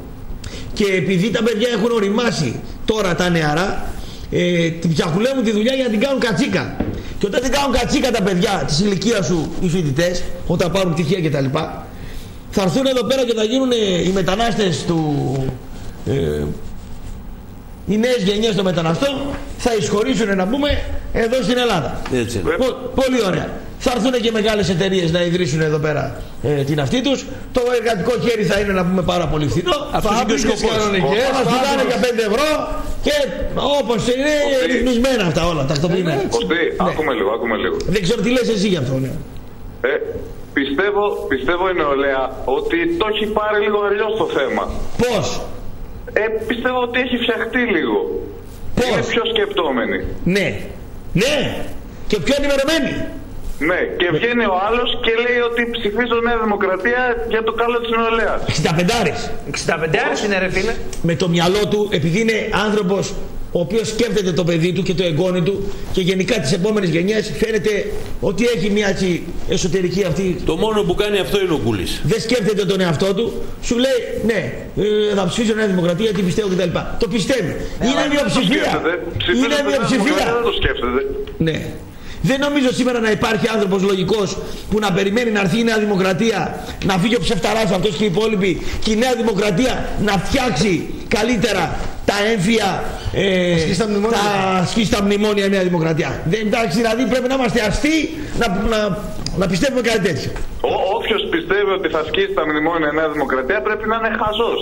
Και επειδή τα παιδιά έχουν οριμάσει τώρα τα νεαρά, ε, την ψαχουλεύουν τη δουλειά για να την κάνουν κατσίκα. Και όταν την κάνουν κατσίκα τα παιδιά της ηλικίας σου, οι φοιτητές, όταν πάρουν πτυχία κτλ., θα έρθουν εδώ πέρα και θα γίνουν ε, οι μετανάστες του. Ε, οι νέες γενιές των μεταναστών θα εισχωρήσουν να πούμε εδώ στην Ελλάδα. Έτσι είναι. Πο- πολύ ωραία. Θα έρθουν και μεγάλες εταιρείες να ιδρύσουν εδώ πέρα ε, την αυτή τους. Το εργατικό χέρι θα είναι να πούμε πάρα πολύ φθηνό. Αυτός είναι και ο Φάμπρικες σκοπός. κανονικές, Θα μας πουλάνε για 5 ευρώ και όπως είναι Κωστή. ρυθμισμένα αυτά όλα, τακτοποιημένα. Κωστή, άκουμε λίγο, άκουμε λίγο. Δεν ξέρω τι λες εσύ γι' αυτό. Ναι. Ε, πιστεύω, πιστεύω η νεολαία ότι το έχει πάρει λίγο αλλιώς το θέμα. Πώς, Ε, πιστεύω ότι έχει φτιαχτεί λίγο. Πώς; Είναι πιο σκεπτόμενοι. ναι, ναι και πιο ενημερωμένοι. Ναι, και βγαίνει ο άλλος και λέει ότι ψηφίζω Νέα Δημοκρατία για το καλό της νεολαίας. 65 65 είναι ρε φίλε. με το μυαλό του, επειδή είναι άνθρωπος ο οποίος σκέφτεται το παιδί του και το εγγόνι του και γενικά τις επόμενες γενιές φαίνεται ότι έχει μια έτσι εσωτερική αυτή Το μόνο που κάνει αυτό είναι ο Κούλης. δεν σκέφτεται τον εαυτό του, σου λέει ναι, ε, θα ψηφίσω Νέα Δημοκρατία γιατί πιστεύω κτλ. Το πιστεύει. είναι μειοψηφία. Σκέφτεται. Ψηφίζω Είναι τη Νέα Δημοκρατία, μειοψηφία. Δεν το σκέφτεται. Ναι. Δεν νομίζω σήμερα να υπάρχει άνθρωπος λογικός που να περιμένει να έρθει η Νέα Δημοκρατία, να φύγει ο ψευταράς αυτός και οι υπόλοιποι και η Νέα Δημοκρατία να φτιάξει καλύτερα τα έμφυα, ε, σκίστα μνημόνια. τα σκίστα μνημόνια η Νέα Δημοκρατία. Δεν, εντάξει, δηλαδή πρέπει να είμαστε αστεί να, να, να πιστεύουμε κάτι τέτοιο. Ο, όποιος πιστεύει ότι θα σκίσει τα μνημόνια Νέα Δημοκρατία πρέπει να είναι χαζός.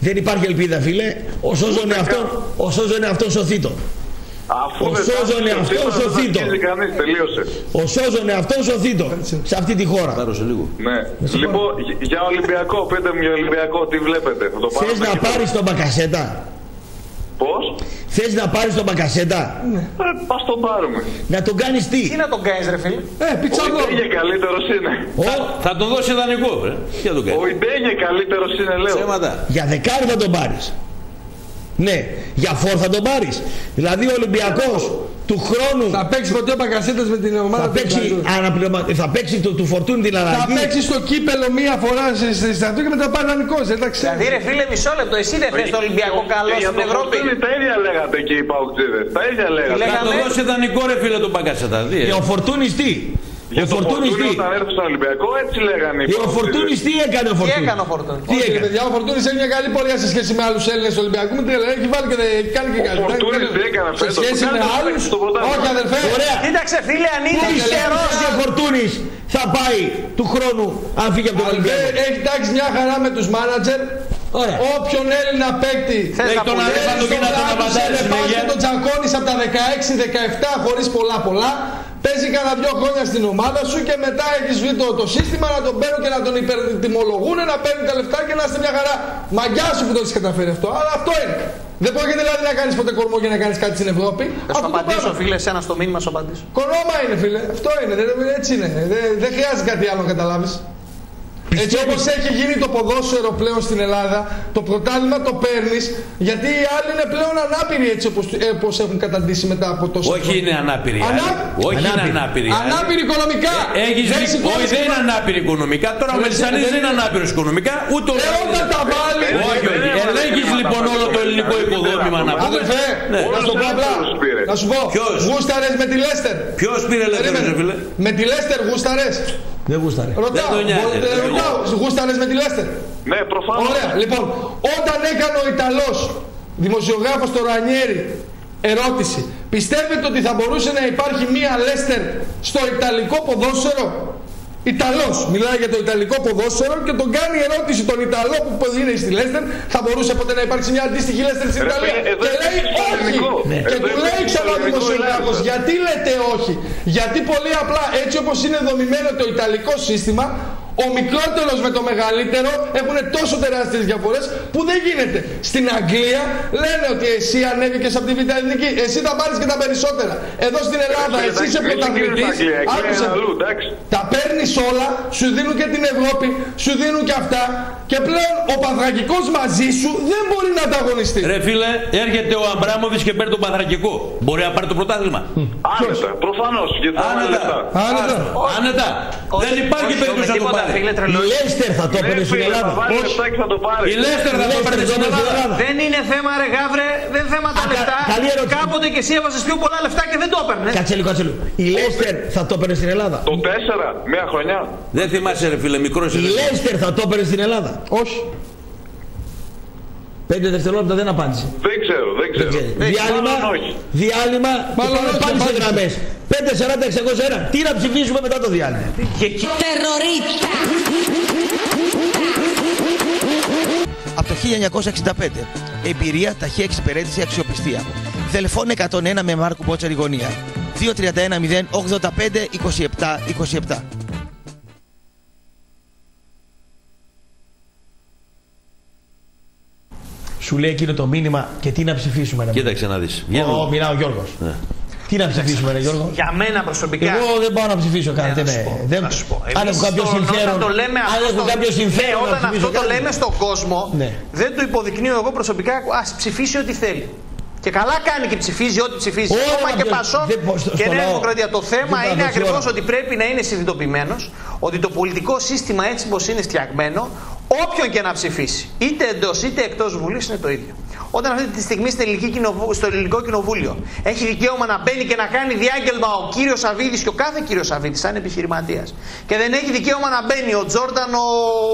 Δεν υπάρχει ελπίδα φίλε, ο σώζον Ούτε εαυτόν, καν. ο σώζον εαυτόν σωθήτο. Αφού Ο δεν θα σώζον σκίσει εαυτόν τίποτα, δεν θα σωθήτο. σκίσει κανείς, τελείωσε. Ο σώζον εαυτόν σωθήτο σε αυτή τη χώρα. Πάρω σε λίγο. Ναι. Λοιπόν, γ- για Ολυμπιακό, πείτε μου για Ολυμπιακό, τι βλέπετε; Θα το Θες πάρουμε να εκεί πάρεις πέρα. τον Μπακασέτα; Πώς; Θες να πάρεις τον Μπακασέτα; Ε, ας τον πάρουμε. Να τον κάνεις τι; Τι να τον κάνεις ρε φίλε; Ε, Ο πιτσανό. Ιντέγε καλύτερος είναι. Ο, Θα το δώσει δανεικό, βρε. Τι θα το Ο κάνει. Ιντέγε καλύτερος είναι, λέω. Ψέματα. για δεκάρι θα τον πάρεις. Ναι, για φόρ θα τον πάρεις. Δηλαδή ο Ολυμπιακός του χρόνου Θα παίξει ποτέ ο Μπακασέτας με την ομάδα θα του παίξει, Μπακασέτας. αναπληρωμα... θα παίξει το, του φορτούν την Θα αλλαγή. παίξει στο κύπελο μία φορά σε σε στρατό και μετά πάει δανεικός, δεν τα ξέρει. Δηλαδή ρε φίλε μισό λεπτό, εσύ δεν θες το Ολυμπιακό καλό Ε, για στην το Ευρώπη. Φορτούνι τα ίδια λέγατε εκεί οι Παουκτζίδες. Τα ίδια λέγατε. λέγατε; Θα το δώσει δανεικό, ρε φίλε, τον Μπακασέτα. Δεις, ε. Και ο Φορτούνης τι; Για Ο το Φορτούνης Φορτούνι τι; όταν έρθει στον Ολυμπιακό έτσι λέγανε οι Και ο Παουκτζίδες. Φορτούνης τι έκανε ο Τι Φορτούνης; έκανε ο Φορτούνης; Τι Όχι, ρε έκανε; παιδιά, ο Φορτούνης έχει μια καλή πορεία σε σχέση με άλλους Έλληνες του Ολυμπιακού. Μην τρελαίνει, έχει βάλει και δεν- έχει κάνει και Ο κάτι. Φορτούνης τι έκανε Σε φέτος, σχέση το με κάνει άλλους. στο πρωτάθλημα. Όχι, αδερφέ. Ωραία. Κοίταξε φίλε αν είναι Πού τυχερός. πιστεύεις και ο Φορτούνης θα πάει του χρόνου αν φύγει από τον Αδερφέ, Ολυμπιακό; έχει τάξει μια χαρά με τους μάνατζερ. Ωραία. Όποιον Έλληνα παίκτη Θες Λέει να τον πουλήσεις. Αλέφαντο και να τον αμπαντάρει συνέχεια. τον Τζακώνης από τα 16-17 χωρίς πολλά πολλά. Παίζει κανένα δυο χρόνια στην ομάδα σου και μετά έχεις βρει το, το σύστημα να τον παίρνουν και να τον υπερτιμολογούν, να παίρνει τα λεφτά και να είστε μια χαρά. Μαγκιά σου που το έχεις καταφέρει αυτό. Αλλά αυτό είναι. Δεν πρόκειται δηλαδή να κάνεις ποτέ κορμό για να κάνεις κάτι στην Ευρώπη. Θα σου Αυτό το απαντήσω πράγμα. φίλε, σένα στο μήνυμα σου απαντήσω. Κονόμα είναι φίλε. Αυτό είναι. Δεν, έτσι είναι. Δεν, δεν χρειάζεται κάτι άλλο να καταλάβεις. Έτσι όπως έχει γίνει το ποδόσφαιρο πλέον στην Ελλάδα, το πρωτάθλημα το παίρνεις γιατί οι άλλοι είναι πλέον ανάπηροι έτσι όπως, ε, όπως έχουν καταντήσει μετά από τόσο Όχι είναι ανάπηροι. οι Ανά- άλλοι. Όχι είναι Ανάπηροι. ανάπηροι. οι άλλοι. Ανάπηροι οικονομικά. Ε, Έχεις Δεν δει- σηκώνεις Όχι, δεν είναι και- ανάπηροι οικονομικά. Τώρα ο Ρε, Μελισανής δεν δεν είναι είναι. ανάπηρος οικονομικά, ούτε ο Ε, όταν τα βάλει. Όχι, όχι. Ελέγχεις λοιπόν όλο το ελληνικό οικοδόμημα να πούμε. Αδερφέ, Ναι. να σου πω απλά. Όλους πήρε; Να σου πω. Ποιος; Γούσταρες με τη Λέστερ. Ποιος πήρε ελεύθερος, ρε φίλε; Με τη Λέστερ γούσταρες. Δεν γούσταρε. Ρωτάω. τον νοιάζει, ε, ρε. Ρωτάω. Γούσταρες με τη Λέστερ; Ναι, προφανώς. Ωραία. Λοιπόν, όταν έκανε ο Ιταλός δημοσιογράφος το Ρανιέρι ερώτηση Πιστεύετε ότι θα μπορούσε να υπάρχει μία Λέστερ στο Ιταλικό ποδόσφαιρο; Ιταλός, μιλάει για το Ιταλικό ποδόσφαιρο και τον κάνει ερώτηση τον Ιταλό που είναι στη Λέστερ, θα μπορούσε ποτέ να υπάρξει μια αντίστοιχη Λέστερ στην Ρε Ιταλία; φίλε, εδώ Και λέει έχεις το όχι. ελληνικό. Ναι. Και Εδώ του λέει έχεις ξανά το ο ελληνικό δημοσιογράφος, Ελλάδος. γιατί λέτε όχι; Γιατί πολύ απλά έτσι όπως είναι δομημένο το Ιταλικό σύστημα, ο μικρότερος με το μεγαλύτερο έχουν τόσο τεράστιες διαφορές που δεν γίνεται. Στην Αγγλία λένε ότι εσύ ανέβηκες από τη Β' Εθνική, εσύ θα πάρεις και τα περισσότερα. Εδώ στην Ελλάδα φίλε, εσύ είσαι εντάξει, μην πρωταθλητής, συγκρίνεις Αγγλία, Αγγλία άκουσε, είναι αλλού, εντάξει. τα παίρνεις όλα, σου δίνουν και την Ευρώπη, σου δίνουν και αυτά και πλέον ο Παθρακικός μαζί σου δεν μπορεί να ανταγωνιστεί. Ρε φίλε, έρχεται ο Αμπράμοβιτ και παίρνει τον Παθρακικό. Μπορεί να πάρει το πρωτάθλημα. Άνετα, προφανώς. Γιατί θα βάλει Άνετα. λεφτά. Άνετα. Άνετα. Όχι, Δεν υπάρχει όχι, περίπτωση με να το τίποτα, πάρει. Φίλε, Η τρελός. Λέστερ θα το Ναι, έπαιρνε στην φίλε, Ελλάδα. θα βάλει λεφτά και θα το πάρει. Η Λέστερ θα το Λέστερ παίρνει θα στην το έπαιρνε στην Ελλάδα. Ελλάδα. Δεν είναι θέμα ρε γάβρε, δεν είναι θέμα τα Α, κα- λεφτά. καλή ερώτηση. Κάποτε και εσύ έβαζες πιο πολλά λεφτά και δεν το έπαιρνες. Κάτσε λίγο, κάτσε λίγο. Η Λέστερ θα το έπαιρνε στην Ελλάδα. Το 4, μία χρονιά. Δεν θυμάσαι ρε φίλε, μικρός Η Λέστερ θα το έπαιρνε στην Ελλάδα. Όχι. Πέντε δευτερόλεπτα δεν απάντησε. Δεν ξέρω, δεν ξέρω. Διάλειμμα, Μάλλον όχι. διάλειμμα, και Μάλλον πάμε όχι, πάλι σε απάντησε. γραμμές. 5-40-601. Τι να ψηφίσουμε μετά το διάλειμμα; Και εκεί Από το 1965. Εμπειρία, ταχεία εξυπηρέτηση, αξιοπιστία. Τηλεφώνη 101 με Μάρκο Μπότσαρη γωνία. 231 085 27 27. Σου λέει εκείνο το μήνυμα και τι να ψηφίσουμε. ρε Κοίταξε να δεις. Ω, Βγαίνουν. μιλά ο Γιώργος. Ναι. Τι να ψηφίσουμε, ρε Γιώργο; για μένα προσωπικά. Εγώ δεν πάω να ψηφίσω κάτι. Ναι, να ναι. σου πω, Δεν- να σου πω. Αν Εμείς έχω κάποιο στον- συμφέρον. Όταν το λέμε αν αυτό έχω στο- κάποιο συμφέρον. Ναι, να όταν ψηφίσω αυτό το κάτι. λέμε στον κόσμο, Ναι. δεν το υποδεικνύω εγώ προσωπικά. Α ψηφίσει ό,τι θέλει. Και καλά κάνει και ψηφίζει ό,τι ψηφίζει. Όλα Ακόμα και ποιος- Πασό δεν πω στο- και στο Νέα λαό. Δημοκρατία. Το θέμα Δεν είναι πάω ακριβώς δεξιό. ότι πρέπει να είναι συνειδητοποιημένος ότι το πολιτικό σύστημα έτσι όπως είναι φτιαγμένο, όποιον και να ψηφίσει, είτε εντός είτε εκτός Βουλής, είναι το ίδιο. Όταν αυτή τη στιγμή στο ελληνικό, κοινοβου... στο ελληνικό κοινοβούλιο έχει δικαίωμα να μπαίνει και να κάνει διάγγελμα ο κύριος Σαββίδης και ο κάθε κύριος Σαββίδης, σαν επιχειρηματίας, και δεν έχει δικαίωμα να μπαίνει ο Τζόρνταν ο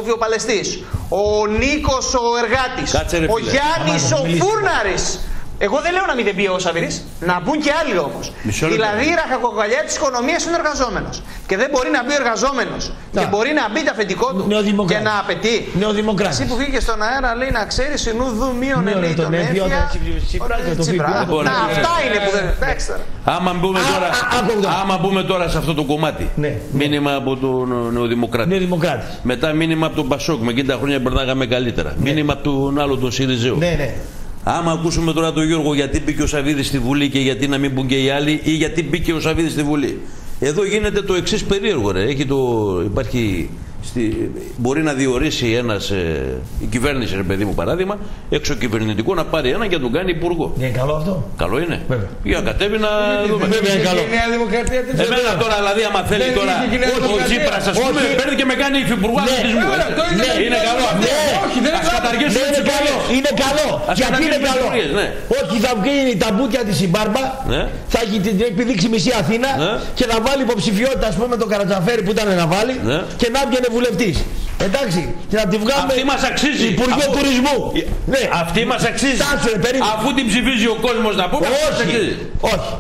βιοπαλαιστή, ο Νίκος ο εργάτης, Κάτσε, ρε, ο φίλε. Γιάννης Άμα ο μιλήσει. Φούρναρης. Εγώ δεν λέω να μην δεν μπει ο Σαββίδης, να μπουν και άλλοι όμως. Μισό λεπτό. Δηλαδή η ραχακοκαλιά της οικονομίας είναι ο εργαζόμενος. Και δεν μπορεί να μπει ο εργαζόμενος και μπορεί να μπει το αφεντικό του Νεοδημοκράτης. και να απαιτεί. Νεοδημοκράτης. Εσύ που βγήκες στον αέρα λέει να ξέρεις συνού δου μείον Μείωνε λέει τον τον έφια, έφια. τον Τσίπρα και τον Τσίπρα. ΦΠΑ. Λοιπόν, Να, ναι. αυτά είναι που δεν. Εντάξει τώρα. Άμα μπούμε, Α, τώρα, α, άκου εδώ. άμα μπούμε τώρα σε αυτό το κομμάτι. Ναι. Μήνυμα από τον Νεοδημοκράτη. Νεοδημοκράτη. Μετά μήνυμα από τον Πασόκ. Με εκείνη τα χρόνια περνάγαμε καλύτερα. Μήνυμα από τον άλλο τον Σιριζέο. Ναι, ναι. Άμα ακούσουμε τώρα τον Γιώργο γιατί μπήκε ο Σαββίδης στη Βουλή και γιατί να μην μπουν και οι άλλοι ή γιατί μπήκε ο Σαββίδης στη Βουλή. Εδώ γίνεται το εξής περίεργο. Ρε. Έχει το, υπάρχει, στη, μπορεί να διορίσει ένας, ε, η κυβέρνηση, ρε παιδί μου παράδειγμα, εξωκυβερνητικό να πάρει ένα και να τον κάνει υπουργό. Είναι καλό αυτό. Καλό είναι. Βέβαια. Για κατέβει να δούμε. Βέβαια είναι καλό. Η Νέα Δημοκρατία τι Εμένα τώρα δηλαδή άμα θέλει Δεν τώρα είχε κοινωνία ο δημοκρατία. Τσίπρας ας πούμε Όχι. παίρνει και με κάνει υφυπουργός Ναι. αθλητισμού. Βέβαια, έτσι. το ίδιο Ναι. με Είναι την καλό Νέα αυτό. Δημοκρατία. Όχι, δεν Ας είναι καλό. καταργήσουμε Ναι, τις είναι καλό. υπουργείες. Είναι καλό. Ας Γιατί είναι καταργήσουμε τις καλό; υπουργείες, ναι. Όχι, θα βγει τα μπούτια της η Μπάρμπα, Ναι. θα έχει την την επιδείξει μισή Αθήνα Ναι. και να βάλει υποψηφιότητα, ας πούμε, τον Καρατζαφέρη που ήταν να βάλει Ναι. και να βγαίνει βουλευτής. Εντάξει, και να τη βγάλουμε Αυτή μας αξίζει. Υπουργείο Αφού- Τουρισμού. Ναι, Αυτή μας αξίζει. Στάσου, ρε, περίμενε. Αφού την ψηφίζει ο κόσμος να πούμε, αυτή μας όχι, αξίζει. όχι.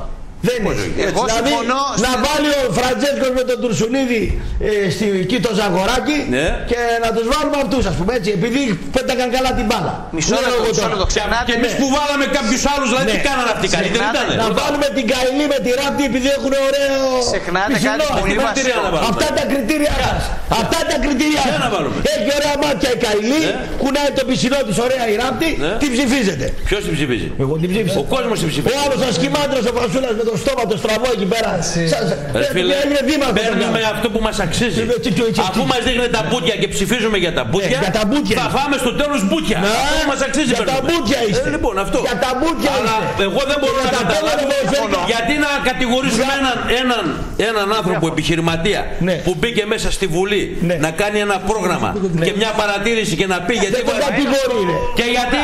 Δεν είναι. Εγώ δηλαδή, συμφωνώ να στην- βάλει ο Φραντζέσκος με τον Τουρσουνίδη ε, στη, εκεί το Ζαγοράκι Ναι. και να τους βάλουμε αυτούς, ας πούμε έτσι, επειδή πέταγαν καλά την μπάλα. Μισό Λέω λεπτό, εγώ μισό τώρα. λεπτό. Ξεχνάτε. Και εμείς που βάλαμε κάποιους άλλους, δηλαδή Ναι. τι κάνανε αυτοί καλοί, δεν Ξεχνάτε. ήτανε; Να βάλουμε την Καηλή με τη Ράπτη επειδή έχουν ωραίο. Ξεχνάτε πισινό, κάτι πολύ αυτή. βασικό. να βάλουμε; Αυτά τα κριτήρια σα. Αυτά τα κριτήρια Ποια σας. να βάλουμε. Έχει ωραία μάτια η Καηλή, Ναι. κουνάει το πισινό της ωραία η Ράπτη, Ναι. την ψηφίζετε; Ποιος την ψηφίζει; Εγώ την ψήφισα. Ο κόσμος την Ο ψηφίζει. άλλος σα κοιμάντρος ο Φασούλα με το στόμα το στραβό εκεί πέρα. Σας- Ρε Ε, φίλε, έγινε δήμαρχος παίρνουμε ο αυτό που μας αξίζει. Τι- τι- τι- τι- Αφού τι- μας δείχνει τα μπούτια και ψηφίζουμε για τα μπούτια, για τα μπούτια. θα φάμε στο τέλος μπούτια. Ναι, Αυτό που μας αξίζει για τα παίρνουμε. μπούτια είστε. Ε, λοιπόν, αυτό. Για τα μπούτια Αλλά είστε. εγώ δεν μπορώ Για να τα καταλάβω πόδια ποδοσφαίρικα. γιατί να κατηγορήσουμε έναν, έναν, έναν άνθρωπο επιχειρηματία Ναι. που μπήκε μέσα στη Βουλή Ναι. να κάνει ένα πρόγραμμα και μια παρατήρηση και να πει γιατί Δεν τον κατηγορεί, ρε. και γιατί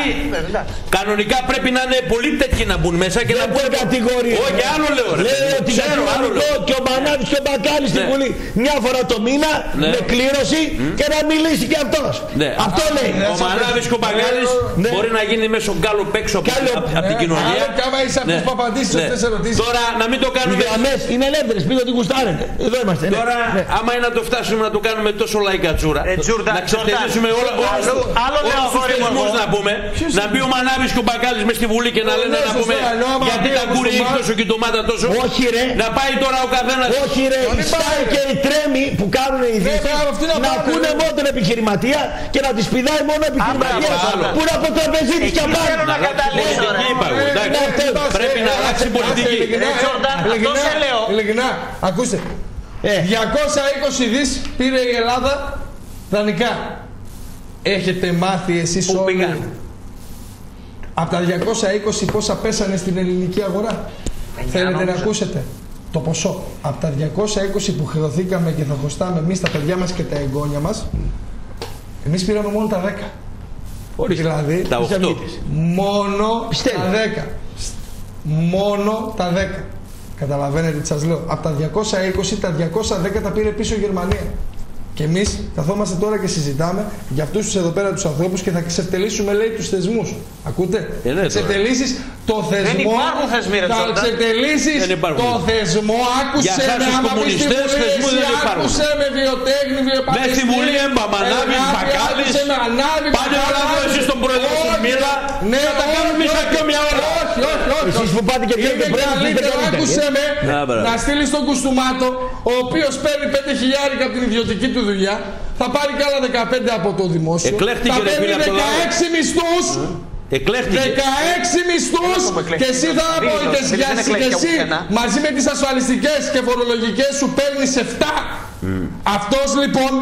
κανονικά πρέπει να είναι πολύ τέτοιοι να μπουν μέσα και Δεν να τον κατηγορεί. Όχι, άλλο λέω, ρε. Λέει ότι για Ξέρω, άλλο κοινωνικό λέω. και ο Μανάβης και ο Μπακάλης στην Ναι. Βουλή μια φορά το μήνα Ναι. με κλήρωση και να μιλήσει και αυτός. Ναι. Αυτό λέει. Ο Μανάβης και ο Μπαγκάλης Ναι. μπορεί να γίνει μέσω γκάλο έξω από, Γκάλο. από- από την Ναι, κοινωνία. άλλο κι άμα είσαι αυτός που απαντήσεις στις αυτές τις ερωτήσεις. Τώρα να μην το Οι κάνουμε. γραμμές είναι ελεύθερες, πείτε ότι γουστάρετε. Εδώ είμαστε. ναι. Τώρα, Ναι. άμα είναι να το φτάσουμε να το κάνουμε τόσο λαϊκά τσούρα, Ε, Τζούρνταν, να ξεφτελίσουμε όλα, Τζούρνταν. όλους, Άλλο- άλλο λέω, όλους τους αγόρι μου, θεσμούς εγώ. να πούμε, να μπει ο Μανάβης και ο Μπακάλης μες στη Βουλή και να Ε, λένε ναι, να πούμε σωστά, ενώ άμα γιατί μπει τα ο κούρια έχει Κουστομάς- τόσο και η ντομάτα τόσο. Όχι ρε. Να πάει τώρα ο καθένας. Όχι ρε, οι Όλοι πάμε, στάι ρε. και οι τρέμοι που κάνουν οι ειδήσεις μπράβο, αυτοί να να πάνε, ακούνε ρε. μόνο τον επιχειρηματία και να τις πηδάει μόνο ο επιχειρηματίας μπράβο. που είναι από το τραπεζίτης και Εκεί απάνω. θέλω να καταλήξω, ρε. Πολιτική είπα εγώ, Ε, εντάξει. ναι, αυτό. Πρέπει να αλλάξει η πολιτική. Ειλικρινά, Ε, Τζορντάν, αυτό ειλικρινά, σε λέω. Ειλικρινά, ακούστε. Ε, 220 δις πήρε η Ελλάδα δανεικά. Έχετε μάθει εσείς Πού όλοι πήγαν; από τα 220 πόσα πέσανε στην ελληνική αγορά; Θέλετε να νόμιζα. ακούσετε το ποσό. Από τα 220 που χρεωθήκαμε και θα χρωστάμε εμείς τα παιδιά μας και τα εγγόνια μας, εμείς πήραμε μόνο τα 10. Δηλαδή, Τα 8. μόνο Πιστεύω. τα 10. Μόνο τα 10. Καταλαβαίνετε τι σας λέω. Από τα 220, τα 210 τα πήρε πίσω η Γερμανία. Και εμείς καθόμαστε τώρα και συζητάμε για αυτούς τους εδώ πέρα τους ανθρώπους και θα ξεφτελίσουμε, λέει, τους θεσμούς. Ακούτε; Ε, ναι, τώρα. ξεφτελίσεις το θεσμό. υπάρχουν θεσμοί, ρε, Θα Τζόρνταν. ξεφτελίσεις Δεν υπάρχουν. το θεσμό. Άκουσε Για με, χάσους άμα πεις στη κομμουνιστές Βουλή, θεσμού δεν εσύ υπάρχουν. Άκουσε με βιοτέχνη, βιοπαντιστή. στη Βουλή έμπα, Μανάβης, Εργάτη, Μπακάλης. Άκουσε με ανάβη, Πάνε όλα εδώ, Μπακάλης. εσείς τον πρόεδρο Όχι. σας μίλα. Ναι, Θα τα όχι, κάνουμε όχι, σαν και μια ώρα. Όχι, όχι, όχι. Εσείς που πάτε και Είναι βγαίνετε πρωί, είστε καλύτερο, καλύτεροι, άκουσε ε. με, Να, μπράβο. να στείλεις τον Κουστούμάτο, ο οποίος παίρνει 5 χιλιάρικα από την ιδιωτική του δουλειά, θα πάρει και άλλα 15 από το δημόσιο. Εκλέχτηκε, θα ρε παίρνει φίλε, από το λαό. 16 μισθούς. Εκλέχτηκε. 16 μισθούς έχουμε εκλέχτη. και εσύ θα Δήλωσε, απόλυτε δεν για εκλέχτηκε και από εσύ πουθενά. μαζί με τις ασφαλιστικές και φορολογικές σου παίρνεις 7. Αυτός λοιπόν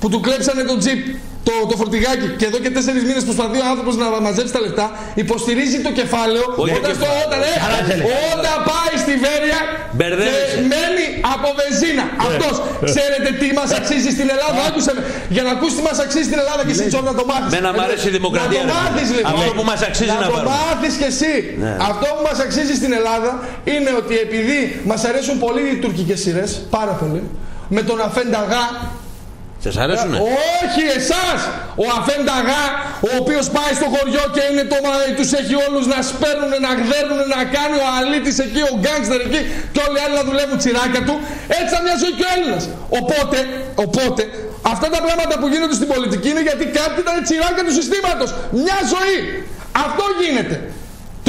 που του κλέψανε το τζιπ, το, το φορτηγάκι και εδώ και 4 μήνες προσπαθεί ο άνθρωπος να μαζέψει τα λεφτά, υποστηρίζει το κεφάλαιο Όχι όταν, στο, κεφάλαιο. όταν, ε, Χαράζελε. όταν πάει στη Βέρεια και Μπερδεύεσαι. μένει από βενζίνα. Αυτός ξέρετε τι μας αξίζει στην Ελλάδα; Άκουσε με. Για να ακούσει τι μας αξίζει στην Ελλάδα και εσύ Τζόρ να το μάθεις. Μένα μ' αρέσει η δημοκρατία, Να το ρε. μάθεις λοιπόν. Αυτό που μας αξίζει να το πάρουμε. μάθεις και εσύ. Ναι. Αυτό που μας αξίζει στην Ελλάδα είναι ότι επειδή μας αρέσουν πολύ οι τουρκικές σειρές, πάρα πολύ, με τον Αφένταγά, Σας αρέσουνε; όχι εσάς, ο Αφένταγά, ο οποίος πάει στο χωριό και είναι το, μα- τους έχει όλους να σπέρνουν, να γδέρνουν, να κάνει ο αλήτης εκεί, ο γκάγκστερ εκεί και όλοι οι άλλοι να δουλεύουν τσιράκια του, έτσι θα μοιάζει και ο Έλληνας. Οπότε, οπότε, αυτά τα πράγματα που γίνονται στην πολιτική είναι γιατί κάποιοι ήταν τσιράκια του συστήματος. Μια ζωή. Αυτό γίνεται.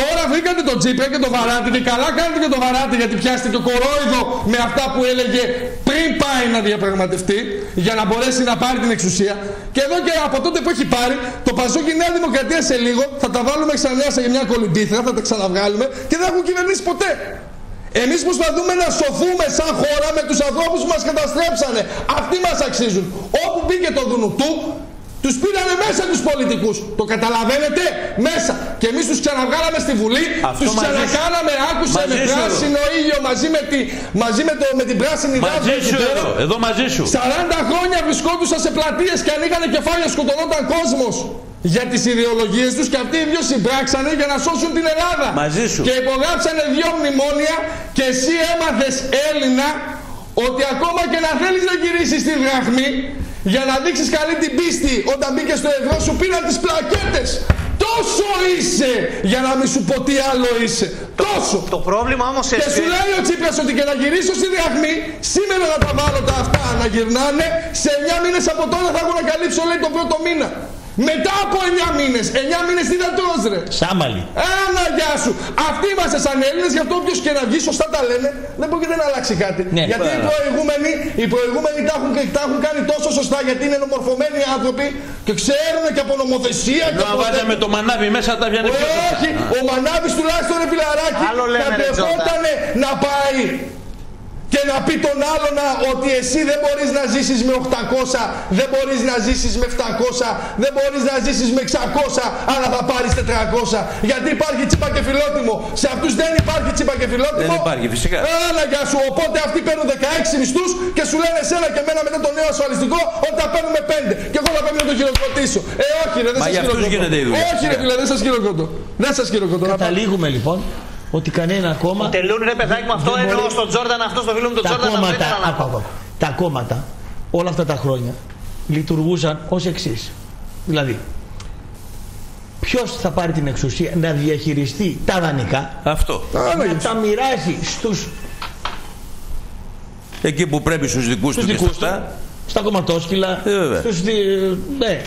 Τώρα βρήκατε τον Τσίπρα και τον Βαράτη και καλά κάνετε και τον Βαράτη γιατί πιάσετε το κορόιδο με αυτά που έλεγε πριν πάει να διαπραγματευτεί για να μπορέσει να πάρει την εξουσία. Και εδώ και από τότε που έχει πάρει, το Πασόκ και η Νέα Δημοκρατία σε λίγο θα τα βάλουμε ξανά σε μια κολυμπήθρα, θα τα ξαναβγάλουμε και δεν έχουν κυβερνήσει ποτέ. Εμείς προσπαθούμε να σωθούμε σαν χώρα με τους ανθρώπους που μας καταστρέψανε. Αυτοί μας αξίζουν. Όπου μπήκε το Δουνουτού, τους πήρανε μέσα τους πολιτικούς. Το καταλαβαίνετε, μέσα. Και εμείς τους ξαναβγάλαμε στη Βουλή, Αυτό τους μαζί σου. ξανακάναμε, άκουσε Μαζί με σου πράσινο ήλιο μαζί με, τη, μαζί με, το, με την πράσινη Μαζί δάφνη εκεί σου πέρα. εδώ. Εδώ μαζί σου. 40 χρόνια βρισκόντουσαν σε πλατείες και ανοίγανε κεφάλια, σκοτωνόταν κόσμος για τις ιδεολογίες τους και αυτοί οι δυο συμπράξανε για να σώσουν την Ελλάδα. Μαζί σου. Και υπογράψανε δύο μνημόνια και εσύ έμαθες Έλληνα ότι ακόμα και να θέλεις να γυρίσεις τη δραχμή για να δείξεις καλή την πίστη όταν μπήκες στο ευρώ σου πήραν τις πλακέτες. Τόσο είσαι για να μην σου πω τι άλλο είσαι. Τόσο. Το πρόβλημα όμως Και εσύ... σου λέει ο Τσίπρας ότι και να γυρίσω στη διαχμή, σήμερα να τα βάλω τα αυτά να γυρνάνε, σε 9 μήνες από τώρα θα έχω να καλύψω λέει τον πρώτο μήνα. Μετά από 9 μήνες, 9 μήνες τι θα τρως ρε. Σάμαλι. Άνα γεια σου. Αυτοί είμαστε σαν Έλληνες, γι' αυτό όποιος και να βγει, σωστά τα λένε, δεν πρόκειται να αλλάξει κάτι. Ναι. γιατί οι προηγούμενοι, οι προηγούμενοι τα, έχουν, τα έχουν κάνει τόσο σωστά, γιατί είναι νομορφωμένοι άνθρωποι και ξέρουν και από νομοθεσία και Ενώ αν από βάζαμε το μανάβι μέσα τα πιάνε πιο σωστά. όχι, ο Μανάβης τουλάχιστον ρε φιλαράκι Άλλο λέμε, ρε, κατεβότανε να πάει και να πει τον άλλο να, ότι εσύ δεν μπορείς να ζήσεις με 800, δεν μπορείς να ζήσεις με 700, δεν μπορείς να ζήσεις με 600, αλλά θα πάρεις 400. Γιατί υπάρχει τσίπα και φιλότιμο. Σε αυτούς δεν υπάρχει τσίπα και φιλότιμο. Δεν υπάρχει, φυσικά. Άρα για σου. Οπότε αυτοί παίρνουν 16 μισθούς και σου λένε εσένα και εμένα μετά το νέο ασφαλιστικό ότι θα παίρνουμε 5. Και εγώ θα πρέπει να το χειροκροτήσω. Ε, όχι ρε, δεν Μα σας για αυτούς χειροκροτώ. γίνεται η δουλειά. Όχι ρε, φίλε, δεν σας χειροκροτώ. Δεν σας χειροκροτώ. Να πάμε. Καταλήγουμε λοιπόν ότι κανένα κόμμα. Τελούν ρε παιδάκι μου αυτό δεν εννοώ μπορεί- στον Τζόρνταν αυτό στο φίλο μου τον τα Τζόρνταν αυτό κόμματα, ήθελα να άκου, πω. άκου, άκου. τα κόμματα όλα αυτά τα χρόνια λειτουργούσαν ως εξής. Δηλαδή, ποιος θα πάρει την εξουσία να διαχειριστεί τα δανεικά, Αυτό. να τα μοιράσει στους, Εκεί που πρέπει στους δικούς στους του και δικούς του, στα στα κομματόσκυλα, Ε, βέβαια. στους, δι- ναι.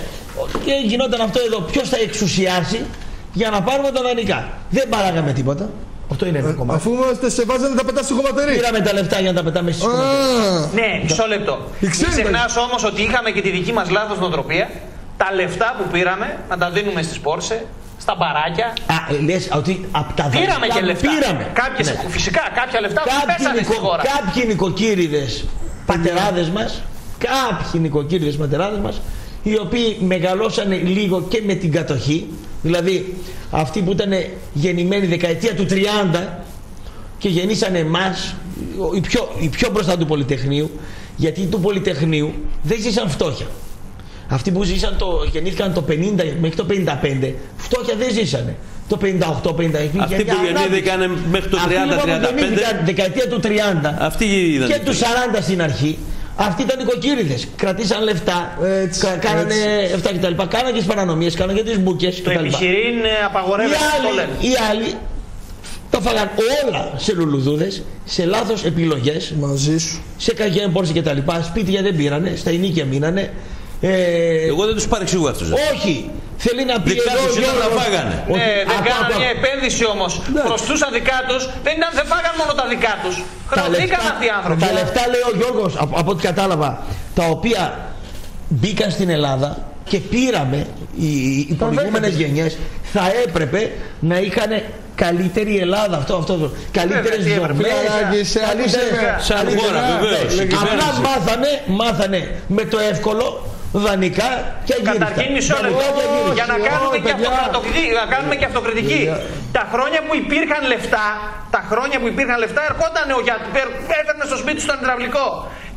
Και γινόταν αυτό εδώ, ποιος θα εξουσιάσει για να πάρουμε τα δανεικά. Δεν παράγαμε τίποτα. Αυτό είναι ένα κομμάτι. Αφού είμαστε σε βάζανε να τα πετάς στο κομματερή. Πήραμε τα λεφτά για να τα πετάμε στις κομματέρες. Α, Ναι, μισό λεπτό. Μην ξέρετε. ξεχνάς όμως ότι είχαμε και τη δική μας λάθος νοοτροπία. Τα λεφτά που πήραμε να τα δίνουμε στις Πόρσε, στα μπαράκια. Α, ε, λες ότι από τα Πήραμε δανεικά και που λεφτά. Πήραμε. Κάποιες, Ναι. Φυσικά κάποια λεφτά που Κάποιοι, πέσανε στη νοικο, χώρα. κάποιοι νοικοκύριδες πατεράδες μας, κάποιοι νοικοκύριδες πατεράδες μας, οι οποίοι μεγαλώσανε λίγο και με την κατοχή, δηλαδή αυτοί που ήταν γεννημένοι δεκαετία του 30 και γεννήσανε εμάς, οι πιο, οι πιο μπροστά του Πολυτεχνείου, γιατί του Πολυτεχνείου δεν ζήσαν φτώχεια. Αυτοί που ζήσαν το, γεννήθηκαν το 50 μέχρι το 55, φτώχεια δεν ζήσανε. Το 58-59. Αυτοί που γεννήθηκαν μέχρι το Αυτοί λοιπόν που 30-35. γεννήθηκαν δεκαετία του 30 Αυτοί είδαν. και τους 40 στην αρχή, αυτοί ήταν νοικοκύριδες. Κρατήσαν λεφτά, Έτσι, κα- κάνανε αυτά κτλ. Κάνανε και τις παρανομίες, κάνανε και τις μπουκές Το κτλ. επιχειρήν ε, Οι απαγορεύεται, το άλλοι, λένε. οι άλλοι τα φάγαν όλα σε λουλουδούδες, σε λάθος επιλογές, μαζί σου. σε καγέν, πόρσε κτλ. Σπίτια δεν πήρανε, στα ενίκια μείνανε. Ε, Εγώ δεν τους παρεξηγώ αυτούς. όχι, θέλει να πει Δικά εδώ τους ήταν, Γιώργος, τα φάγανε. ότι- Ναι, δεν άκου, κάναν άκου, μια άκου. επένδυση όμως. Προστούσαν δικά τους. Δεν, ήταν- δεν φάγαν μόνο τα δικά τους. τα Χρεωθήκαν αυτοί οι άνθρωποι. τα λεφτά λέει ο Γιώργος από, από ό,τι κατάλαβα τα οποία μπήκαν στην Ελλάδα και πήραμε οι, οι προηγούμενες γενιές θα έπρεπε να είχαν καλύτερη Ελλάδα αυτό, αυτό, αυτό. καλύτερες τι έπρεπε. δομές Φιλαράκι, σε καλύτερες- άκουσε. Σαν χώρα, βεβαίως. η Απλά κυβέρνηση. μάθανε, μάθανε με το εύκολο δανεικά και αγύριστα. Καταρχήν μισό λεπτό Δανεικά και αγύριστα. για να κάνουμε, και παιδιά. αυτοκριτική, να κάνουμε και αυτοκριτική. Τα χρόνια που υπήρχαν λεφτά, τα χρόνια που υπήρχαν λεφτά, ερχόταν ο για, έφερνε στο σπίτι στον υδραυλικό.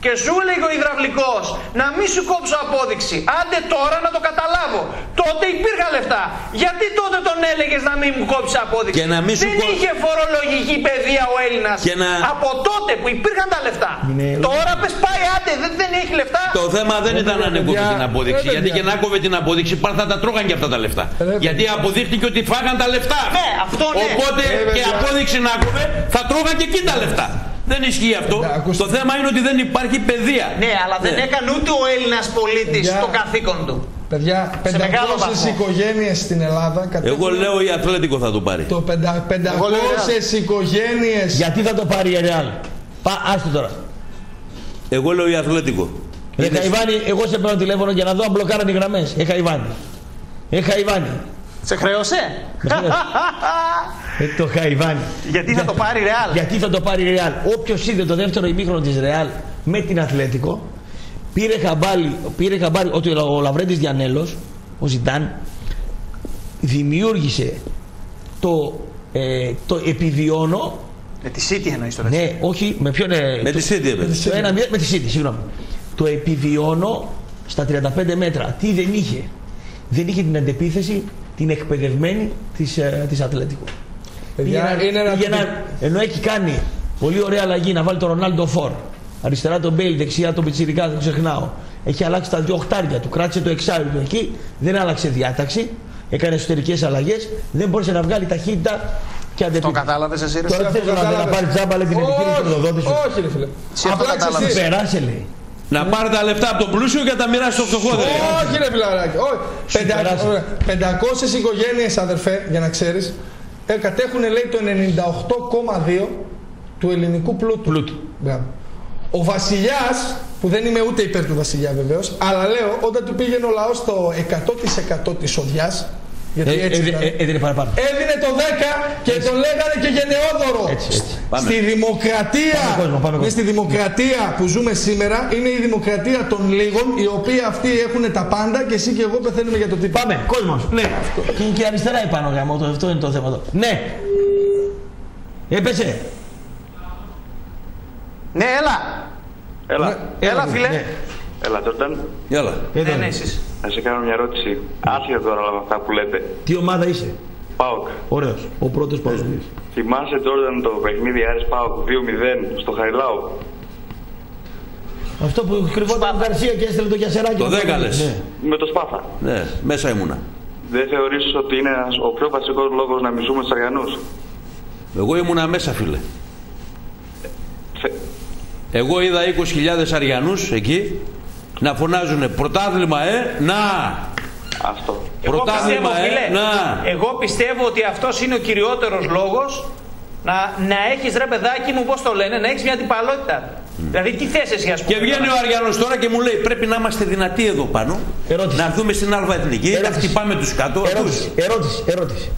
Και σου έλεγε ο υδραυλικός να μην σου κόψω απόδειξη. Άντε τώρα να το καταλάβω. Τότε υπήρχαν λεφτά. Γιατί τότε τον έλεγες να μην μου κόψεις απόδειξη; Και να μην σου Δεν κο- είχε φορολογική παιδεία ο Έλληνας. Και να- Από τότε που υπήρχαν τα λεφτά. Είναι- Τώρα πες πάει άντε, δεν, δεν έχει λεφτά. Το θέμα δεν ήταν να ανέβουμε παιδιά. την απόδειξη. Ε, γιατί παιδιά. και να κόβε την απόδειξη, πάντα θα τα τρώγαν και αυτά τα λεφτά. παιδιά. Γιατί αποδείχτηκε ότι φάγαν τα λεφτά. Ναι, αυτό ναι. Οπότε Ε, και παιδιά. απόδειξη να κόβε, θα τρώγαν και εκεί τα λεφτά. Δεν ισχύει αυτό. Ναι, ακούστε. Το θέμα είναι ότι δεν υπάρχει παιδεία. Ναι, αλλά δεν Ναι. έκανε ούτε ο Έλληνας πολίτης Για- το καθήκον του. Παιδιά, μεγάλο 500 βαθμό. οικογένειες στην Ελλάδα κατέχουν Εγώ λέω η Αθλέτικο θα το πάρει. το 500 οικογένειες. Γιατί θα το πάρει η Ρεάλ. Πα, άστο τώρα. Εγώ λέω η Αθλέτικο. Ε, Χαϊβάνη, εγώ σε παίρνω τηλέφωνο για να δω αν μπλοκάραν οι γραμμές. Ε, Χαϊβάνη. Ε, Χαϊβάνη. Σε χρέωσε; Με χρέωσε. Ε, το Χαϊβάνη. Γιατί θα το πάρει η Ρεάλ; Γιατί θα το πάρει η Ρεάλ; Όποιος είδε το δεύτερο ημίχρονο της Ρεάλ με την Αθλέτικο, πήρε χαμπάρι, πήρε χαμπάρι ότι ο Λαβρέντης Διανέλος, ο Ζιντάν, δημιούργησε το, ε, το επιβιώνω. Με τη City εννοείς τώρα. Ναι, όχι, με ποιον. ε, Με το- τη City έπαιζε. το ένα, μηδέν- με τη City, συγγνώμη. Το επιβιώνω στα 35 μέτρα. Τι δεν είχε; Δεν είχε την αντεπίθεση, την εκπαιδευμένη της, ε, της Ατλέτικο. Παιδιά, Πήγε είναι να- ένα πήγε να- ενώ έχει κάνει πολύ ωραία αλλαγή να βάλει τον Ρονάλντο Φορ. Αριστερά τον Μπέιλ, δεξιά τον Πιτσιρικά, δεν ξεχνάω. Έχει αλλάξει τα δύο οχτάρια του, κράτησε το εξάρι του εκεί, δεν άλλαξε διάταξη, έκανε εσωτερικές αλλαγές, δεν μπόρεσε να βγάλει ταχύτητα και Το αντεπίθεση. κατάλαβες εσύ ρε. Τώρα Αυτό θες να, να κατάλαβες. πάρει τζάμπα λέει, την επιχείρηση του προδότη σου. Όχι, ρε φίλε. Σε αυτό Απλά κατάλαβες. ξέρεις τι. Περάσε λέει. Να πάρει τα λεφτά από τον πλούσιο και να τα μοιράσει στο φτωχότερο. Όχι ρε φιλαράκι, όχι. Πεντα- περάσει. ωραία. 500 οικογένειες αδερφέ, για να ξέρεις, ε, κατέχουν λέει το 98,2 του ελληνικού πλούτου. Πλούτου. Μπράβο. Ο βασιλιάς, που δεν είμαι ούτε υπέρ του βασιλιά βεβαίως, αλλά λέω όταν του πήγαινε ο λαός το 100% της οδιάς, γιατί Ε, έτσι ε, ήταν, ε, έδινε παραπάνω. έδινε το 10 και τον λέγανε και γενναιόδωρο. Έτσι, έτσι. Πάμε. Στη δημοκρατία, Πάμε κόσμο, πάμε και κόσμο. στη δημοκρατία που ζούμε σήμερα είναι η δημοκρατία των λίγων οι οποίοι αυτοί έχουν τα πάντα και εσύ και εγώ πεθαίνουμε για το τι Πάμε, κόσμος. Ναι. Και, και αριστερά επάνω γάμο, το- αυτό είναι το θέμα εδώ. Ναι. Έπεσε. Ναι, έλα. Έλα, Έλα, φίλε. Ναι. έλα Τζόρνταν. Έλα. Εδώ Ναι, είναι. ναι, εσείς. Να σε κάνω μια ερώτηση. Άσχετα τώρα όλα αυτά που λέτε; Τι ομάδα είσαι; Πάοκ. Ωραίος. Ο πρώτος Παοξίδης. Θυμάσαι Τζόρνταν το παιχνίδι Άρης Πάοκ 2-0 στο Χαριλάου. Αυτό που κρυβόταν ο Γκαρσία και έστειλε το γιασεράκι. Το του. δέκα λες. Ναι. Με το Σπάθα. Ναι, μέσα ήμουνα. Δεν θεωρείς ότι είναι ένας- ο πιο βασικός λόγος να μισούμε τους Αριανούς; Εγώ ήμουνα μέσα, φίλε. Θε- Εγώ είδα 20.000 Αριανούς εκεί να φωνάζουν πρωτάθλημα, ε, να! Αυτό. Εγώ Πρωτάθλημα, πιστεύω, ε, φίλε, να! εγώ πιστεύω ότι αυτός είναι ο κυριότερος λόγος να, να έχεις ρε παιδάκι μου, πώς το λένε, να έχεις μια αντιπαλότητα. Δηλαδή τι θες εσύ ας πούμε. Και βγαίνει ο Αριανός τώρα και μου λέει πρέπει να είμαστε δυνατοί εδώ πάνω. Ερώτηση. Να έρθουμε στην Αλφα Εθνική, να Ερώτηση. χτυπάμε τους κάτω. Ερώτηση, ερώτηση, ερώτηση.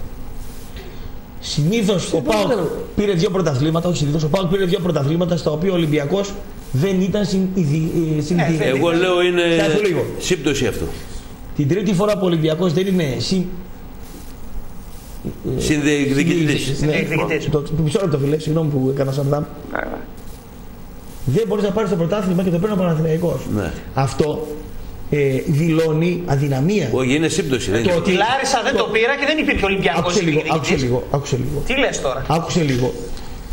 Συνήθως ο Πάοκ πήρε δύο πρωταθλήματα, όχι συνήθως, ο Πάοκ πήρε δύο πρωταθλήματα στα οποία ο Ολυμπιακός δεν ήταν συν, ιδι- ε, συν, Ε, δεν- Εγώ λέω είναι Κάτσε λίγο. σύμπτωση αυτό. Την τρίτη φορά που ο Ολυμπιακός δεν είναι συν. Συνδιεκδικητής. Ναι, Συνδιεκδικητής. το- το- Μισό λεπτό, φίλε, συγγνώμη που έκανα σαν δάμ. Ναι, ναι. Δεν μπορείς να πάρεις το πρωτάθλημα και το παίρνει ο Παναθηναϊκός. Ναι. Αυτό ε, δηλώνει αδυναμία. Όχι, είναι σύμπτωση. Δεν Το είναι. ότι- Τη Λάρισα δεν το πήρα και δεν υπήρχε Ολυμπιακός Άκουσε λίγο, άκουσε διεκδικητής. λίγο, άκουσε λίγο. Τι λες τώρα; Άκουσε λίγο.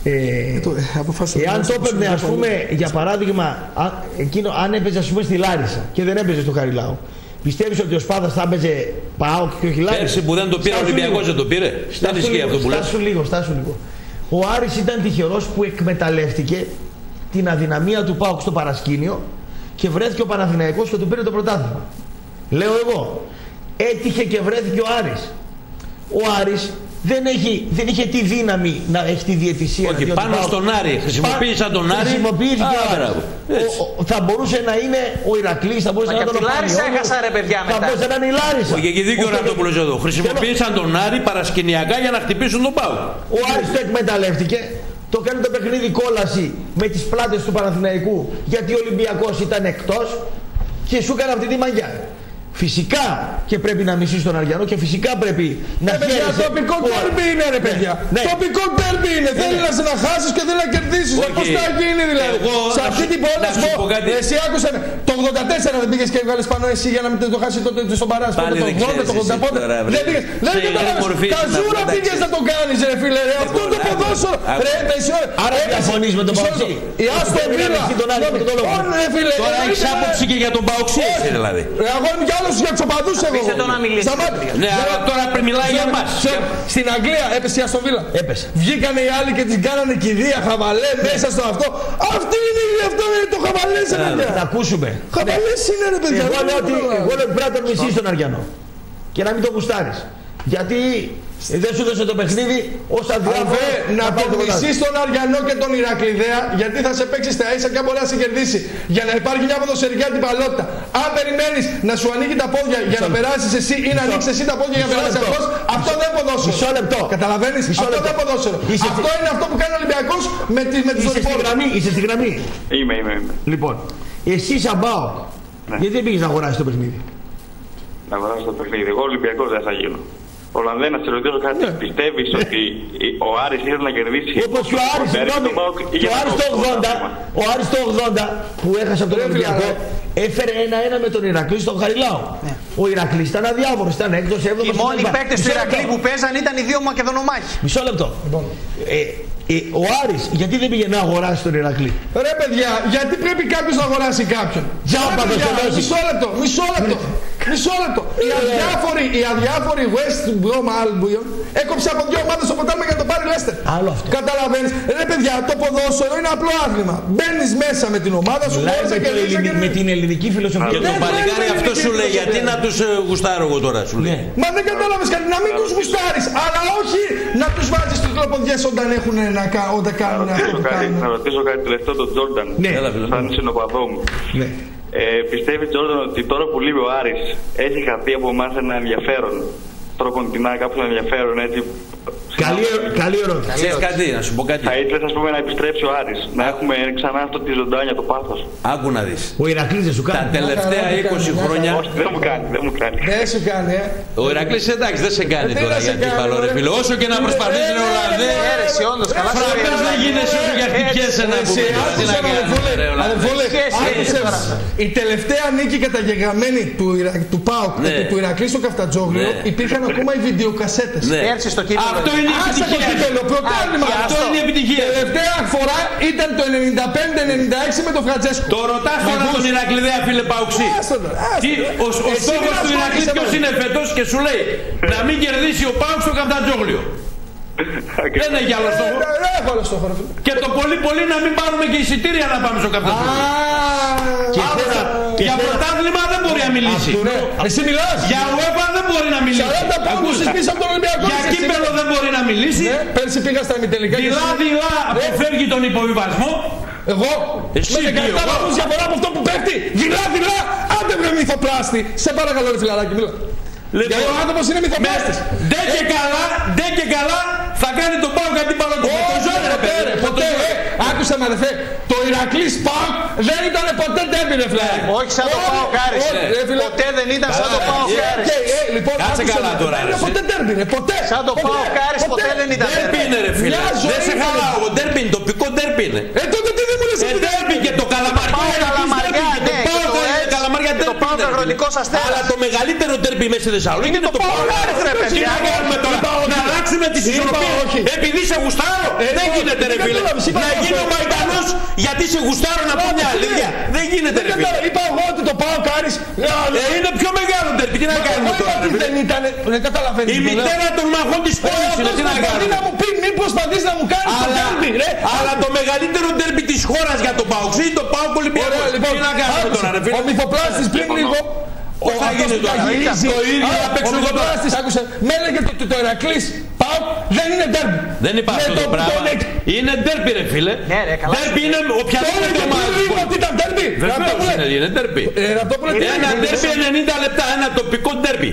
Ε, Το, ε, αποφάσισα Εάν να το στο έπαιρνε, ας συμφωνώ. πούμε, για παράδειγμα, α, εκείνο, αν έπαιζε ας πούμε, στη Λάρισα και δεν έπαιζε στο Χαριλάου, πιστεύεις ότι ο Σπάδας θα έπαιζε Πάοκ και όχι Λάρισα; Πέρσι που δεν το πήρε ο Στάσου Ολυμπιακός λίγο. δεν το πήρε; Δεν Στάσου ισχύει λίγο, αυτό που λες. Στάσου λίγο, στάσου λίγο. Ο Άρης ήταν τυχερός που εκμεταλλεύτηκε την αδυναμία του Πάοκ στο παρασκήνιο και βρέθηκε ο Παναθηναϊκός και του πήρε το πρωτάθλημα. Λέω εγώ, έτυχε και βρέθηκε ο Άρης. Ο Άρης δεν, έχει, δεν είχε τη δύναμη να έχει τη διαιτησία. Όχι, διότι πάνω Πάοκ- στον Άρη. Χρησιμοποίησαν τον Άρη. Χρησιμοποιήθηκε Α, ο Άρης. μπράβο. Έτσι. Ο- ο- θα μπορούσε να είναι ο Ηρακλής, θα μπορούσε Μα να και ήταν ο από τη Λάρισα Πανιόνιος, έχασα, ρε παιδιά, Θα μετά. μπορούσε να είναι η Λάρισα. Όχι, εκεί δίκιο ο Οπότε- Ραπτόπουλος εδώ. Χρησιμοποίησαν τον Άρη παρασκηνιακά για να χτυπήσουν τον Πάου. Ο Άρης το εκμεταλλεύτηκε. Το κάνει το παιχνίδι κόλαση με τις πλάτες του Παναθηναϊκού γιατί ο Ολυμπιακός ήταν εκτός και σου έκανε αυτή τη μαγιά. Φυσικά και πρέπει να μισείς τον Αριανό και φυσικά πρέπει να Ε, παιδιά, χαίρεσαι τοπικό που- τέρμπι είναι ρε παιδιά. Ναι. Τοπικό τέρμπι είναι. Θέλει να σε να χάσεις και θέλει να κερδίσεις. Όχι. Ε, Πώς θα γίνει δηλαδή; Εγώ Σε να αυτή σου- την πόλη να να σου σου πω, πω κάτι. Εσύ άκουσε με. Το 84 δεν πήγες και έβγαλες πάνω εσύ για να μην το χάσεις τότε στον παράσι. Πάλι το δεν 80, ξέρεις το 80 εσύ πότε. τώρα, βρε. Δεν πήγες. Δεν Σε καταλάβες. ηλικία μορφής να Καζούρα πω, πήγες εντάξει. να το κάνεις ρε φίλε. ρε. Αυτό Λοιπόν, το άκου. ποδόσφαιρο. Άκου. Ρε εσύ. Άρα διαφωνείς με τον Μισό Παοξή. λεπτό. Η Άστον Πρέπει να Βίλα. μισεί τον Άρη με τον λόγο. Λοιπόν, ρε φίλε. Τώρα εννοείται, έχεις ρε. άποψη και για τον Παοξή, εσύ δηλαδή. Ρε αγόρι μου για όλους για τους οπαδούς εγώ. Αφήστε τον να μιλήσει, Σταμάτη. παιδιά. Ναι, αλλά τώρα πριν μιλάει για μας. Ξέρετε, Στην Αγγλία έπεσε η Αστον Βίλα. Έπεσε. Βγήκανε οι άλλοι και τις κάνανε κηδεία, χαβαλέ μέσα στο αυτό. Αυτή είναι η αυτό είναι το χαβαλές σε Θα παιδιά. ακούσουμε. Χαβαλές είναι ρε παιδιά. Εγώ δεν λέω ότι καταλαβαίνω. εγώ λέω ότι πρέπει να τον μισείς τον Αριανό και να μην τον γουστάρεις. Γιατί ε, δεν σου έδωσε το παιχνίδι ως αδιάφορο Αδέ, να πάρει τον το πρωτάθλημα. μισείς τον Αριανό και τον Ηρακλειδέα γιατί θα σε παίξει στα ίσα και αν μπορεί να σε κερδίσει. Για να υπάρχει μια ποδοσφαιρική αντιπαλότητα. Αν περιμένεις να σου ανοίγει τα πόδια για να περάσεις εσύ ή να ανοίξεις εσύ τα πόδια για να Μισό περάσεις λεπτό. αυτός, αυτό δεν ποδόσφαιρο. Μισό λεπτό. Καταλαβαίνεις, Μισό αυτό λεπτό. δεν ποδόσφαιρο. Είσαι Αυτό στη- είναι αυτό που κάνει ο Ολυμπιακός με, τις- με τους Είσαι στη γραμμή, είσαι στη γραμμή. Είμαι, είμαι, είμαι. Λοιπόν, εσύ σαν ΠΑΟΚ, Ναι. γιατί δεν πήγες να αγοράσεις το παιχνίδι; Να αγοράσω το παιχνίδι. Εγώ Ολυμπιακός δεν θα γίνω. Ο Λανδέ, να σε ρωτήσω κάτι. Ναι. Πιστεύεις ότι ο Άρης ήθελε να κερδίσει. Όπως και ο Άρης, τον Τέρι, συγγνώμη, τον Πάοκ, ή και για ο να Άρης το κόψει 80, πρωτάθλημα. ο Άρης το 80 που έχασε από τον Ρε, Ολυμπιακό, φιλαρέ. έφερε ένα-ένα με τον Ηρακλή στον Χαριλάου. Ο Ηρακλής ήταν αδιάφορος, ήταν έκτος, έβδομος. Οι μόνοι κτλ. παίκτες του Μισό Ηρακλή λεπτό. που παίζαν ήταν οι δύο Μακεδονομάχοι. Μισό λεπτό. Ε, ε, ο Άρης γιατί δεν πήγε να αγοράσει τον Ηρακλή; Ρε παιδιά, γιατί πρέπει κάποιος να αγοράσει κάποιον; Τζάμπα Ρε, το παιδιά, στελώσει. Μισό λεπτό, μισό λεπτό. Μισό λεπτό. Οι αδιάφοροι, οι αδιάφοροι West Brom Albion έκοψε από δύο ομάδες το ποτάμι για να το πάρει Leicester. Άλλο αυτό. Καταλαβαίνεις. Ρε παιδιά, το ποδόσφαιρο είναι απλό άθλημα. Μπαίνεις μέσα με την ομάδα σου, Μιλάει μπορείς με, να το κερδίσεις ελληνι- και με την ελληνική φιλοσοφία. Και Ναι, το ναι, παλικάρι ναι, αυτό ναι, σου ναι, λέει, ναι, γιατί ναι. να τους ε, γουστάρω εγώ τώρα, σου λέει. Ναι. Μα δεν κατάλαβες κάτι, να μην τους γουστάρεις, αλλά όχι να τους βάζεις τους κλοποδιές όταν, έχουν να, κα- όταν Να κάνουν αυτό ρωτήσω που κάτι, κάνουν. να ρωτήσω κάτι τελευταίο τον Τζόρνταν. Ναι. Έλα, φίλε. Σαν συνοπαδό μου. Ναι. Ε, πιστεύεις Τζόρνταν ότι τώρα που λείπει ο Άρης έχει χαθεί από εμάς ένα ενδιαφέρον; Τροκοντινά κάποιος ενδιαφέρον έτσι. Καλή, καλή ερώτηση. Ξέρεις κάτι, να σου πω κάτι. Θα ήθελε ας πούμε, να επιστρέψει ο Άρης. Να έχουμε ξανά αυτό τη ζωντάνια, το πάθος. Άκου να δεις. Ο Ηρακλής δεν σου Τα κάνει. τελευταία καλά, 20 καλά, χρόνια Όχι, δεν μου κάνει, δεν μου κάνει. Δεν σου κάνει, ε. ο Ηρακλής εντάξει δεν σε κάνει τι τώρα να σε για κάνει, αντίπαλο ρε ρε. φίλε. Όσο και να Ε, προσπαθείς ε, ρε ε, Ολλανδέ, ε, εσύ όντως καλά σου Φραπές λέει, δεν ρε, γίνεσαι όσο για χτυκές ένα Εσύ, που άκουσε με, αδερφούλε, αδερφούλε, Σχέση άκουσε έχεις με. Η τελευταία νίκη καταγεγραμμένη του, Ιρα- του ΠΑΟΚ Ναι. επί του Ηρακλή στο Καφτατζόγλιο Ναι. υπήρχαν ακόμα οι βιντεοκασέτες. Ναι. Έρθει στο κύπελο. Αυτό είναι η Άσε το επιτυχία. κύπελο, πρωτάθλημα. Α, Αυτό Αυτό είναι η επιτυχία. Τελευταία φορά ήταν το 95-96 με τον Φραντζέσκο. Το ρωτάς τώρα τον Ηρακλειδέα φίλε Παουξή. Άστο τώρα, άστο Τι, τώρα. ο, ο Εσύ στόχος μην του Ηρακλή ασχολείσαι ποιος με- είναι φέτος και σου λέει να μην κερδίσει ο Πάουξ στο Καπτατζόγλιο. Δεν έχει άλλο Ε, στόχο. Δεν έχω άλλο στόχο. ρε φίλε. Και το πολύ πολύ να μην πάρουμε και εισιτήρια να πάμε στο Καπτατζόγλιο. Και Α, εσένα, και Για εσένα, πρωτάθλημα δεν μπορεί να μιλήσει. ναι. Εσύ μιλάς. Για UEFA δεν μπορεί να μιλήσει. 40 πόντους Ακούσε. είσαι πίσω από τον Ολυμπιακό. Για είσαι κύπελο σίγουρος. δεν μπορεί να μιλήσει. Ναι, πέρσι πήγα στα ημιτελικά. και Δειλά εσύ- δειλά αποφεύγει τον υποβιβασμό. Εγώ Εσύ με τι, 17 εγώ. βαθμούς διαφορά από αυτό που πέφτει. Δειλά, δειλά. Άντε βρε μυθοπλάστη. Σε παρακαλώ ρε φιλαράκι, μιλά. Λοιπόν, Γιατί ο άνθρωπος είναι μυθοπλάστης. Ντε και καλά, ντε και καλά θα κάνει τον πάω κάτι πάνω του. Με το Όχι, ζόρι, ρε ποτέ, παιδί. ρε, Με το ποτέ, ζόρι. ε. Άκουσα με αδερφέ, το Ηρακλής Πάοκ δεν ήταν ποτέ τέμπι ρε φιλαράκι. Όχι σαν το Όχι, πάω Κάρις. όχι, ρε φίλε. Ποτέ δεν ήταν σαν το Καλά, πάω ε, Κάρις. Και, ε, λοιπόν, Κάτσε άκουσα καλά με, τώρα, δεν ρε, είναι ποτέ τέρμπι, ρε, ποτέ. Σαν το Ποτέ, πάω Κάρις ποτέ δεν ήταν. Ντέρμπι είναι ρε φίλε. Μια ζωή Δεν σε είναι. χαλάω. Ο ντέρμπι είναι, τοπικό ντέρμπι είναι. Ε, τότε τι δεν μου λες Ε, εσύ, ντέρμπι και το καλαμαριά. Πάω είναι Καλαμαριά, ντέρμπι, ναι, Το και πάω το είναι έτσι, καλαμαριά και το ντέρμπι πάω είναι, ρε, Αγροτικός φίλε. Αστέρας. Αλλά το μεγαλύτερο ντέρμπι μέσα στη Θεσσαλονίκη είναι το πάω πάω Κάρις, ρε, Τι παιδιά. να κάνουμε τώρα, να αλλάξουμε τις Είπα ισορροπίες όχι. επειδή σε γουστάρω. Δεν όχι, γίνεται ρε δεν φίλε. κατάλαβες, είπα Να όχι. γίνω μαϊντανός γιατί σε γουστάρω να πω μια αλήθεια. Δεν γίνεται ρε Δεν φίλε. κατάλαβα, είπα εγώ ότι το πάω Κάρις. Ε, είναι πιο μεγάλο ντέρμπι. Τι να κάνουμε Εγώ είπα τώρα. ρε ότι φίλε. δεν ήταν, δεν καταλαβαίνεις. Η τι λέω. μητέρα των μαχών της Ε, πόλης είναι. αυτός Τι να προσπαθεί κάνουμε. να μου πει μη προσπαθείς να μου κάνεις το Αλλά, τέρμπι, ρε. αλλά το μεγαλύτερο ντέρμπι της χώρας για τον Πάοξ είναι το Πάοκ Ολυμπιακός. Ωραία, λοιπόν, Τι να κάνουμε άκουσε. τώρα ρε φίλε. Ο μυθοπλάστης πριν λίγο. Πώς θα αυτός γίνει που τώρα. τα γυρίζει. Το ίδιο Άρα, θα παίξουμε Ο εδώ τώρα. μυθοπλάστης, άκουσε, με έλεγε ότι το Ερακλής πάω δεν είναι τέρμπι. Δεν υπάρχει Με αυτό το το- πράγμα. τον εκ- Είναι ντέρμπι ρε φίλε. Ναι, ρε, καλά. Ντέρμπι είναι Το οποιαδήποτε έλεγε ομάδα. πριν της λίγο πόλης. ότι ήταν τέρμπι. Βεβαίως Ραπτόπουλε. είναι, είναι ντέρμπι. Ε, Ραπτόπουλε, τι Ένα έλεγε, ντέρμπι 90 λεπτά, ένα τοπικό ντέρμπι.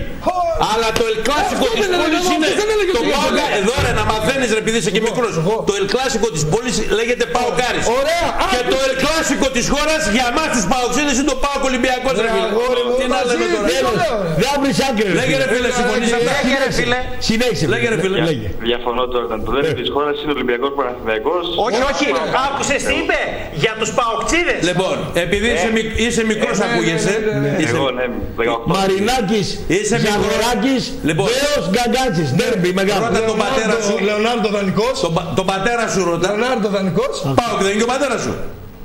Αλλά το El Clásico Αυτό της δεν πόλης έλεγε, είναι. αυτό δεν έλεγε Το ο Γιώργος. Πάοκα, εδώ ρε να μαθαίνεις ρε επειδή είσαι και μικρός. εγώ. Το El Clásico της πόλης λέγεται Παοκάρης. Ωραία. Και άκουσε. το El Clásico της χώρας για εμάς τους Παοξίδες είναι το Πάοκ Ολυμπιακός ρε φίλε. αγόρι μου, Τι να μαζί, λέμε τώρα. τι το λέω, ρε. Δεν άπλεις άκρη ρε Λέγε ρε φίλε, συμφωνείς Λέγε, αυτά; Λέγε ρε φίλε. Συνέχισε. Λέγε, ρε, φίλε. Λέγε. Διαφωνώ τώρα. Το δεύτερο της χώρας είναι Ολυμπιακός Παναθηναϊκός. Όχι, όχι. Άκουσες τι είπε για τους παοκτσίδες. Λοιπόν, επειδή είσαι, μικ- είσαι μικρός ακούγεσαι. είσαι- Εγώ ναι, 18. Μαρινάκης, Είσαι μικρός. Ζαγοράκης, Λοιπόν. Βέος Γκαγκάτσης. Ντέρμπι μεγάλο. Ρώτα τον πατέρα σου. Λεωνάρντο- Λεωνάρντο Δανικός. Τον, πα- τον πατέρα σου ρώτα. Λεωνάρντο Δανικός. Πάω και δεν είναι και ο πατέρας σου.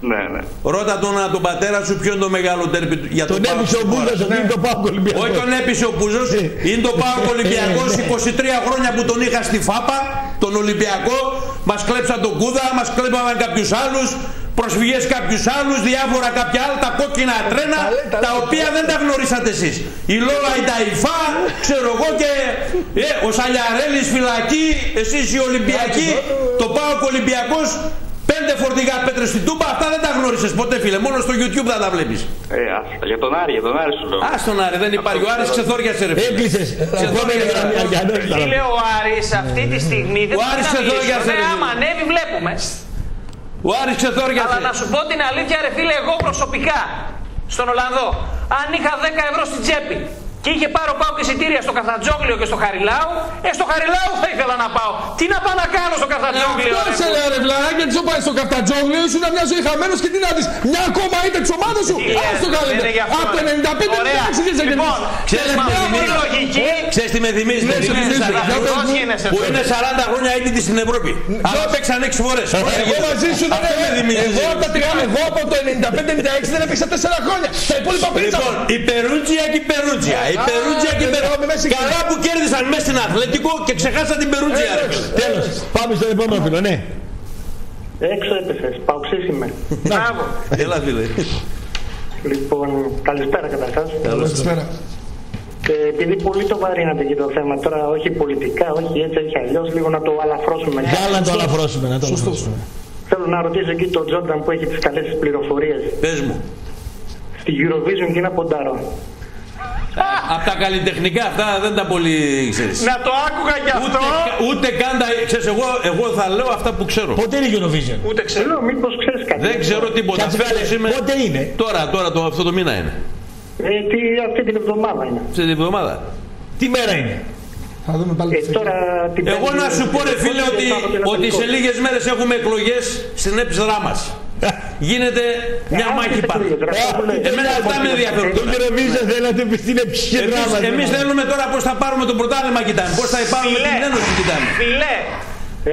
Ναι, ναι. Ρώτα τον, α, τον πατέρα σου ποιο είναι το μεγάλο τέρπι του- για τον Τον Πάοκ έπεισε ο στην χώρα. Μπούζας ότι είναι το Πάοκ Ολυμπιακό. Όχι τον έπεισε ο Πούζος, είναι το Πάοκ Ολυμπιακός, 23 χρόνια που τον είχα στη ΦΑΠΑ, τον Ολυμπιακό, μας κλέψαν τον Κούδα, μας κλέπαμε κάποιους άλλους, προσφυγές κάποιους άλλους, διάφορα κάποια άλλα, τα κόκκινα τρένα, Τα λέει, τα τα λέει. οποία δεν τα γνωρίσατε εσείς. Η Λόλα η Ταϊφά, ξέρω εγώ και ε, ο Σαλιαρέλης φυλακή, εσείς οι Ολυμπιακοί, το Πάοκ Ολυμπιακός, πέντε φορτηγά πέτρες στην Τούμπα, αυτά δεν τα γνώρισες ποτέ φίλε, μόνο στο YouTube θα τα βλέπεις. Ε, άστα, για τον Άρη, για τον Άρη σου λέω. Α τον Άρη, δεν υπάρχει. Ο Άρης ξεθόριασε ρε φίλε. Έκλεισες. Επόμενη για να Φίλε ο Άρης αυτή τη στιγμή δεν Ο μπορεί Άρης να ξεθόριασε, μιλήσει. ρε, Ναι, φίλε. άμα ανέβει βλέπουμε. Ο Άρης ξεθόριασε. Αλλά να σου πω την αλήθεια ρε φίλε εγώ προσωπικά στον Ολλανδό αν είχα 10 ευρώ στην τσέπη και είχε πάρω πάω και εισιτήρια στο Καθατζόγλιο και στο Χαριλάου, ε στο Χαριλάου θα ήθελα να πάω. Τι να πάω να κάνω στο Καθατζόγλιο. Αυτό ρε, σε που- λέω ρε βλαράκι, έτσι πάει στο καφτατζόγλιο, ήσουν μια ζωή χαμένος και τι να δεις, μια ακόμα είτε της ομάδας σου, Τι ας το λες, δεν κάνετε. είναι γι' αυτό, Από το ρε. 95 Ωραία. 96 δεν σε Λοιπόν, κερδίσεις. Ξέρεις με τι με αυτή τη θυμίζει. λογική; Ξέρεις τι με θυμίζει. Ναι, με σε θυμίζει θυμίζει. 40 Για πες πώς μου. γίνεσαι που τώρα. είναι 40 χρόνια έγκυτη στην Ευρώπη. Αλλά παίξαν 6 φορές. Εγώ μαζί σου δεν Αυτό με θυμίζει. Εγώ από τα τριάντα, εγώ από το 95-96 δεν έπαιξα 4 χρόνια. Τα υπόλοιπα πίτσα. Λοιπόν, η Περούτζια και η Περούτζια. Η Περούτζια και η δεν Περούτζια. έχουμε μέσα Καλά που κέρδισαν μέσα στην Αθλέτικο και ξεχάσαν την Περούτζια. ρε. Τέλος. Πάμε στον επόμενο φίλο, ναι. Έξω έπεσες, παουξής είμαι. Μπράβο. Έλα φίλε. λοιπόν, καλησπέρα καταρχάς. Καλησπέρα. Ε, επειδή πολύ το βαρύνατε για το θέμα τώρα, όχι πολιτικά, όχι έτσι, όχι αλλιώς, λίγο να το αλαφρώσουμε. Για να το αλαφρώσουμε, να το αλαφρώσουμε. Θέλω να ρωτήσω εκεί τον Τζόρνταν που έχει τις καλές τις πληροφορίες. Πες μου. Στη Eurovision και είναι ποντάρο. Απ' τα καλλιτεχνικά αυτά δεν τα πολύ ξέρεις. Να το άκουγα κι Ούτε, αυτό. ούτε καν τα. Ξέρεις, εγώ, εγώ θα λέω αυτά που ξέρω. Πότε είναι η Eurovision; Ούτε ξέρω. Λέω, μήπως ξέρεις κάτι. Δεν ξέρω τίποτα. Κάτσε Φέτος καλέ. είμαι. Πότε είναι; Τώρα, τώρα το, αυτό το μήνα είναι. Ε, τι, αυτή την εβδομάδα είναι. Σε την εβδομάδα. Τι μέρα είναι; Θα δούμε πάλι. Ε, τώρα την Εγώ Πέμπτη- να σου πω ρε φίλε και ότι, Σάββατο ένα ότι σε τελικό. λίγες μέρες έχουμε εκλογές στην έψδρά μας. Γίνεται μια Ε, μάχη άρχισε πάνω. το ίδιο, τώρα, ναι. Εμένα αυτά με ενδιαφέρουν τώρα. Κύριε Βίζα, θέλατε πει στην επισχεδρά Εμείς, εμείς θέλουμε τώρα πώς θα πάρουμε το πρωτάθλημα κοιτάμε, πώς θα υπάρχουμε Φιλέ, την ένωση κοιτάμε. φιλέ,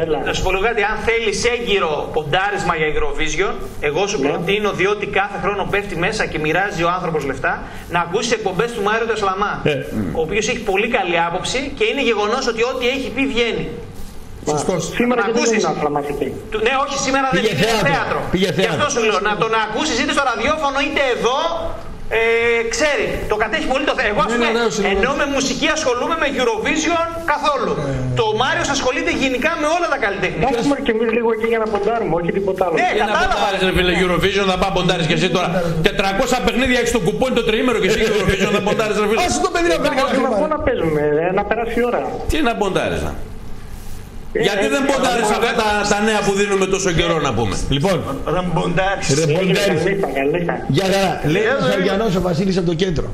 Έλα. να σου πω λίγο κάτι, αν θέλεις έγκυρο ποντάρισμα για Eurovision, εγώ σου προτείνω, διότι κάθε χρόνο πέφτει μέσα και μοιράζει ο άνθρωπος λεφτά, να ακούσεις εκπομπές του Μάριο Τεσλαμά. Ο οποίος έχει πολύ καλή άποψη και είναι γεγονός ότι ό,τι έχει πει βγαίνει. Σωστός. Σήμερα Να δεν ακούσεις. είναι αθλαμαστική. Του- Ναι, όχι, σήμερα Πήγε δεν είναι θέατρο. θέατρο. Πήγε Γι' αυτό θέατρο. σου λέω, να τον ακούσεις είτε στο ραδιόφωνο είτε εδώ. Ε, ξέρει, το κατέχει πολύ το θέμα. Εγώ, ας Είναι πούμε, ωραίος, είναι ενώ ωραίος. με μουσική ασχολούμαι με Eurovision καθόλου. Το Μάριος ασχολείται γενικά με όλα τα καλλιτεχνικά. Να έχουμε και εμείς λίγο εκεί για να ποντάρουμε, όχι τίποτα άλλο. Ναι, Τι να κατάλαβα. ποντάρεις ρε φίλε Eurovision, θα πάει ποντάρεις και εσύ τώρα. 400 παιχνίδια έχεις το κουπόνι το τριήμερο και εσύ Eurovision θα ποντάρεις ρε φίλε. Άσε το παιδί να παίρνει Όχι, κανένα να χρήμα. να παίζουμε, ε, να περάσει η ώρα. Τι να ποντάρεις να. Ε, Γιατί δεν ε, ποντάρεις ε, αυτά τα, τα νέα που δίνουμε τόσο καιρό να πούμε. Λοιπόν, Δεν μποντάρεις. ρε Έγινε Ποντέρης, καλή νύχτα, καλή νύχτα. για χαρά. Λέει Ε, ο Σαριανός ο Βασίλης από το κέντρο.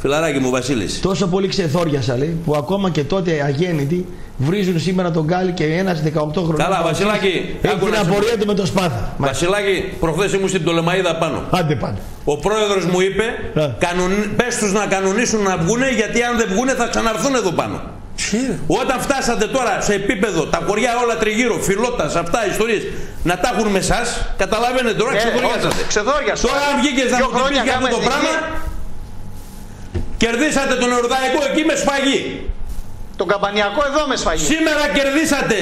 Φιλαράκι μου Βασίλης. Τόσο πολύ ξεθόριασα λέει που ακόμα και τότε αγέννητοι βρίζουν σήμερα τον Γκάλι και ένας 18 χρονών. Καλά, Βασίλης Βασιλάκη, Έχει άκου την να σου απορία του με το σπάθα. Μα Βασιλάκη, προχθές ήμουν στην Πτολεμαίδα πάνω. άντε πάντα. Ο πρόεδρος μου είπε, Ε. κανονι... πες τους να κανονίσουν να βγούνε γιατί αν δεν βγουνε θα ξαναρθούν εδώ πάνω. Όταν φτάσατε τώρα σε επίπεδο, τα χωριά όλα τριγύρω, φιλότας, αυτά, ιστορίες, να τα έχουν με εσάς, καταλαβαίνετε τώρα, Ε, ξεχωριάσατε. όχι, ξεδόριασαι. Τώρα αν βγήκες να Δύο μου την πεις χρόνια για αυτό κάνουμε το εθνική. πράγμα, κερδίσατε τον Εορδαϊκό εκεί με σφαγή. Τον καμπανιακό εδώ με σφαγή. Σήμερα κερδίσατε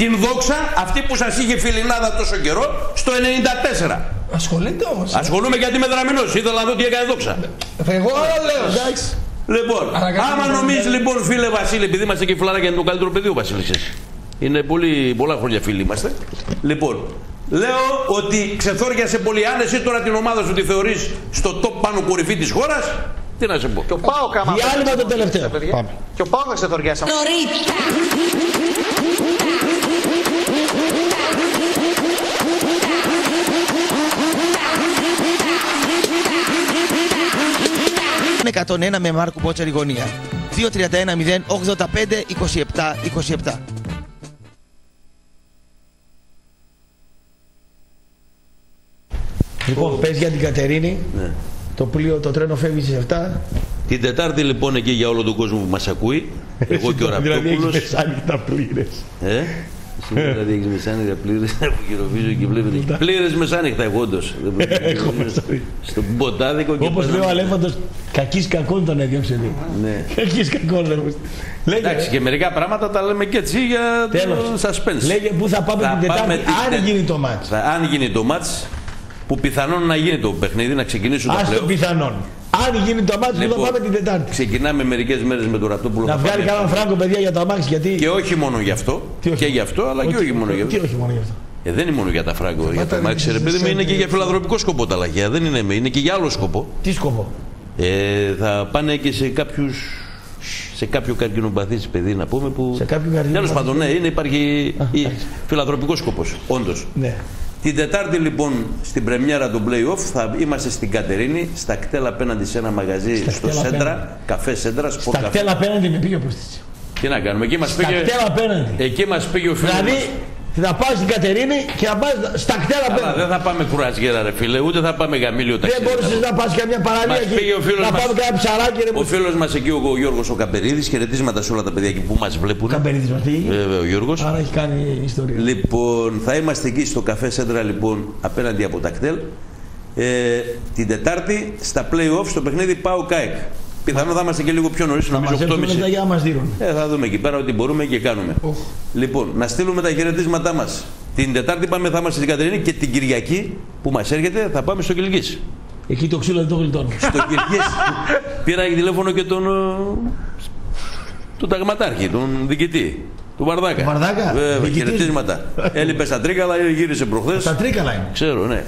την δόξα, αυτή που σας είχε φιλινάδα τόσο καιρό, στο 94. Ασχολείται όμως. Ασχολούμαι γιατί είμαι δραμινός, ήθελα να δω τι έκανε δόξα. Εγώ άλλο λέω. Εντάξει. Λοιπόν, Αναγκάζομαι άμα να νομίζεις μιλάω. λοιπόν φίλε Βασίλη, επειδή είμαστε και φιλαράκια είναι το καλύτερο παιδί ο Βασίλης εσύ. Είναι πολύ, πολλά χρόνια φίλοι είμαστε. Λοιπόν, λέω ότι ξεθόριασε πολύ. Αν εσύ τώρα την ομάδα σου τη θεωρείς στο top πάνω κορυφή της χώρας, τι να σε πω. Και ο Πάο κάμα. Διάλειμμα το τελευταίο. παιδιά. Πάμε. Και ο Πάο θα ξεθοριάσει. 101 με Μάρκο Μπότσαρη γωνία. 2-31-0-85-27-27. Λοιπόν, πες για την Κατερίνη. Ναι. Το πλοίο, το τρένο φεύγει στις 7. Την Τετάρτη λοιπόν εκεί για όλο τον κόσμο που μας ακούει, εγώ και ο Δηλαδή έχεις Ραπτόπουλος. μεσάνυχτα πλήρες. Ε, Σήμερα δηλαδή έχεις μεσάνυχτα πλήρες *laughs* από κυροβίζω και βλέπετε. Πλήρες μεσάνυχτα εγώ όντως. Δεν πρέπει να Έχω είναι μεσάνυχτα. Στο μποτάδικο και Όπως πάνω. λέει ο Αλέφαντος, κακής κακόν τον έδιωξε λίγο. Ναι. Κακής κακόν λέγω. Λέγε, Εντάξει και μερικά πράγματα τα λέμε και έτσι για το Τέλος. suspense. λέγε πού θα πάμε την Τετάρτη, αν γίνει το μάτς. Θα- αν γίνει το μάτς, που πιθανόν να γίνει το παιχνίδι, να ξεκινήσουν τα Ας το πλέον. πιθανόν. Αν γίνει το μάτς, πού θα Λοιπόν, πάμε την Τετάρτη. Ξεκινάμε μερικές μέρες με τον Ραπτόπουλο. Να θα βγάλει πάμε κανέναν αυτό. φράγκο παιδιά για το αμάξι γιατί. Και όχι μόνο γι' αυτό, Τι όχι. και γι' αυτό, αλλά και όχι μόνο γι' Τι αυτό. όχι μόνο γι' αυτό. Ε, δεν είναι μόνο για τα φράγκο, για το Πάτε αμάξι, ρε παιδί μου, σε- είναι και για φιλανθρωπικό σκοπό τα λαχεία. Δεν είναι, είναι και για άλλο σκοπό. Τι σκοπό; Ε, θα πάνε και σε κάποιους σε κάποιο καρκινοπαθής παιδί να πούμε που. Σε κάποιο καρκινοπαθής. Τέλος πάντων, ναι, είναι, υπάρχει εντάξει. φιλανθρωπικός σκοπός. Όντως. Ναι. Την Τετάρτη λοιπόν στην πρεμιέρα του Play-Off θα είμαστε στην Κατερίνη, στα κτέλ απέναντι σε ένα μαγαζί Στα στο κτέλ Σέντρα, απέναντι. καφέ Σέντρα, σπορ Στα καφέ. κτέλα απέναντι με πήγε ο Προστίτσι. Τι να κάνουμε, εκεί μας Στα πήγε, κτέλα απέναντι. εκεί μας πήγε ο φίλος Δηλαδή μας. Θα πάω στην Κατερίνη και θα πας στα κτέλα Αλλά απέναντι. δεν θα πάμε κουρασγέρα ρε φίλε, ούτε θα πάμε γαμήλιο Δεν ταξίδι. μπορούσες να πας καμιά παραλία Μας εκεί, πήγε ο φίλος να μας. πάμε κάνα ψαράκι ρε Ο μου. φίλος μας εκεί, ο Γιώργος ο Καπερίδης, χαιρετίσματα σε όλα τα παιδιά εκεί που μας βλέπουν. Καμπερίδης μας πήγε. Βέβαια ο Γιώργος. Άρα έχει κάνει ιστορία. Λοιπόν, θα είμαστε εκεί στο καφέ Σέντρα λοιπόν απέναντι από τα κτέλ. Ε, την Τετάρτη στα play-off στο παιχνίδι Πάου Κάεκ. Πιθανόν θα είμαστε και λίγο πιο νωρίς, Θα νομίζω μαζέψουμε 8.30. τα για να μας δίνουν. Ε, θα δούμε εκεί πέρα ό,τι μπορούμε και κάνουμε. Λοιπόν, να στείλουμε τα χαιρετίσματά μας. Την Τετάρτη πάμε, θα είμαστε στην Κατερίνη και την Κυριακή που μας έρχεται θα πάμε στο Κιλγής. Εκεί το ξύλο δεν το γλιτώνω. Στο Κιλγής *laughs* πήρα τηλέφωνο και τον, ε, τον ταγματάρχη, τον διοικητή. Του Βαρδάκα. Του Βαρδάκα, Βέβαια, διοικητής. χαιρετίσματα. Έλειπες στα τρίκαλα, γύρισε προχθές. Τα τρίκαλα είναι. Ξέρω, ναι.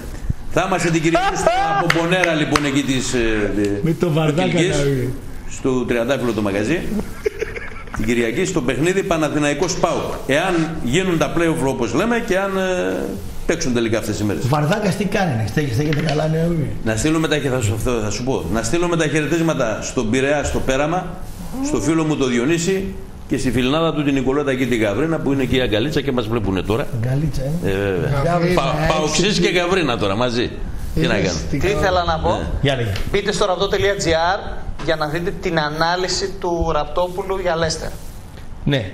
Θα είμαστε την Κυριακή στο Απομπονέρα λοιπόν εκεί της... ε, Με το Βαρδάκα Κιλγής, να είναι. στο τριαντάφυλλο το μαγαζί. την Κυριακή στο παιχνίδι Παναθηναϊκός ΠΑΟΚ. Εάν γίνουν τα play-off όπως λέμε και αν ε, παίξουν τελικά αυτές οι μέρες. Ο Βαρδάκας τι κάνει, στέκει- στέκεται καλά ναι, όχι. Να στείλουμε τα, θα, σου, θα σου πω, να στείλουμε τα χαιρετίσματα στον Πειραιά, στο Πέραμα, στο φίλο μου το Διονύση, Και στη φιλνάδα του την Νικολέτα εκεί την Γαβρίνα που είναι εκεί η Αγκαλίτσα και μας βλέπουν τώρα. Γκαλίτσα, ε. Ε, βέβαια. Γαβρίνα, Πα, έτσι. Παοξής και Γαβρίνα τώρα μαζί. Τι να κάνω. Τι ήθελα να πω; Για λέγε. Μπείτε στο ραπτό.gr για να δείτε την ανάλυση του Ραπτόπουλου για Λέστερ. Ναι.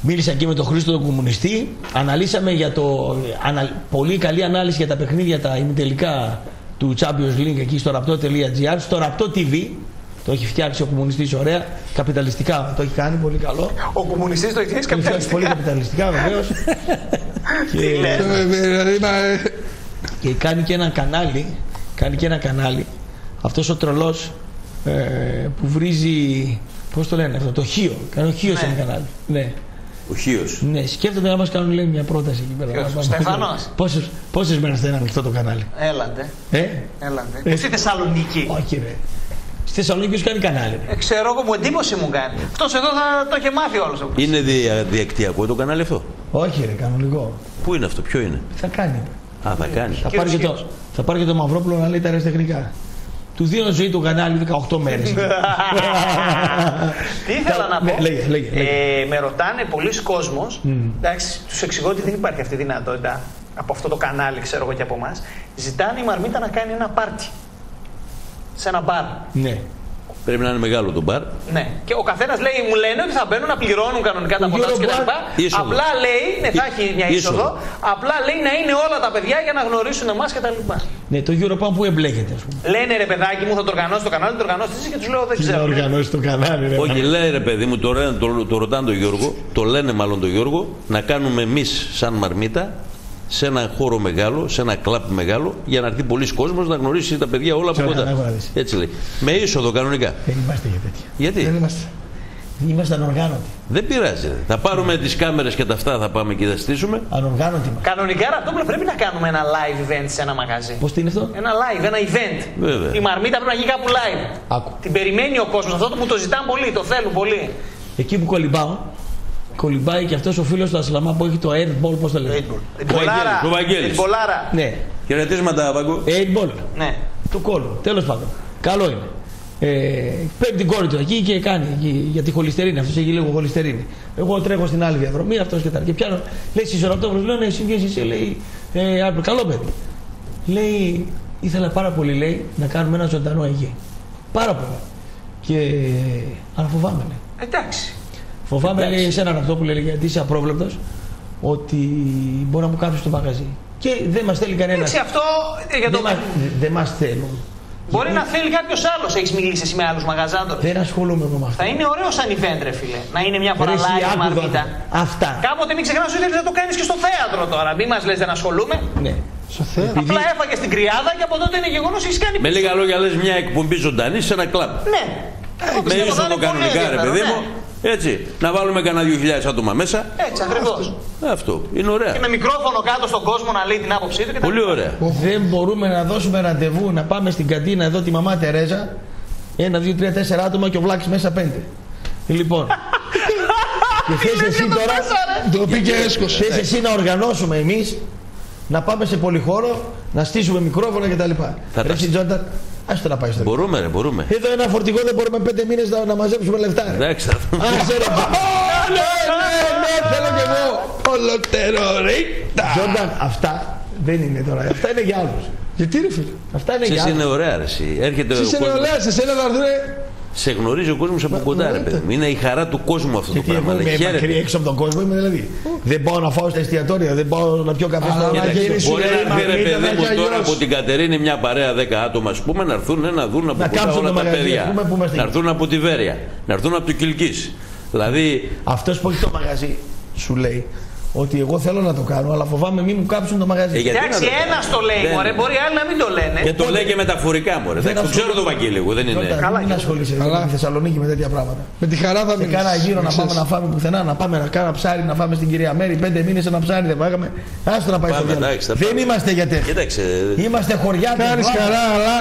Μίλησα και με τον Χρήστο τον κομμουνιστή. Αναλύσαμε για το. ανα- πολύ καλή ανάλυση για τα παιχνίδια τα ημιτελικά του Champions League εκεί στο ραπτό.gr. Στο ραπτό TV. Το έχει φτιάξει ο κομμουνιστής ωραία. Καπιταλιστικά το έχει κάνει πολύ καλό. Ο κομμουνιστής το έχει φτιάξει Το έχει φτιάξει πολύ καπιταλιστικά. καπιταλιστικά βεβαίως. *laughs* Τι λες. Ε, Δηλαδή, μα, ε, και κάνει και ένα κανάλι. Κάνει και ένα κανάλι. Αυτός ο τρελός ε, που βρίζει. Πώς το λένε αυτό, το Χίο. Κάνει ο Χίο Ναι. ένα κανάλι. Ναι. Ο Χίος. Ναι, σκέφτονται να μας κάνουν λέει, μια πρόταση εκεί πέρα. Ποιος, Να ο πάμε. Στέφανος; Πόσες, πόσες μέρες θα είναι ανοιχτό το κανάλι. Έλαντε. Ε, Έλαντε. Ε; Πού στη Θεσσαλονίκη; όχι ρε. Στη Θεσσαλονίκη ποιος κάνει κανάλι. ρε. Ε, ξέρω εγώ, μου εντύπωση μου κάνει. Αυτός εδώ θα το είχε μάθει όλος. ο Είναι δια, διακτυακό το κανάλι αυτό; Όχι ρε, κανονικό. Πού είναι αυτό, ποιο είναι; Τι θα κάνει. Α, θα κάνει. Θα Και πάρει, ο και το, Σκύλος. θα πάρει και το Μαυρόπουλο να λέει τα αεραστεχνικά. Του δίνω ζωή το κανάλι 18 μέρες. *laughs* Τι ήθελα να Ναι, πω; λέγε, λέγε, λέγε. Ε, με ρωτάνε πολλοί κόσμος. Εντάξει, τους εξηγώ ότι δεν υπάρχει αυτή η δυνατότητα από αυτό το κανάλι, ξέρω εγώ και από εμάς. Ζητάνε η Μαρμίτα να κάνει ένα πάρτι. Σε ένα μπαρ. ναι. Πρέπει να είναι μεγάλο το μπαρ. Ναι. Και ο καθένας λέει, μου λένε ότι θα μπαίνουν να πληρώνουν κανονικά τα Ο ποτά του Eurobar- κτλ. Είσοδο. Απλά λέει, ναι, θα έχει μια Είσοδο. είσοδο. Απλά λέει να είναι όλα τα παιδιά για να γνωρίσουν εμάς κτλ. Ναι, το Europan που εμπλέκεται, ας πούμε. Λένε ρε παιδάκι μου, θα το οργανώσει το κανάλι, το οργανώσει εσύ και τους λέω δεν Τι να ξέρω. οργανώσει το κανάλι, ρε. Όχι, λέει ρε παιδί μου, το, λένε- το, το ρωτάνε τον Γιώργο, το λένε μάλλον τον Γιώργο, να κάνουμε εμείς σαν μαρμίτα σε ένα χώρο μεγάλο, σε ένα κλαπ μεγάλο, για να έρθει πολλοί κόσμος να γνωρίσει τα παιδιά όλα από Ξέρω, κοντά. να έχω δεις. Έτσι λέει. Με είσοδο κανονικά. Δεν είμαστε για τέτοια. Γιατί; Δεν είμαστε. Είμαστε ανοργάνωτοι. δεν πειράζει. ρε. Θα πάρουμε τις κάμερες και τα αυτά, θα πάμε και θα στήσουμε. Ανοργάνωτοι μας. Κανονικά αυτό πρέπει να κάνουμε ένα live event σε ένα μαγαζί. Πώς τι είναι αυτό; Ένα live, ένα event. Βέβαια. Η μαρμίτα πρέπει να γίνει κάπου live. Άκου. Την περιμένει ο κόσμος. Αυτό που το ζητάνε πολύ, το θέλουν πολύ. Εκεί που κολυμπάω, κολυμπάει και αυτός ο φίλος του Ασλαμά που έχει το airball, πώς το λένε; Την Πολάρα. ο Βαγγέλης. Την Πολάρα. Ναι, Χαιρετίσματα, Βαγκό. airball. Ναι. του κόλλου. Τέλος πάντων. Καλό είναι. Ε, παίρνει την κόρη του εκεί και κάνει εκεί, για τη χολυστερίνη. Αυτός έχει λίγο χολυστερίνη. Εγώ τρέχω στην άλλη διαδρομή, αυτός και τα. Και πιάνω, λέει συσσωραπτόβρο, λέω ναι, εσύ βγαίνει εσύ, λέει. Ε, άκου, καλό παιδί. Λέει, ήθελα πάρα πολύ, λέει, να κάνουμε ένα ζωντανό εκεί. Πάρα πολύ. Και. Αλλά φοβάμαι, λέει. Εντάξει. Φοβάμαι, λέει, εσένα αυτό που λέει, γιατί είσαι απρόβλεπτος, ότι μπορεί να μου κάψεις το μαγαζί. Και δεν μας θέλει κανένας. Εντάξει, αυτό ε, για το. Δεν μας, δεν μας θέλουν. Μπορεί να θέλει κάποιος άλλος. Έχεις μιλήσει εσύ με άλλους μαγαζάτορες. Δεν ασχολούμαι εγώ με αυτό. Θα είναι ωραίο σαν event, ρε φίλε. Να είναι μια φορά Ρε, εσύ, live η άκου μαρμίτα. εδώ. Αυτά. Κάποτε μην ξεχνάς ότι ήθελε να το κάνεις και στο θέατρο τώρα. Μην μας λες δεν ασχολούμαι. Ναι. Στο θέατρο. Επειδή- Απλά έφαγες στην κρυάδα και από τότε είναι γεγονός έχεις κάνει. Με λίγα λόγια λες μια εκπομπή ζωντανή σε ένα κλαμπ. Ναι. Εγώ Με πιστεύω θα είσοδο είναι πολύ κανονικά, ρε ενδιαφέρον, παιδί ναι. μου. Έτσι. Να βάλουμε κανένα δύο χιλιάδες άτομα μέσα. Έτσι ακριβώς. Αυτό. Είναι ωραία. Και με μικρόφωνο κάτω στον κόσμο να λέει την άποψή του και τα Πολύ λοιπά. ωραία. Δεν μπορούμε να δώσουμε ραντεβού να πάμε στην καντίνα εδώ τη μαμά Τερέζα. Ένα, δύο, τρία, τέσσερα άτομα και ο Βλάκης μέσα πέντε. Λοιπόν. *laughs* και θες εσύ τώρα. Το πήγε έσκος. Θες εσύ να οργανώσουμε εμείς να πάμε σε πολυχώρο, να στήσουμε μικρόφωνα κτλ. Θα Ρε τα- εσύ, Τζόνταν, άστο να πάει στο Μπορούμε, ρε, μπορούμε. Εδώ ένα φορτηγό δεν μπορούμε πέντε μήνες να, να μαζέψουμε λεφτά. ρε. Εντάξει, θα δούμε. Άσε ρε. *laughs* Ναι, ναι, ναι, θέλω κι εγώ. Ολοτερορίτα. Τζόνταν, αυτά δεν είναι τώρα. Αυτά είναι για άλλους. Γιατί ρε φίλε. Αυτά είναι για Εσείς είναι άλλους. ωραία, ρε. εσύ. Έρχεται ο Εσύ είναι κόσμος. ωραία, σε σένα θα έρθουνε. Σε γνωρίζει ο κόσμος από κοντά, ρε παιδί μου. Είναι η χαρά του κόσμου αυτό το Γιατί εγώ πράγμα. είμαι λέει, μακρύ χαίρεται. έξω από τον κόσμο, είμαι δηλαδή. Δεν πάω να φάω στα εστιατόρια, δεν πάω να πιω καφέ Αλλά στο να καφέ. γίνεις Σου Μπορεί λέει, να έρθει ρε «Μαρμίτα, παιδί να μου έχει τώρα αλλιώς». από την Κατερίνη μια παρέα 10 άτομα, ας πούμε, να έρθουν να δουν από Να κοντά κάψουν όλα το τα μαγαζί, παιδιά. ας πούμε, που είμαστε Να εκεί. έρθουν από τη Βέρεια, να έρθουν από το Κιλκή. Δηλαδή, Αυτός που έχει το μαγαζί σου λέει ότι εγώ θέλω να το κάνω, αλλά φοβάμαι μην μου κάψουν το μαγαζί. Ε, γιατί Εντάξει, να το ένας κάνω. το λέει, Δεν μωρέ, είναι. μπορεί άλλοι να μην το λένε. και το λέει και μεταφορικά μου. Δεν Το ξέρω ασχολούμαι. το Βαγγέλη, εγώ δεν είναι. Τζόνταν, Καλά, μην και- ασχολείσαι Καλά. με τη Θεσσαλονίκη με τέτοια πράγματα. Με τη χαρά θα Σε μείνεις. κάνα γύρο να πάμε Ξέρεις. να φάμε πουθενά, να πάμε να κάνουμε ψάρι, να πάμε στην κυρία Μέρη. Πέντε μήνες ένα ψάρι δεν φάγαμε. Άστο να πάει στο Πάμε, διάλογο. εντάξει, θα Δεν πάμε. είμαστε για τέτοια. Κοίταξε. Είμαστε χωριάτες. Κάνεις χαρά, αλλά...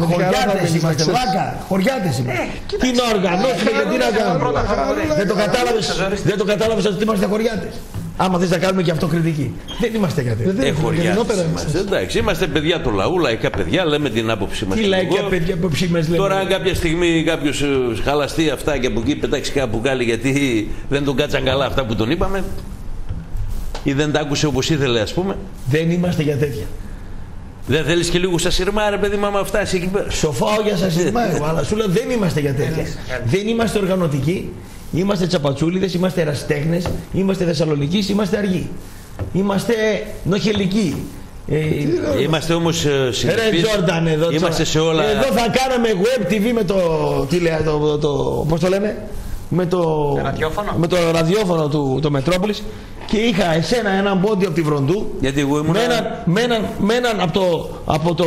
Με τη χαρά θα Χωριάτες μείνεις, να είμαστε, ξέρεις. βλάκα. Χωριάτες είμαστε. Τι να οργανώσουμε και τι να κάνουμε; Πρώτα χαρούλα. Δεν το κατάλαβες. Δεν το κατάλαβες ότι είμαστε χωριάτες. Άμα θες να κάνουμε και αυτοκριτική. Δεν είμαστε για τέτοια. Ε, χωριά είμαστε. Εντάξει, είμαστε παιδιά του λαού, λαϊκά παιδιά, λέμε την άποψή μας. Τι λαϊκά παιδιά απόψη μας λέμε. Τώρα, αν κάποια στιγμή κάποιος χαλαστεί αυτά και από εκεί πετάξει κάπου κάλλη γιατί δεν τον κάτσαν καλά αυτά που τον είπαμε ή δεν τα άκουσε όπως ήθελε, ας πούμε. Δεν είμαστε για τέτοια. Δεν θέλεις και λίγο στα σειρμά, ρε παιδί μου, άμα φτάσει εκεί πέρα. Σοφάω για σας σειρμά, εγώ, αλλά σου λέω δεν είμαστε για τέτοια. Δεν είμαστε οργανωτικοί, είμαστε τσαπατσούλιδες, είμαστε ερασιτέχνες, είμαστε Θεσσαλονικείς, είμαστε αργοί. Είμαστε νοχελικοί. Ε, Είμαστε όμως Ρε συνεπεί. Τζόρνταν εδώ Είμαστε τώρα. σε όλα. Εδώ θα κάναμε web TV με το, τι λέει, το, το, το, πώς το λέμε, με το, Ραδιόφωνο. με το ραδιόφωνο του το Μετρόπολης και είχα εσένα έναν πόντι από τη Βροντού Γιατί εγώ ήμουν. με έναν, με έναν, με έναν από το, από το,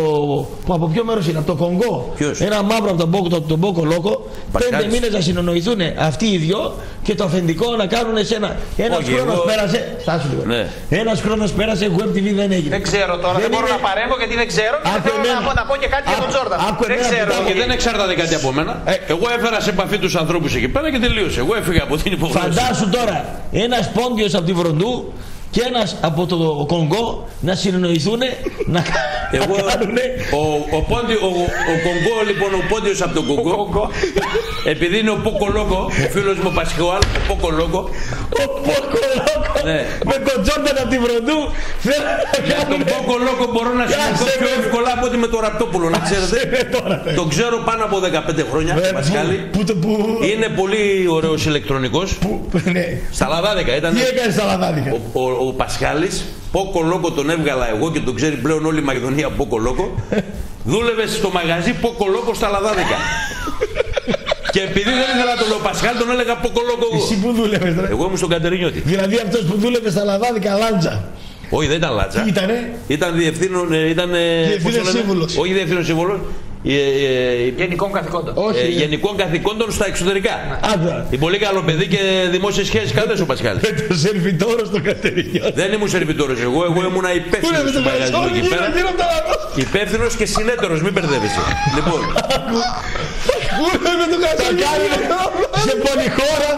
που από ποιο μέρος είναι, από το Κονγκό. Ποιος; Ένα μαύρο από τον Μπόκο, τον, τον Μπόκο Λόκο. Πασχάλης. Πέντε μήνες να συνονοηθούν αυτοί οι δυο και το αφεντικό να κάνουν εσένα. Ένας Όχι, χρόνος εγώ- πέρασε, στάσου λίγο. Ναι. Ένας χρόνος πέρασε, web TV δεν έγινε. Δεν ξέρω τώρα, δεν, Δεν μπορώ είναι- να παρέμβω γιατί δεν ξέρω και Άκου δεν θέλω να, εμένα. πω- να πω και κάτι για τον Άκου- Τζόρνταν. άκου Δεν εμένα ξέρω. που τα- Όχι, δεν εξαρτάται κάτι από μένα. Ε. Εγώ έφερα σε επαφή τους ανθρώπους εκεί πέρα και τελείωσε. Εγώ έφυγα από την υποχρέωση. Φαντάσου τώρα ένας πόντιος από τη Βροντού no και ένας από το Κονγκό να συνεννοηθούν να, Εγώ, να κάνουνε ο, ο, Πόντιο, ο, ο Κονγκό, λοιπόν, ο Πόντιος από τον Κονγκό, επειδή είναι ο Πόκο Λόγκο, ο φίλος μου ο Πασχεουάλ, ο Πόκο Λόγκο, ο Ποκολόκο Ναι. με τον Τζόρνταν από τη Βροντού θέλουν να με τον κάνουνε Πόκο Λόγκο μπορώ να συνεχθώ Κάσε πιο με. εύκολα από ότι με τον Ραπτόπουλο, να ξέρετε. τώρα, ε. τον ξέρω πάνω από 15 χρόνια, Ε, Πασχάλη. που, που, το- που, Είναι πολύ ωραίος ηλεκτρονικός. που, ναι. Στα λαδάδικα ήταν. Τι έκανε στα λαδάδικα. Ο, ο, ο Πασχάλης, Πόκο Λόγκο τον έβγαλα εγώ και τον ξέρει πλέον όλη η Μακεδονία Πόκο Λόγκο. Δούλευε στο μαγαζί Πόκο Λόγκο στα Λαδάδικα. *laughs* και επειδή δεν ήθελα τον Πασχάλη, τον έλεγα Πόκο Λόγκο Εσύ εγώ. που δούλευες τώρα. Εγώ ήμουν στον Κατερινιώτη. Δηλαδή αυτός που δούλευε στα λαδάδικα λάντζα. Όχι, δεν ήταν λάτσα. Τι ήτανε; Ήταν διευθύνων, ε, ήταν. ε, Διευθύνων πώς το λένε; σύμβουλος. Όχι διευθύνων σύμβουλος. Ε, ε, ε, Γενικών καθηκόντων. Όχι. ε, γενικών καθηκόντων στα εξωτερικά. Άντα. Η πολύ καλό παιδί και δημόσιες σχέσεις καλέ ο Πασχάλης. Με το σερβιτόρο στο Κατερινιώτη. Δεν ήμουν σερβιτόρος εγώ, εγώ ήμουν υπεύθυνος Δούλευε του στο μαγαζί. μαγαζιού Όχι, εκεί πέρα. γύρω γύρω από τα λαδάδικα. Υπεύθυνος και συνέτερος, μην μπερδεύεσαι. λοιπόν, Δούλευε το Κατερινιώτη. Σε πολυχώρα.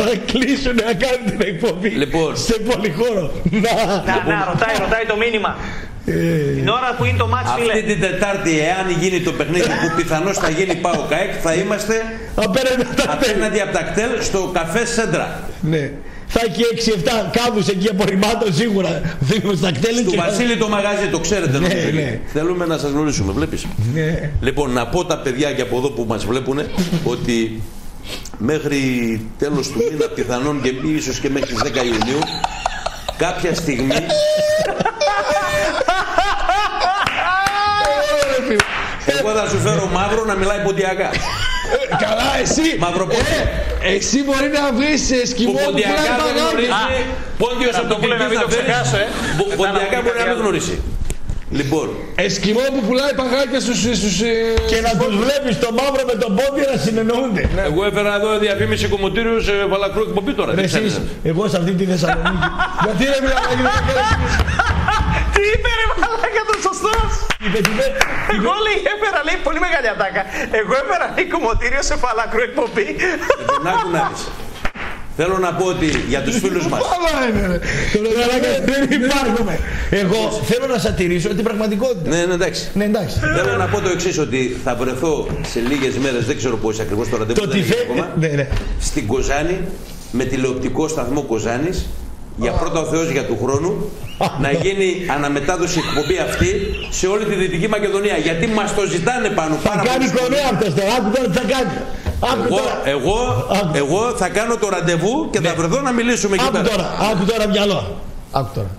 Θα κλείσουν να κάνουν την εκπομπή. Λοιπόν. Σε πολυχώρο. Να. Να, να, ρωτάει, ρωτάει το μήνυμα. Ε, Την ώρα που είναι το μάτς, αυτή φίλε. την Τετάρτη, εάν γίνει το παιχνίδι που πιθανώς θα γίνει πάω ΚΑΕΚ, θα είμαστε Απέναντι από τα κτέλ. απέναντι από τα κτέλ στο καφέ Σέντρα. Ναι. Θα έχει 6-7 κάδους εκεί απορριμμάτων σίγουρα. Δίνουμε στα κτέλη Του και- Βασίλη το μαγαζί, το ξέρετε. Ναι, νομίζω. ναι. Θέλουμε να σας γνωρίσουμε, βλέπεις. Ναι. Λοιπόν, να πω τα παιδιά και από εδώ που μας βλέπουν ότι μέχρι τέλος του μήνα πιθανόν και ίσως και μέχρι τις 10 Ιουνίου κάποια στιγμή εγώ θα σου φέρω μαύρο να μιλάει ποντιακά. Ε, Καλά, εσύ. Μαυροπόντιο. Ε, εσύ μπορεί να βρεις Που σκημό που ποντιακά πουλάει δεν παγάδι. γνωρίζει. Πόντιος από το Ραπτόπουλε, να μην Κιλκί το θα φέρεις. ξεχάσω, ε. Που- Μετά να Ποντιακά πούμε μπορεί να κάτι μην άλλο. γνωρίσει. Λοιπόν, Εσκιμό που πουλάει παγάκια στους... στους ε, Και να τους βλέπεις το μαύρο με τον πόδι να συνεννοούνται. εγώ έφερα εδώ διαφήμιση κομμωτήριου σε βαλακρού εκπομπή τώρα. Ρε τι εσείς, ξέρετε. εγώ σε αυτή τη Θεσσαλονίκη. *laughs* Γιατί ρε μιλάμε για *laughs* Τι είπε ρε μαλάκα το σωστός. είπε, τι είπε, Εγώ λέει έφερα λέει πολύ μεγάλη ατάκα. Εγώ έφερα λέει κομμωτήριο σε φαλακρού εκπομπή. Λοιπόν, άκου να δεις. Θέλω να πω ότι για τους φίλους μας Καλά είναι ρε. δεν υπάρχουμε. Εγώ θέλω να σατηρήσω την πραγματικότητα. Ναι, ναι, εντάξει. Ναι, εντάξει. Θέλω να πω το εξής ότι θα βρεθώ σε λίγες μέρες, δεν ξέρω πώς ακριβώς το ραντεβού Το δεν τι έχει θε... ακόμα, Ναι, ναι. στην Κοζάνη με τηλεοπτικό σταθμό Κοζάνης για πρώτα ο Θεός για του χρόνου να γίνει αναμετάδοση εκπομπή αυτή σε όλη τη Δυτική Μακεδονία γιατί μας το ζητάνε πάνω Θα πάρα κάνει πολλοί κορέα αυτός τώρα. Άκου τώρα τι θα κάνει. Άκου εγώ, τώρα. εγώ, Άκου. εγώ θα κάνω το ραντεβού και θα βρεθώ να μιλήσουμε εκεί Άκου πέρα. τώρα. Άκου τώρα μυαλό. Άκου τώρα.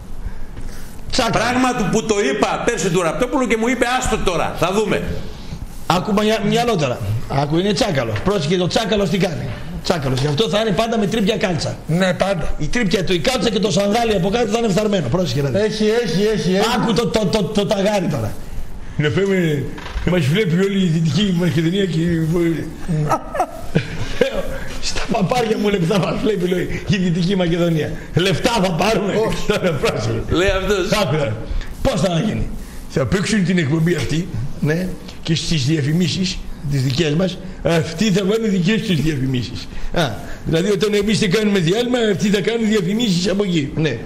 Τσάκα. Πράγμα του που το είπα πέρσι του Ραπτόπουλου και μου είπε άστο τώρα, θα δούμε. Άκου μυα- μυαλό τώρα. Άκου είναι τσάκαλος. Πρόσεχε το τσάκαλος τι κάνει. Τσάκαλος. Γι' αυτό θα είναι πάντα με τρίπια κάλτσα. Ναι, πάντα. Η τρίπια του, η κάλτσα και το σανδάλι από κάτω θα είναι φθαρμένο. Πρόσεχε να δεις. Έχει, έχει, έχει. έχει. Άκου το, το, το, το ταγάρι τώρα. Να πάμε, να μας βλέπει όλη η Δυτική Μακεδονία και η Βόρεια. Λέω, *laughs* Στα παπάρια μου λέει που θα μας βλέπει λέει, η Δυτική Μακεδονία. Λεφτά θα πάρουμε. *laughs* Τώρα πρόσεχε. Λέει αυτός. Άκου τώρα. Πώς θα γίνει; Θα παίξουν την εκπομπή αυτή ναι, και στις διαφημίσεις τις δικές μας, αυτοί θα βάλουν δικές τους διαφημίσεις. Α, δηλαδή όταν εμείς δεν κάνουμε διάλειμμα, αυτοί θα κάνουν διαφημίσεις από εκεί. Ναι.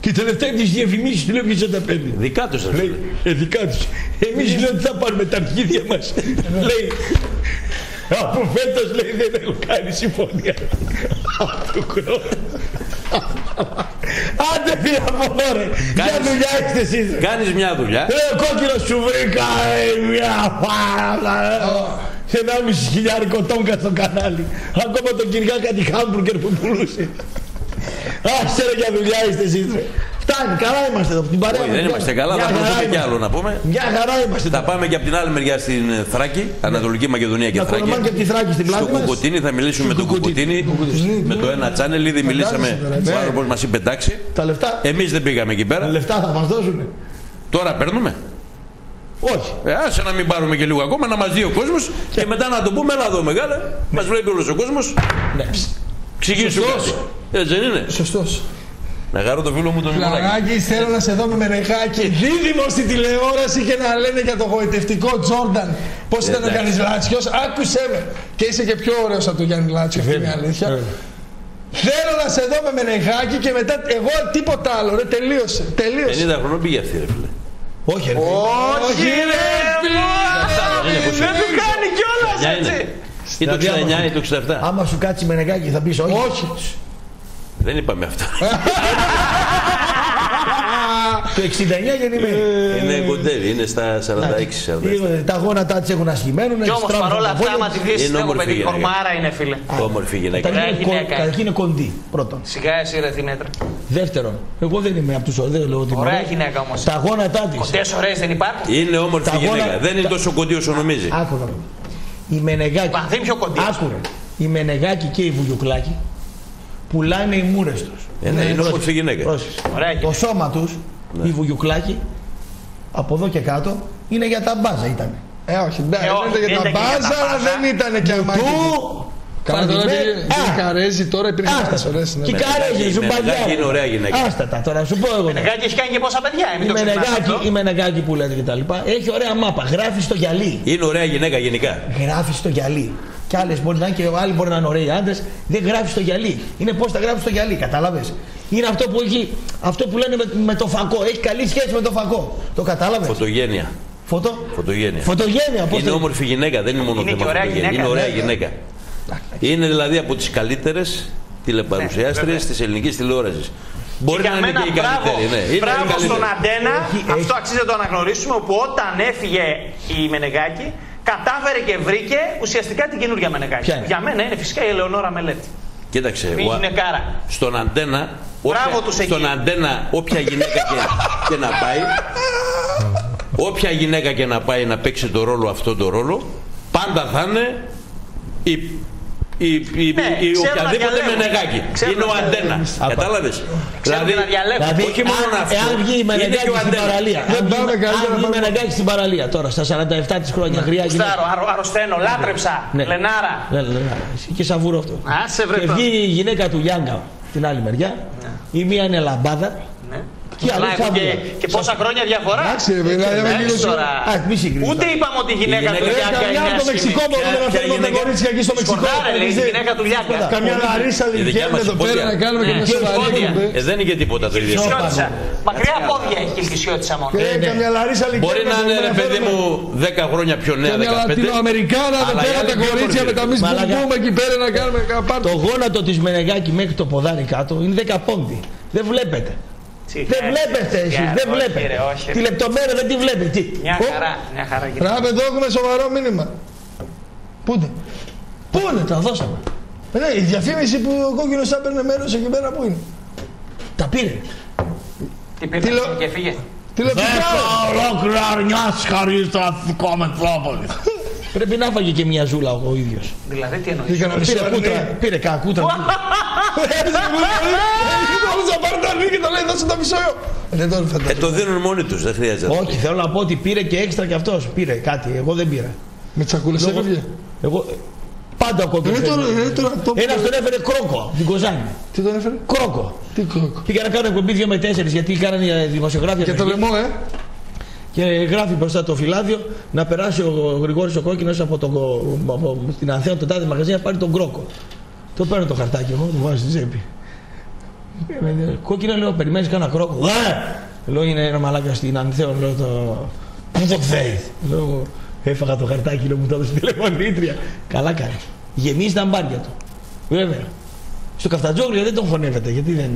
Και τα λεφτά τι διαφημίσει του λέω ποιος θα τα παίρνει. Δικά τους, Λέει, ε, δικά τους. Εμείς λέω ότι θα πάρουμε τα αρχίδια μας. λέει, από φέτος λέει δεν έχω κάνει συμφωνία. Από χρόνο. Άντε φύγε από εδώ ρε. Ποια Κάνεις- δουλειά είστε εσείς. ρε. Κάνεις μια δουλειά. Ρε ο κόκκινος σου βρήκα ε, μια φάρα. Σε ένα μισή χιλιάρικο τόγκα στο κανάλι. Ακόμα τον κυνηγά κάτι χάμπουργκερ που πουλούσε. Άσε ρε για δουλειά είστε εσείς ρε. Φτάνει, καλά είμαστε εδώ. Την παρέα Όχι, μας, δεν μια- είμαστε καλά, μια θα χαρά μπορούσαμε κι είμαστε. άλλο να πούμε. Μια χαρά είμαστε. Θα πάμε και από την άλλη μεριά στην ε, Θράκη, Ανατολική Μακεδονία και Να Θράκη. κονομάνε και από τη Θράκη στην πλάτη Στο μας. Κουκουτίνι θα μιλήσουμε με τον Κουκουτίνι, με το ένα channel. Ήδη μιλήσαμε. Ναι. Ο άνθρωπος μας είπε εντάξει. Τα λεφτά, Εμείς δεν πήγαμε εκεί πέρα. λεφτά θα μας δώσουν. Τώρα παίρνουμε; Όχι. Ε, άσε να μην πάρουμε και λίγο ακόμα, να μας δει ο κόσμος και μετά να το πούμε, έλα εδώ μεγάλε. Μας βλέπει όλος ο κόσμος. Ναι. Ξηγήσου κάτι. Έτσι δεν είναι; Σωστός. Να χαρώ το φίλο μου τον Νικολάκη. Φλαράκι, θέλω να σε δω με μενεχάκι. Δίδυμο στη τηλεόραση και να λένε για το γοητευτικό Τζόρνταν. Πώς ήταν ο Εντάξει. Γιάννη Λάτσιος. Άκουσέ με. Και είσαι και πιο ωραίος από τον Γιάννη Λάτσιο, αυτή είναι η αλήθεια. Θέλω να σε δω με μενεχάκι και μετά εγώ τίποτα άλλο. Ρε, τελείωσε. Τελείωσε. 50 χρονών πήγε αυτή, ρε φίλε. Όχι ρε. Όχι, ρε, είναι πως Δεν είναι. του κάνει κιόλας Ποια έτσι. είναι. Ή το 69 ή το 67. Άμα σου κάτσει με νεγάκι θα πεις όχι. Όχι. Δεν είπαμε αυτά. *laughs* Το 69 γεννημένη. Είναι κοντεύει, είναι στα 46-47. Ε, Τα γόνατά της έχουν ασχημένουν. Κι όμως παρόλα αυτά, άμα τη δεις, Είναι έχω όμορφη παιδί, γυναίκα. κορμάρα είναι φίλε. Όμορφη γυναίκα. Ωραία γυναίκα. Καταρχήν είναι κοντή. Πρώτον. Σιγά εσύ ρε Δημήτρη. Δεύτερον, εγώ δεν είμαι από τους δεν λέω ότι είμαι Ωραία ωραίος. γυναίκα όμως. Τα γόνατά της. Κοντές ωραίες δεν υπάρχουν; Είναι όμορφη Τα γόνα- γυναίκα. Δεν είναι τα- τόσο κοντή όσο νομίζει. Άκου να δω. Η Μενεγάκη. Μα δεν είναι πιο κοντή. Άκουρε. Η Μενεγάκη και η Βουγιουκλάκη πουλάνε οι μούρες τους. Ε, ναι, είναι όμορφη γυναίκα. Πρόσεξε. Ωραία Το γυναίκα. σώμα τους, Ναι. η Βουγιουκλάκη, από εδώ και κάτω, είναι για τα μπάζα ήταν. Ε, όχι, εντάξει, Ε, όχι, δεν ήταν για τα δεν ήταν και για τα μπάζα, αλλά μπάζα. δεν ήταν και αμάκι. Του! Καλά, τώρα Φαντιμέν- επειδή επειδή Α, καρέζει τώρα υπήρχε Άστα άλλες τα. ωραίες Και συνέντευξεις. καρέζει, Η σου Μενεγάκη παλιά. είναι ωραία γυναίκα. Άστα τα, τώρα σου πω εγώ. Νεγάκι έχει κάνει και πόσα παιδιά, ε, μην Η το ξεχνάς Μενεγάκη, αυτό. η Μενεγάκη που λέτε και τα λοιπά, έχει ωραία μάπα. Γράφει στο γυαλί. Είναι ωραία γυναίκα γενικά. Γράφει στο γυαλί. Κι άλλες μπορεί να είναι και άλλοι μπορεί να είναι ωραίοι άντρες. Δεν γράφει στο γυαλί. Είναι πώς θα γράφεις στο γυαλί, κατάλαβες; Είναι αυτό που, έχει, αυτό που λένε με, με το φακό. Έχει καλή σχέση με το φακό. Το κατάλαβες; Φωτογένεια. Φωτο... Φωτογένεια. Φωτογένεια, πώς Είναι όμορφη γυναίκα, δεν είναι μόνο Είναι θέμα και ωραία φωτογένεια. γυναίκα, Είναι ωραία ναι. γυναίκα. Είναι δηλαδή από τις καλύτερες τηλεπαρουσιάστριες Ναι, βέβαια. τη ελληνικής τηλεόρασης. Μπορεί για να είναι μένα, και η μπράβο, καλύτερη. Ναι, είναι η μπράβο στον καλύτερη. Αντένα, Έχει- αυτό έχει- αξίζει να το αναγνωρίσουμε, όπου όταν έφυγε η Μενεγάκη, κατάφερε και βρήκε ουσιαστικά την καινούργια Μενεγάκη. Ποια είναι; Για μένα είναι φυσικά η Ελεονόρα Μελέτη. Κοίταξε, Μη ο- γυναικάρα. στον αντένα, Μπράβο όποια, τους εκεί. στον αντένα όποια γυναίκα και, και να πάει, όποια γυναίκα και να πάει να παίξει το ρόλο αυτό το ρόλο, πάντα θα είναι η, η, η, Ναι, η ξέρουν να οποιαδήποτε διαλέγουν. μενεγάκι. Ξέρουν Είναι ο να αντένας. διαλέγουν. Κατάλαβες; Ξέρουν να διαλέγουν. Δηλαδή, όχι μόνο αν, αυτό, εάν βγει η είναι Μενεγάκη και ο στην Αντένας. παραλία. Δεν αν βγει- πάμε καλύτερα αν να βγει η πάμε- Μενεγάκη στην παραλία τώρα, στα 47 της χρόνια, γριά γυναίκα. Στάρο, αρ- αρρωσταίνω, λάτρεψα, Ναι. Λενάρα. Ναι, ναι, ναι. Και σαβούρο αυτό. Άσε βρε Και τώρα. βγει η γυναίκα του Γιάνκα την άλλη μεριά. Η μία είναι λαμπάδα. Ναι. Και άλλη Να έχουν και, σαβούρα. και πόσα χρόνια διαφορά; Εντάξει, ρε, παιδιά, Εντάξει, είμαι λίγο τώρα. Α, μη συγκρίνεις Ούτε τώρα. είπαμε ότι η γυναίκα του γυναίκα- Λιάγκα Καμιά είναι από το Μεξικό άσχημη. μπορούμε να Ποια φέρουμε τα γυναίκα; κορίτσια εκεί στο Μεξικό. Σκοτάρα, λέει, η γυναίκα του Λιάγκα. Καμιά Λαρίσα Η δικιά δικαίωμα μας εδώ πέρα πόδια. να κάνουμε και Ναι. μια Και σοβαρή πόδια. εκπομπή. Ε, δεν είναι και τίποτα το ίδιο. Κιλκισιώτησα. Μακριά πόδια έχει κιλκισιώτησα μόνο. Ε, Καμιά Λαρίσα Μπορεί να είναι ρε παιδί μου 10 χρόνια πιο νέα, Καμιά 15. Λατινοαμερικάνα εδώ αλλά η πέρα άλλη τα πιο κορίτσια με όμορφη. τα μη Μαλάκα. σπουμπούμε εκεί πέρα να κάνουμε κανένα πάρτι. Το γόνατο της Μενεγάκη μέχρι το ποδάρι κάτω είναι 10 πόντι. Δεν βλέπετε. Σιγά, Δεν βλέπετε σιγά, εσείς, δεν όχι, βλέπετε. ρε, όχι, ρε. Τη λεπτομέρεια δεν τη βλέπετε. Τι. Μια Ω, χαρά, μια χαρά γυναίκα. Ράπε εδώ έχουμε σοβαρό μήνυμα. Πού είναι; Πού είναι, τα δώσαμε. Ναι, η διαφήμιση που ο κόκκινος έπαιρνε μέρος εκεί πέρα πού είναι; Τα πήρε. Τι πήρε Τηλε- και φύγε. Τηλεπικράω. ολόκληρα αρνιά χαρίστρα Μετρόπολη. Πρέπει να φάγε και μια ζούλα ο ίδιος. Δηλαδή τι εννοείς; Πήγα να μισό Πήρε κούτρα, αρνί. πήρε κανένα κούτρα. Όλος να πάρει το αρνί και το λέει δώσε το μισό. Ε, Δεν το Ε, φαντάζομαι. το δίνουν μόνοι τους, δεν χρειάζεται. Όχι, θέλω να πω ότι πήρε και έξτρα κι αυτός. Πήρε κάτι. Εγώ δεν πήρα. Με τσακούλες Εγώ- έφευγε. Εγώ. Πάντα ο κόκκινο. Ε, τώρα, ε, τώρα, το- Ένας τον έφερε κρόκο, την Κοζάνη. Τι τον έφερε; Κρόκο. Τι κόκκο. Πήγα να κάνω εκπομπή 2 με 4 γιατί κάνανε οι δημοσιογράφοι. Και το απεργία. λαιμό, ε. Και γράφει μπροστά το φυλάδιο να περάσει ο Γρηγόρης ο Κόκκινος από, το, από την Ανθέα το τάδε μαγαζί να πάρει τον κρόκο. Το παίρνω το χαρτάκι εγώ, το βάζω στη τσέπη. Ε, ε, Κόκκινο λέω, περιμένεις κανένα κρόκο; Ε! Λέω είναι ένα μαλάκα στην Ανθέο, λέω το... Πού το ξέρεις; Λέω, έφαγα το χαρτάκι, λέω, μου το έδωσε η τηλεφωνήτρια. Καλά κάνει. Γεμίζει τα μπάρια του. Βέβαια. Στο καφτατζόγλιο δεν τον χωνεύεται, γιατί δεν...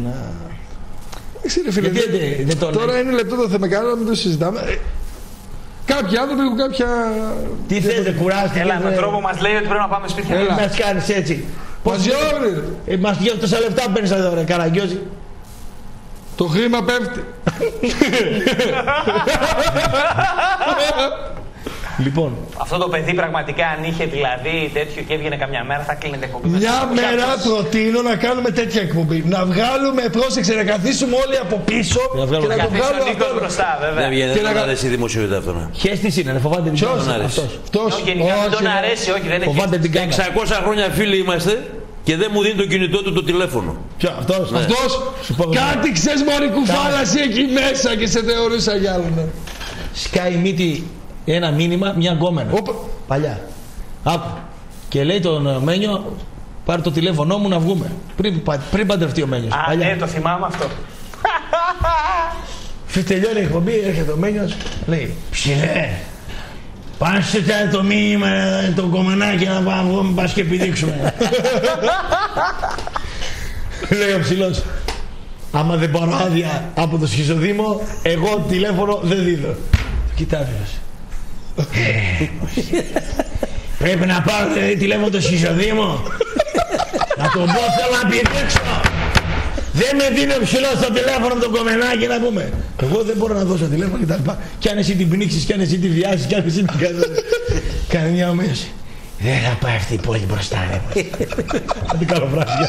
α, Ξέρε, φίλε, Γιατί δεν- δεν- δεν το τώρα λέει; είναι λεπτό το θέμα, καλά να μην το συζητάμε. Ε, Κάποιοι άνθρωποι έχουν κάποια. Τι θες, δεν κουράστηκες. Έλα, με δεν- τρόπο μας λέει ότι πρέπει να πάμε σπίτια. Έλα. Μας κάνεις έτσι. Μαζιόρι! Ε, μας βγαίνουν τόσα λεφτά που παίρνεις εδώ ρε καραγκιόζη. Το χρήμα πέφτει. *laughs* *laughs* Λοιπόν, Αυτό το παιδί πραγματικά αν είχε δηλαδή τέτοιο και έβγαινε καμιά μέρα θα κλείνεται εκπομπή. Μια μέσα. μέρα προτείνω να κάνουμε τέτοια εκπομπή. Να βγάλουμε, πρόσεξε, να καθίσουμε όλοι από πίσω Να βγάλουμε. και να το Καθίσει ο βγάλουμε Νίκος αυτό. μπροστά βέβαια. Δεν βγαίνει, Και δεν να μου κα- αρέσει η δημοσιότητα αυτό. ναι. χέστης είναι, ρε, φοβάται την Ποιος; κάμερα. αρέσει. Αυτός. Αυτός. Όχι, γενικά δεν τον Όχι, αρέσει, όχι, δεν έχει. Φοβάται την κάμερα. 600 χρόνια φίλοι είμαστε και δεν μου δίνει το κινητό του το τηλέφωνο. Ποιο, αυτός. Αυτός; Σου πω εγώ. κάτι ξέρεις μωρή κουφάλαση εκεί μέσα και σε θεωρούσα για άλλον. Σκάει μύτη ένα μήνυμα, μια γκόμενα. Όπα. Παλιά. Άκου. Και λέει τον ε, Μένιο, πάρε το τηλέφωνό μου να βγούμε. Πριν, πα- πριν παντρευτεί ο Μένιος. Α, Παλιά. ναι, το θυμάμαι αυτό. Φι τελειώνει η εκπομπή, έρχεται ο Μένιος, λέει Ψηλέ, πάσε τα το μήνυμα, ε, το κομμενάκι να πάμε να βγούμε, πας και επιδείξουμε. *laughs* λέει ο ψηλός, άμα δεν πάρω άδεια από το σχιζοδήμο, εγώ τηλέφωνο δεν δίδω. Κοιτάζει. Πρέπει να πάρω δηλαδή, τηλέφωνο το σχιζοδήμο. να τον πω θέλω να πηδήξω. Δεν με δίνει ο ψηλός στο τηλέφωνο το κομμενάκι να πούμε. Εγώ δεν μπορώ να δώσω τηλέφωνο και τα λοιπά. Κι αν εσύ την πνίξεις, κι αν εσύ τη βιάσεις, κι αν εσύ την κάνεις. Κάνει μια ομοίωση. Δεν θα πάει αυτή η πόλη μπροστά, ρε. Αντί καλό βράδυ.